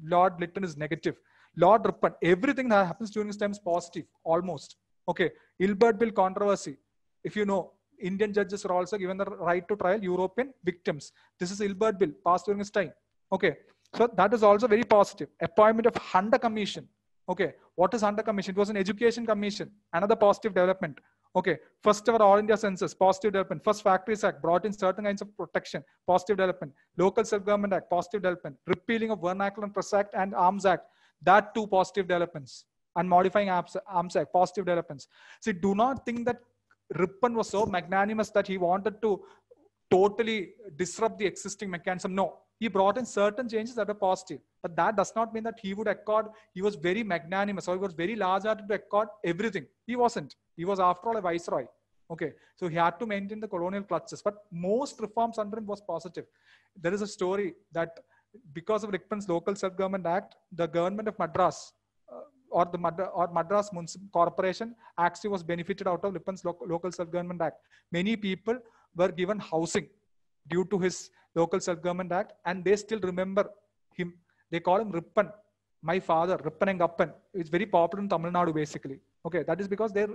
Lord Lytton is negative. Lord Ripon, everything that happens during his time is positive, almost. Okay, Ilbert Bill controversy. If you know, Indian judges are also given the right to trial European victims. This is Ilbert Bill passed during his time. Okay, so that is also very positive. Appointment of Hunter Commission. Okay, what is Hunter Commission? It was an education commission. Another positive development. Okay, first ever All India census, positive development. First Factories Act brought in certain kinds of protection, positive development. Local Self-Government Act, positive development. Repealing of Vernacular and Press Act and Arms Act, that two positive developments. And modifying Act, positive developments. See, do not think that Ripon was so magnanimous that he wanted to totally disrupt the existing mechanism. No, he brought in certain changes that are positive, but that does not mean that he would accord, he was very magnanimous or he was very large-hearted to accord everything. He wasn't. He was after all a viceroy. Okay, so he had to maintain the colonial clutches, but most reforms under him was positive. There is a story that because of Ripon's Local Self-Government Act, the government of Madras uh, or the or Madras Municipal Corporation actually was benefited out of Ripon's lo Local Self-Government Act. Many people were given housing due to his Local Self-Government Act, and they still remember him. They call him Ripon, my father, Ripon and Gappan. It's very popular in Tamil Nadu, basically. Okay, that is because they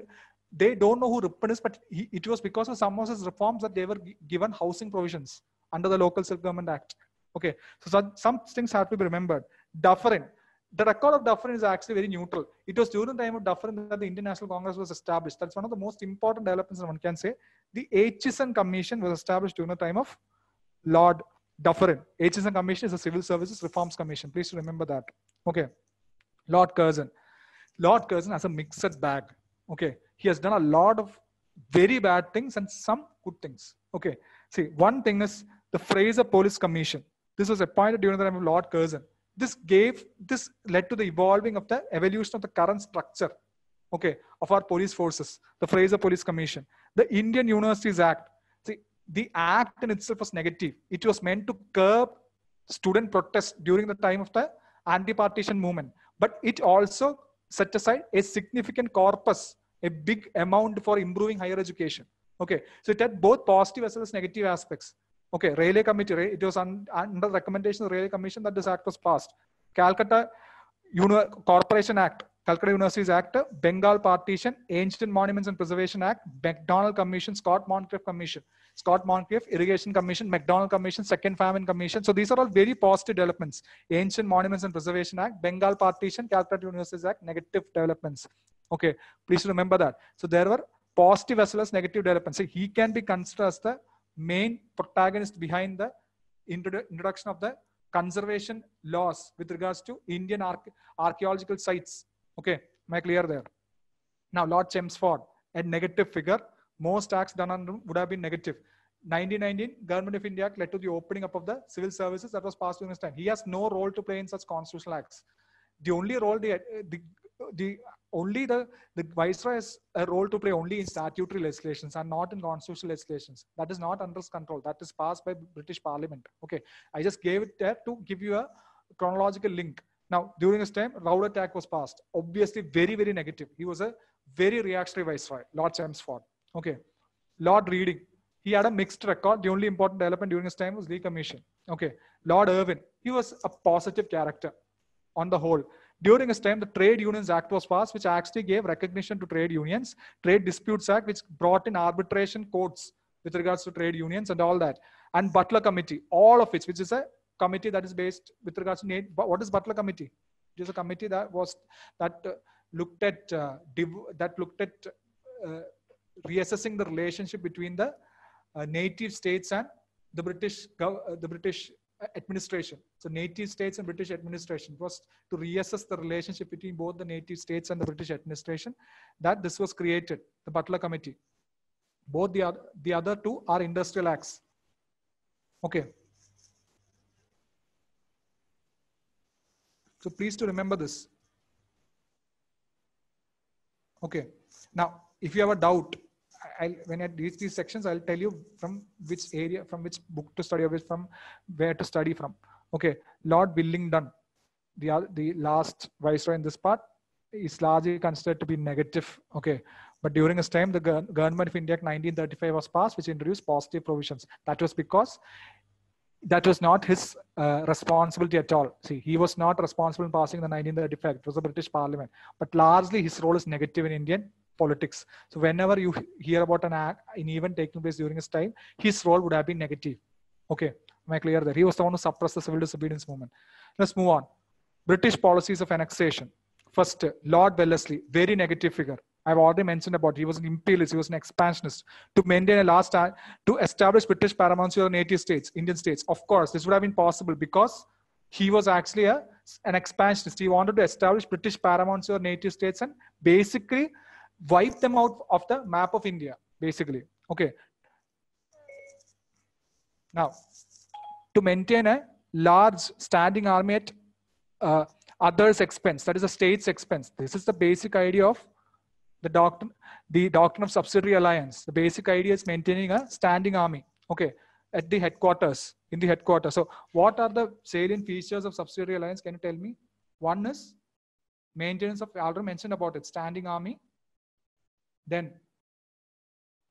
they don't know who Ripon is, but he, it was because of some of his reforms that they were given housing provisions under the Local Self-Government Act. Okay, so some, some things have to be remembered. Dufferin, the record of Dufferin is actually very neutral. It was during the time of Dufferin that the Indian National Congress was established. That's one of the most important developments one can say. The Aitchison Commission was established during the time of Lord Dufferin. Aitchison Commission is a Civil Services Reforms Commission. Please remember that. Okay. Lord Curzon. Lord Curzon has a mixed bag. Okay. He has done a lot of very bad things and some good things. Okay. See, one thing is the Fraser Police Commission. This was appointed during the time of Lord Curzon. This gave, this led to the evolving of the evolution of the current structure, okay, of our police forces, the Fraser Police Commission. The Indian Universities Act, see, the act in itself was negative. It was meant to curb student protest during the time of the anti-partition movement. But it also set aside a significant corpus, a big amount for improving higher education. Okay, so it had both positive as well as negative aspects. Okay, Raleigh Committee, it was un, under recommendation of the Raleigh Commission that this act was passed. Calcutta Uni Corporation Act, Calcutta Universities Act, Bengal Partition, Ancient Monuments and Preservation Act, MacDonnell Commission, Scott Moncrieff Commission, Scott Moncrieff Irrigation Commission, MacDonnell Commission, Second Famine Commission. So these are all very positive developments. Ancient Monuments and Preservation Act, Bengal Partition, Calcutta Universities Act, negative developments. Okay, please remember that. So there were positive as well as negative developments. So he can be considered as the main protagonist behind the introduction of the conservation laws with regards to Indian archaeological sites. Okay, am I clear there? Now, Lord Chelmsford, a negative figure. Most acts done on him would have been negative. 1919, Government of India led to the opening up of the civil services that was passed during his time. He has no role to play in such constitutional acts. The only role the, the, the only the, the viceroy has a role to play only in statutory legislations and not in constitutional legislations. That is not under his control. That is passed by British Parliament. Okay, I just gave it there to give you a chronological link. Now, during his time, Rowlatt Act was passed. Obviously, very, very negative. He was a very reactionary viceroy, Lord Chelmsford. Okay, Lord Reading. He had a mixed record. The only important development during his time was Lee Commission. Okay, Lord Irwin. He was a positive character on the whole. During his time, the Trade Unions Act was passed, which actually gave recognition to trade unions. Trade Disputes Act, which brought in arbitration courts with regards to trade unions and all that. And Butler Committee, all of which, which is a committee that is based with regards to what is Butler Committee? It is a committee that was that uh, looked at uh, that looked at uh, reassessing the relationship between the uh, native states and the British uh, the British administration. So native states and British administration was to reassess the relationship between both the native states and the British administration that this was created, the Butler Committee. Both the, other, the other two are industrial acts. Okay. So please to remember this. Okay. Now, if you have a doubt, I'll, when I reach these sections, I'll tell you from which area, from which book to study, or from where to study from. Okay, Lord Willingdon, the the last viceroy in this part, is largely considered to be negative. Okay, but during his time, the government of India Act 1935 was passed, which introduced positive provisions. That was because that was not his uh, responsibility at all. See, he was not responsible in passing the 1935 Act. It was the British Parliament. But largely, his role is negative in Indian politics. So whenever you hear about an act, an event taking place during his time, his role would have been negative. Okay, am I clear there? He was the one who suppressed the civil disobedience movement. Let's move on. British policies of annexation. First, Lord Wellesley, very negative figure. I've already mentioned about he was an imperialist, he was an expansionist. To maintain a last time, to establish British paramountcy over native states, Indian states. Of course, this would have been possible because he was actually a, an expansionist. He wanted to establish British paramountcy over native states and basically wipe them out of the map of India, basically. Okay. Now, to maintain a large standing army at uh, others' expense, that is a state's expense. This is the basic idea of the doctrine, the doctrine of subsidiary alliance. The basic idea is maintaining a standing army. Okay, at the headquarters, in the headquarters. So, what are the salient features of subsidiary alliance? Can you tell me? One is maintenance of, I already mentioned about it, standing army. Then,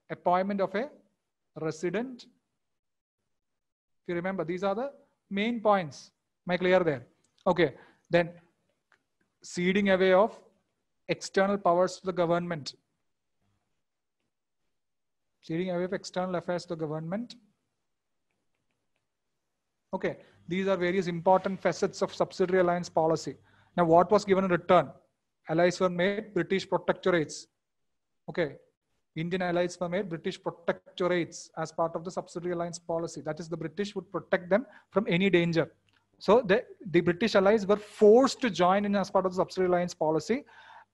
appointment of a resident. If you remember, these are the main points. Am I clear there? Okay. Then, ceding away of external powers to the government. Ceding away of external affairs to the government. Okay, these are various important facets of subsidiary alliance policy. Now, what was given in return? Allies were made British protectorates. Okay, Indian allies were made British protectorates as part of the subsidiary alliance policy. That is, the British would protect them from any danger. So the, the British allies were forced to join in as part of the subsidiary alliance policy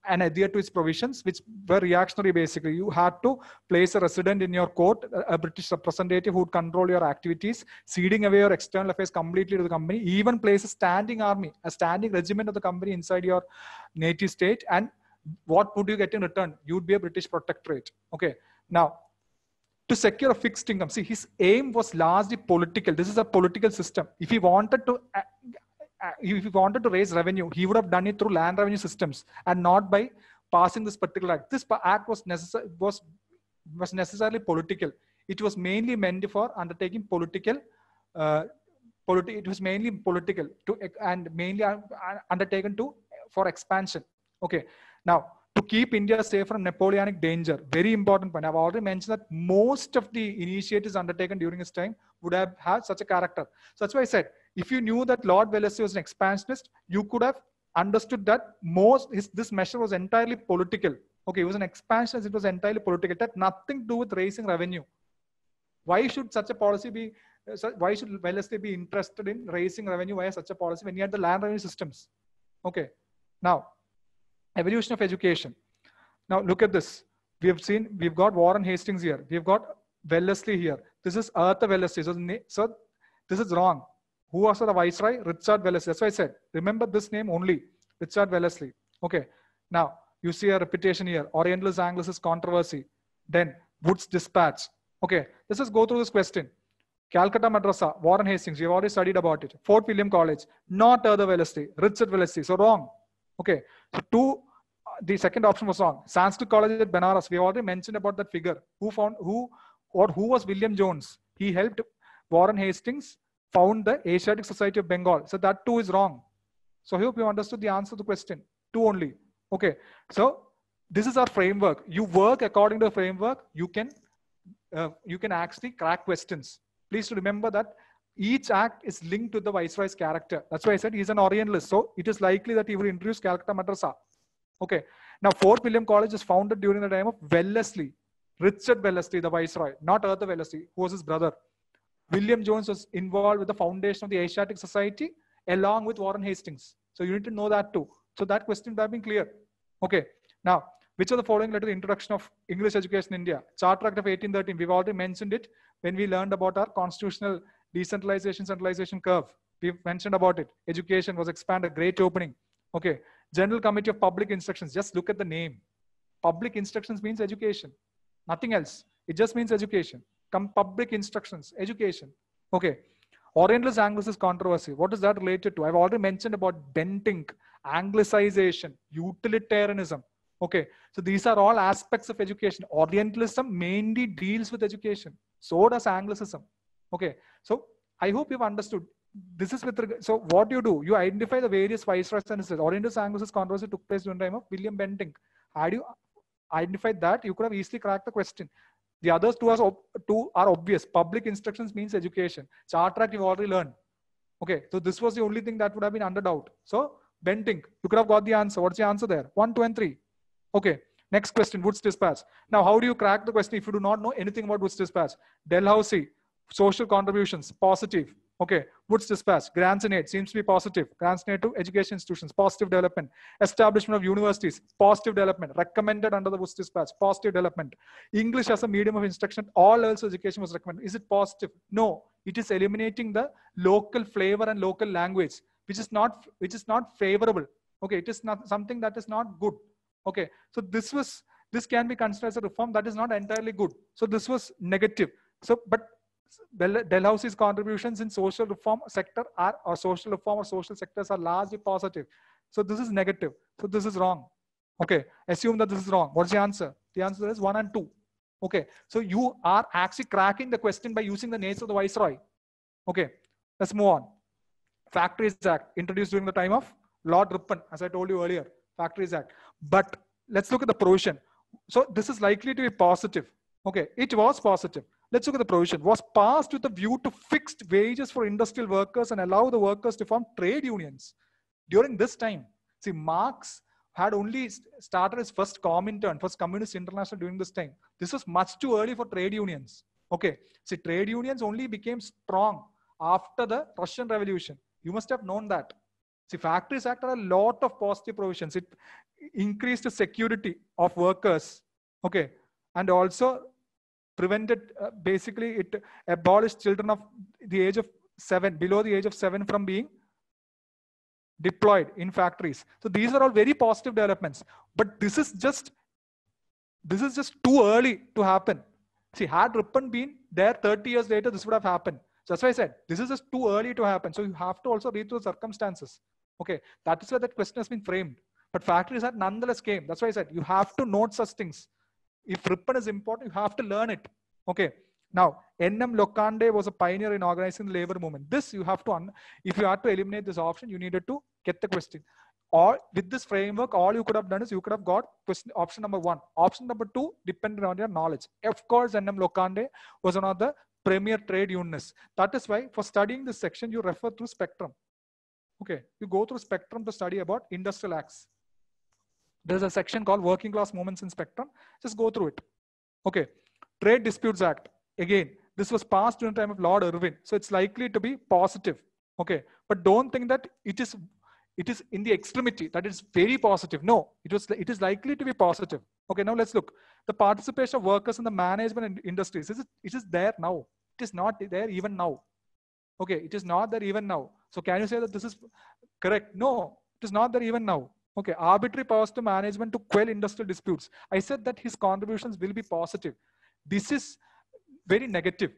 and adhere to its provisions, which were reactionary basically. You had to place a resident in your court, a British representative who would control your activities, ceding away your external affairs completely to the company, even place a standing army, a standing regiment of the company inside your native state. And what would you get in return? You'd be a British protectorate. Okay. Now, to secure a fixed income, see, his aim was largely political. This is a political system. If he wanted to if he wanted to raise revenue, he would have done it through land revenue systems and not by passing this particular act. This act was necessary was was necessarily political. It was mainly meant for undertaking political. Uh, politi- it was mainly political to and mainly uh, undertaken to for expansion. Okay. Now to keep India safe from Napoleonic danger, very important point. I've already mentioned that most of the initiatives undertaken during his time would have had such a character. So that's why I said if you knew that Lord Wellesley was an expansionist, you could have understood that most his, this measure was entirely political. Okay, it was an expansionist, it was entirely political. It had nothing to do with raising revenue. Why should such a policy be, uh, why should Wellesley be interested in raising revenue via such a policy when he had the land revenue systems? Okay, now, evolution of education. Now look at this. We have seen, we've got Warren Hastings here. We've got Wellesley here. This is Arthur Wellesley. So, so this is wrong. Who was the viceroy? Richard Wellesley. That's why I said, remember this name only, Richard Wellesley. Okay. Now, you see a repetition here, Orientalist Anglicist controversy. Then Wood's dispatch. Okay, let's just go through this question. Calcutta Madrasa, Warren Hastings, you've already studied about it. Fort William College, not Arthur Wellesley, Richard Wellesley. So wrong. Okay, so two, the second option was wrong. Sanskrit College at Benares, we already mentioned about that figure. Who found, who, or who was William Jones? He helped Warren Hastings found the Asiatic Society of Bengal. So that too is wrong. So I hope you understood the answer to the question. Two only. Okay. So this is our framework. You work according to the framework. You can uh, you can actually crack questions. Please remember that each act is linked to the viceroy's character. That's why I said he's an Orientalist. So it is likely that he will introduce Calcutta Madrasa. Okay. Now Fort William College is founded during the time of Wellesley, Richard Wellesley, the viceroy, not Arthur Wellesley, who was his brother. William Jones was involved with the foundation of the Asiatic Society along with Warren Hastings. So you need to know that too. So that question would have been clear. Okay. Now, which of the following led to the introduction of English education in India? Charter Act of 1813. We've already mentioned it when we learned about our constitutional decentralization centralization curve. We've mentioned about it. Education was expanded, great opening. Okay. General Committee of Public Instructions. Just look at the name. Public instructions means education. Nothing else. It just means education Come public instructions, education. Okay. Orientalist Anglicist controversy. What is that related to? I've already mentioned about Bentinck, Anglicization, utilitarianism. Okay. So these are all aspects of education. Orientalism mainly deals with education. So does Anglicism. Okay. So I hope you've understood. This is with. So what do you do? You identify the various viceroys and Orientalist Anglicist controversy took place during the time of William Bentinck. Had you identified that, you could have easily cracked the question. The others two are, two are obvious. Public instructions means education. Charter Act you've already learned. Okay, so this was the only thing that would have been under doubt. So Bentinck, you could have got the answer. What's the answer there? One, two, and three. Okay, next question, Wood's dispatch. Now, how do you crack the question if you do not know anything about Wood's dispatch? Dalhousie, social contributions, positive. Okay, Wood's dispatch, grants and aid seems to be positive. Grants and aid to education institutions, positive development. Establishment of universities, positive development. Recommended under the Wood's dispatch, positive development. English as a medium of instruction, all else education was recommended. Is it positive? No, it is eliminating the local flavor and local language, which is not which is not favorable. Okay, it is not something that is not good. Okay, so this was this can be considered as a reform that is not entirely good. So this was negative. So, but Dalhousie's contributions in social reform sector are or social reform or social sectors are largely positive. So this is negative. So this is wrong. Okay, assume that this is wrong. What's the answer? The answer is one and two. Okay, so you are actually cracking the question by using the names of the viceroy. Okay, let's move on. Factories Act introduced during the time of Lord Ripon, as I told you earlier. Factories Act. But let's look at the provision. So this is likely to be positive. Okay, it was positive. Let's look at the provision. Was passed with a view to fixed wages for industrial workers and allow the workers to form trade unions. During this time, see, Marx had only started his first Comintern, first Communist International during this time. This was much too early for trade unions. Okay, see, trade unions only became strong after the Russian Revolution. You must have known that. See, Factories Act had a lot of positive provisions. It increased the security of workers. Okay, and also prevented, uh, basically, it abolished children of the age of seven, below the age of seven, from being deployed in factories. So these are all very positive developments. But this is just this is just too early to happen. See, had Ripon been there 30 years later, this would have happened. So that's why I said this is just too early to happen. So you have to also read through the circumstances. Okay, that is where that question has been framed. But factories had nonetheless came. That's why I said you have to note such things. If Ripon is important, you have to learn it. Okay. Now, N.M. Lokhande was a pioneer in organizing the labor movement. This you have to, if you had to eliminate this option, you needed to get the question. Or with this framework, all you could have done is you could have got question, option number one. Option number two depended on your knowledge. Of course, N.M. Lokhande was one of the premier trade unionists. That is why for studying this section, you refer to spectrum. Okay, you go through spectrum to study about industrial acts. There's a section called working class movements in spectrum. Just go through it. Okay. Trade Disputes Act. Again, this was passed during the time of Lord Irwin. So it's likely to be positive. Okay. But don't think that it is it is in the extremity that is very positive. No, it was it is likely to be positive. Okay, now let's look. The participation of workers in the management and industries is it, it is there now. It is not there even now. Okay, it is not there even now. So can you say that this is correct? No, it is not there even now. Okay, arbitrary powers to management to quell industrial disputes. I said that his contributions will be positive. This is very negative.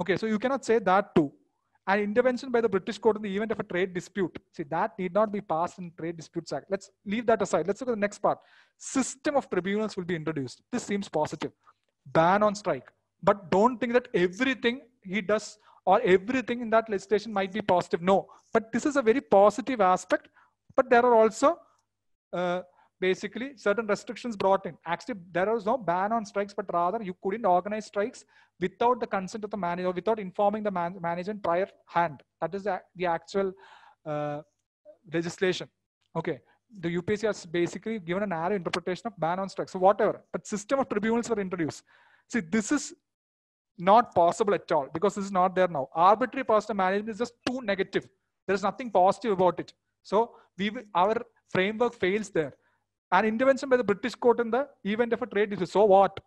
Okay, so you cannot say that too. An intervention by the British court in the event of a trade dispute. See, that need not be passed in Trade Disputes Act. Let's leave that aside. Let's look at the next part. System of tribunals will be introduced. This seems positive. Ban on strike. But don't think that everything he does or everything in that legislation might be positive. No, but this is a very positive aspect. But there are also uh, basically certain restrictions brought in. Actually, there was no ban on strikes, but rather you couldn't organize strikes without the consent of the manager, without informing the man manager in prior hand. That is the, the actual uh, legislation. Okay. The UPSC has basically given a narrow interpretation of ban on strikes. So whatever, but system of tribunals were introduced. See, this is not possible at all because this is not there now. Arbitrary personal management is just too negative. There is nothing positive about it. So we our framework fails there. An intervention by the British court in the event of a trade dispute. So what?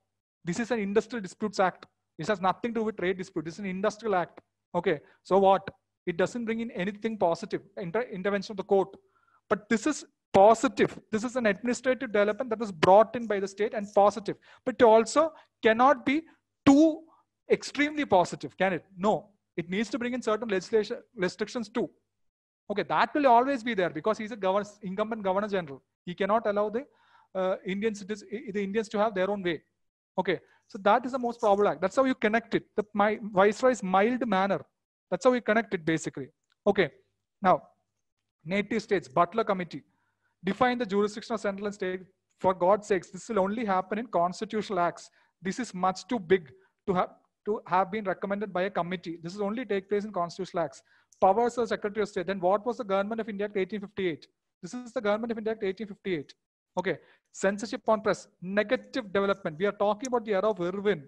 This is an Industrial Disputes Act. This has nothing to do with trade dispute. This is an industrial act. Okay. So what? It doesn't bring in anything positive. Inter intervention of the court. But this is positive. This is an administrative development that was brought in by the state and positive. But it also cannot be too extremely positive, can it? No. It needs to bring in certain legislation restrictions too. Okay, that will always be there because he's a governor, incumbent governor general. He cannot allow the uh, Indians, the Indians to have their own way. Okay, so that is the most probable act. That's how you connect it. The my, viceroy's mild manner. That's how you connect it basically. Okay, now native states, Butler Committee, define the jurisdiction of central and state for God's sakes, this will only happen in constitutional acts. This is much too big to have to have been recommended by a committee. This is only take place in constitutional acts. Powers of Secretary of State. Then what was the government of India Act 1858? This is the government of India Act 1858. Okay. Censorship on press. Negative development. We are talking about the era of Irwin.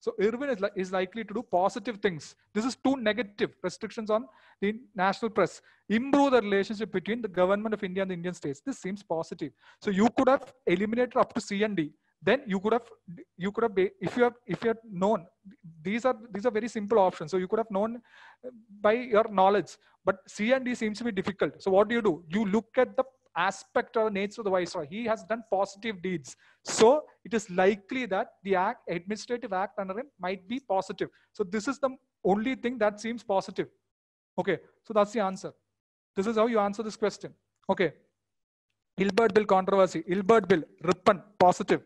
So Irwin is, li is likely to do positive things. This is too negative restrictions on the national press. Improve the relationship between the government of India and the Indian states. This seems positive. So you could have eliminated up to C and D. Then you could have you could have if you have if you have known these are these are very simple options. So you could have known by your knowledge. But C and D seems to be difficult. So what do you do? You look at the aspect or nature of the viceroy. He has done positive deeds. So it is likely that the act, administrative act under him might be positive. So this is the only thing that seems positive. Okay, so that's the answer. This is how you answer this question. Okay. Ilbert Bill controversy. Ilbert Bill, Ripon, positive.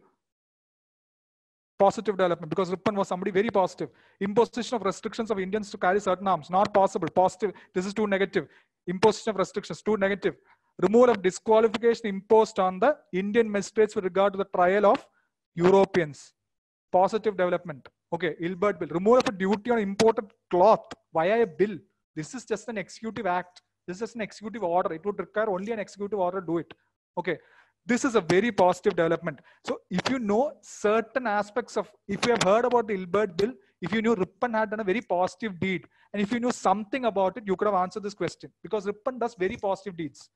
Positive development because Ripon was somebody very positive. Imposition of restrictions of Indians to carry certain arms, not possible. Positive. This is too negative. Imposition of restrictions, too negative removal of disqualification imposed on the Indian magistrates with regard to the trial of Europeans. Positive development. Okay, Ilbert Bill. Removal of a duty on imported cloth via a bill. This is just an executive act. This is an executive order. It would require only an executive order to do it. Okay. This is a very positive development. So if you know certain aspects of, if you have heard about the Ilbert Bill, if you knew Ripon had done a very positive deed, and if you knew something about it, you could have answered this question. Because Ripon does very positive deeds.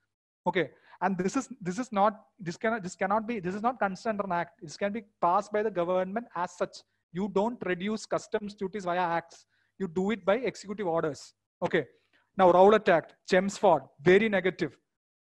Okay? And this is this is not this cannot this cannot be this is not considered an act. This can be passed by the government as such. You don't reduce customs duties via acts. You do it by executive orders. Okay? Now rowlatt act chelmsford very negative.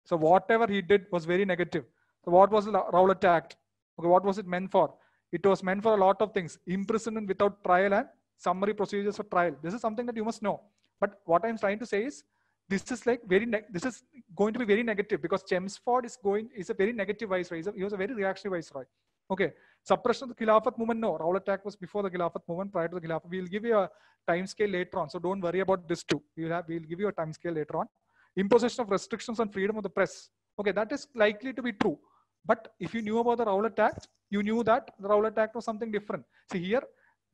So whatever he did was very negative so what was the rowlatt act okay what was it meant for it was meant for a lot of things imprisonment without trial and summary procedures for trial this is something that you must know but what i'm trying to say is this is like very this is going to be very negative because Chelmsford is going is a very negative viceroy. He was a very reactionary viceroy. Okay, suppression of the Khilafat movement. No, Rowlatt Act was before the Khilafat movement, prior to the Khilafat. We'll give you a time scale later on, so don't worry about this too. We'll have we'll give you a time scale later on. Imposition of restrictions on freedom of the press. Okay, that is likely to be true. But if you knew about the Rowlatt Act, you knew that the Rowlatt Act was something different. See here,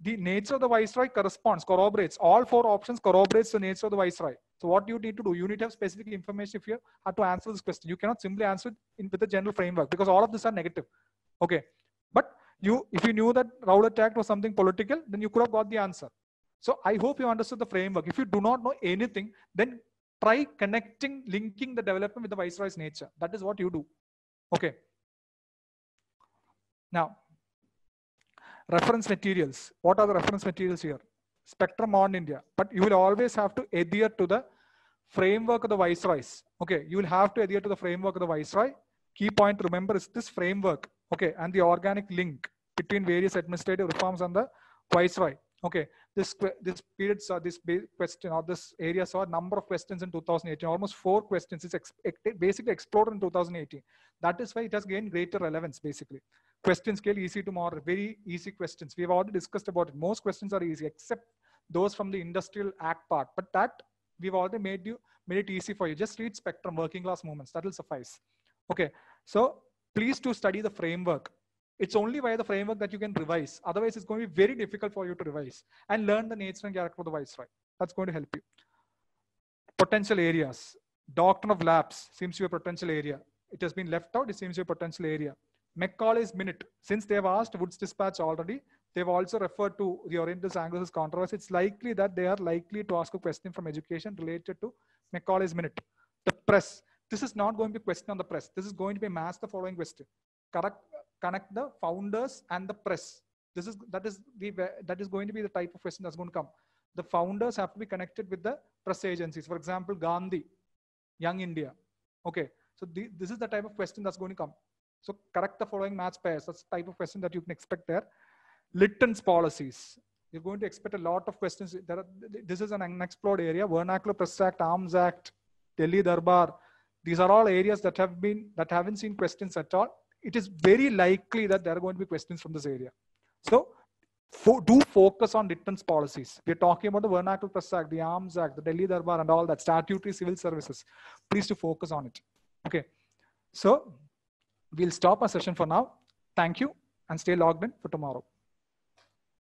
the nature of the viceroy corresponds, corroborates. All four options corroborates the nature of the viceroy. So what you need to do, you need to have specific information if you have to answer this question. You cannot simply answer it in, with a general framework because all of these are negative. Okay. But you, if you knew that Rowlatt Act was something political, then you could have got the answer. So I hope you understood the framework. If you do not know anything, then try connecting, linking the development with the viceroy's nature. That is what you do. Okay. Now, reference materials. What are the reference materials here? Spectrum on India. But you will always have to adhere to the framework of the viceroys. Okay, you will have to adhere to the framework of the viceroy. Key point remember is this framework. Okay, and the organic link between various administrative reforms and the viceroy. Okay, this this period saw this question or this area saw a number of questions in 2018, almost four questions. It's ex basically explored in 2018. That is why it has gained greater relevance. Basically, question scale easy to very easy questions. We have already discussed about it. Most questions are easy except those from the industrial act part. But that we've already made you made it easy for you. Just read spectrum, working class movements. That will suffice. Okay, so please to study the framework it's only via the framework that you can revise. Otherwise, it's going to be very difficult for you to revise and learn the nature and character of the viceroy. That's going to help you. Potential areas. Doctrine of lapse seems to be a potential area. It has been left out. It seems to be a potential area. Macaulay's minute. Since they have asked Wood's dispatch already, they've also referred to the Orientalist Anglo controversy. It's likely that they are likely to ask a question from education related to Macaulay's minute. The press. This is not going to be a question on the press. This is going to be mass the following question. Correct connect the founders and the press. This is that is the that is going to be the type of question that's going to come. The founders have to be connected with the press agencies. For example, Gandhi, Young India. Okay, so the, this is the type of question that's going to come. So correct the following match pairs. That's the type of question that you can expect there. Lytton's policies. You're going to expect a lot of questions. There are, this is an unexplored area. Vernacular Press Act, Arms Act, Delhi Darbar. These are all areas that have been that haven't seen questions at all it is very likely that there are going to be questions from this area. So fo do focus on Lytton's policies. We're talking about the Vernacular Press Act, the Arms Act, the Delhi Darbar and all that, statutory civil services. Please to focus on it. Okay. So we'll stop our session for now. Thank you and stay logged in for tomorrow.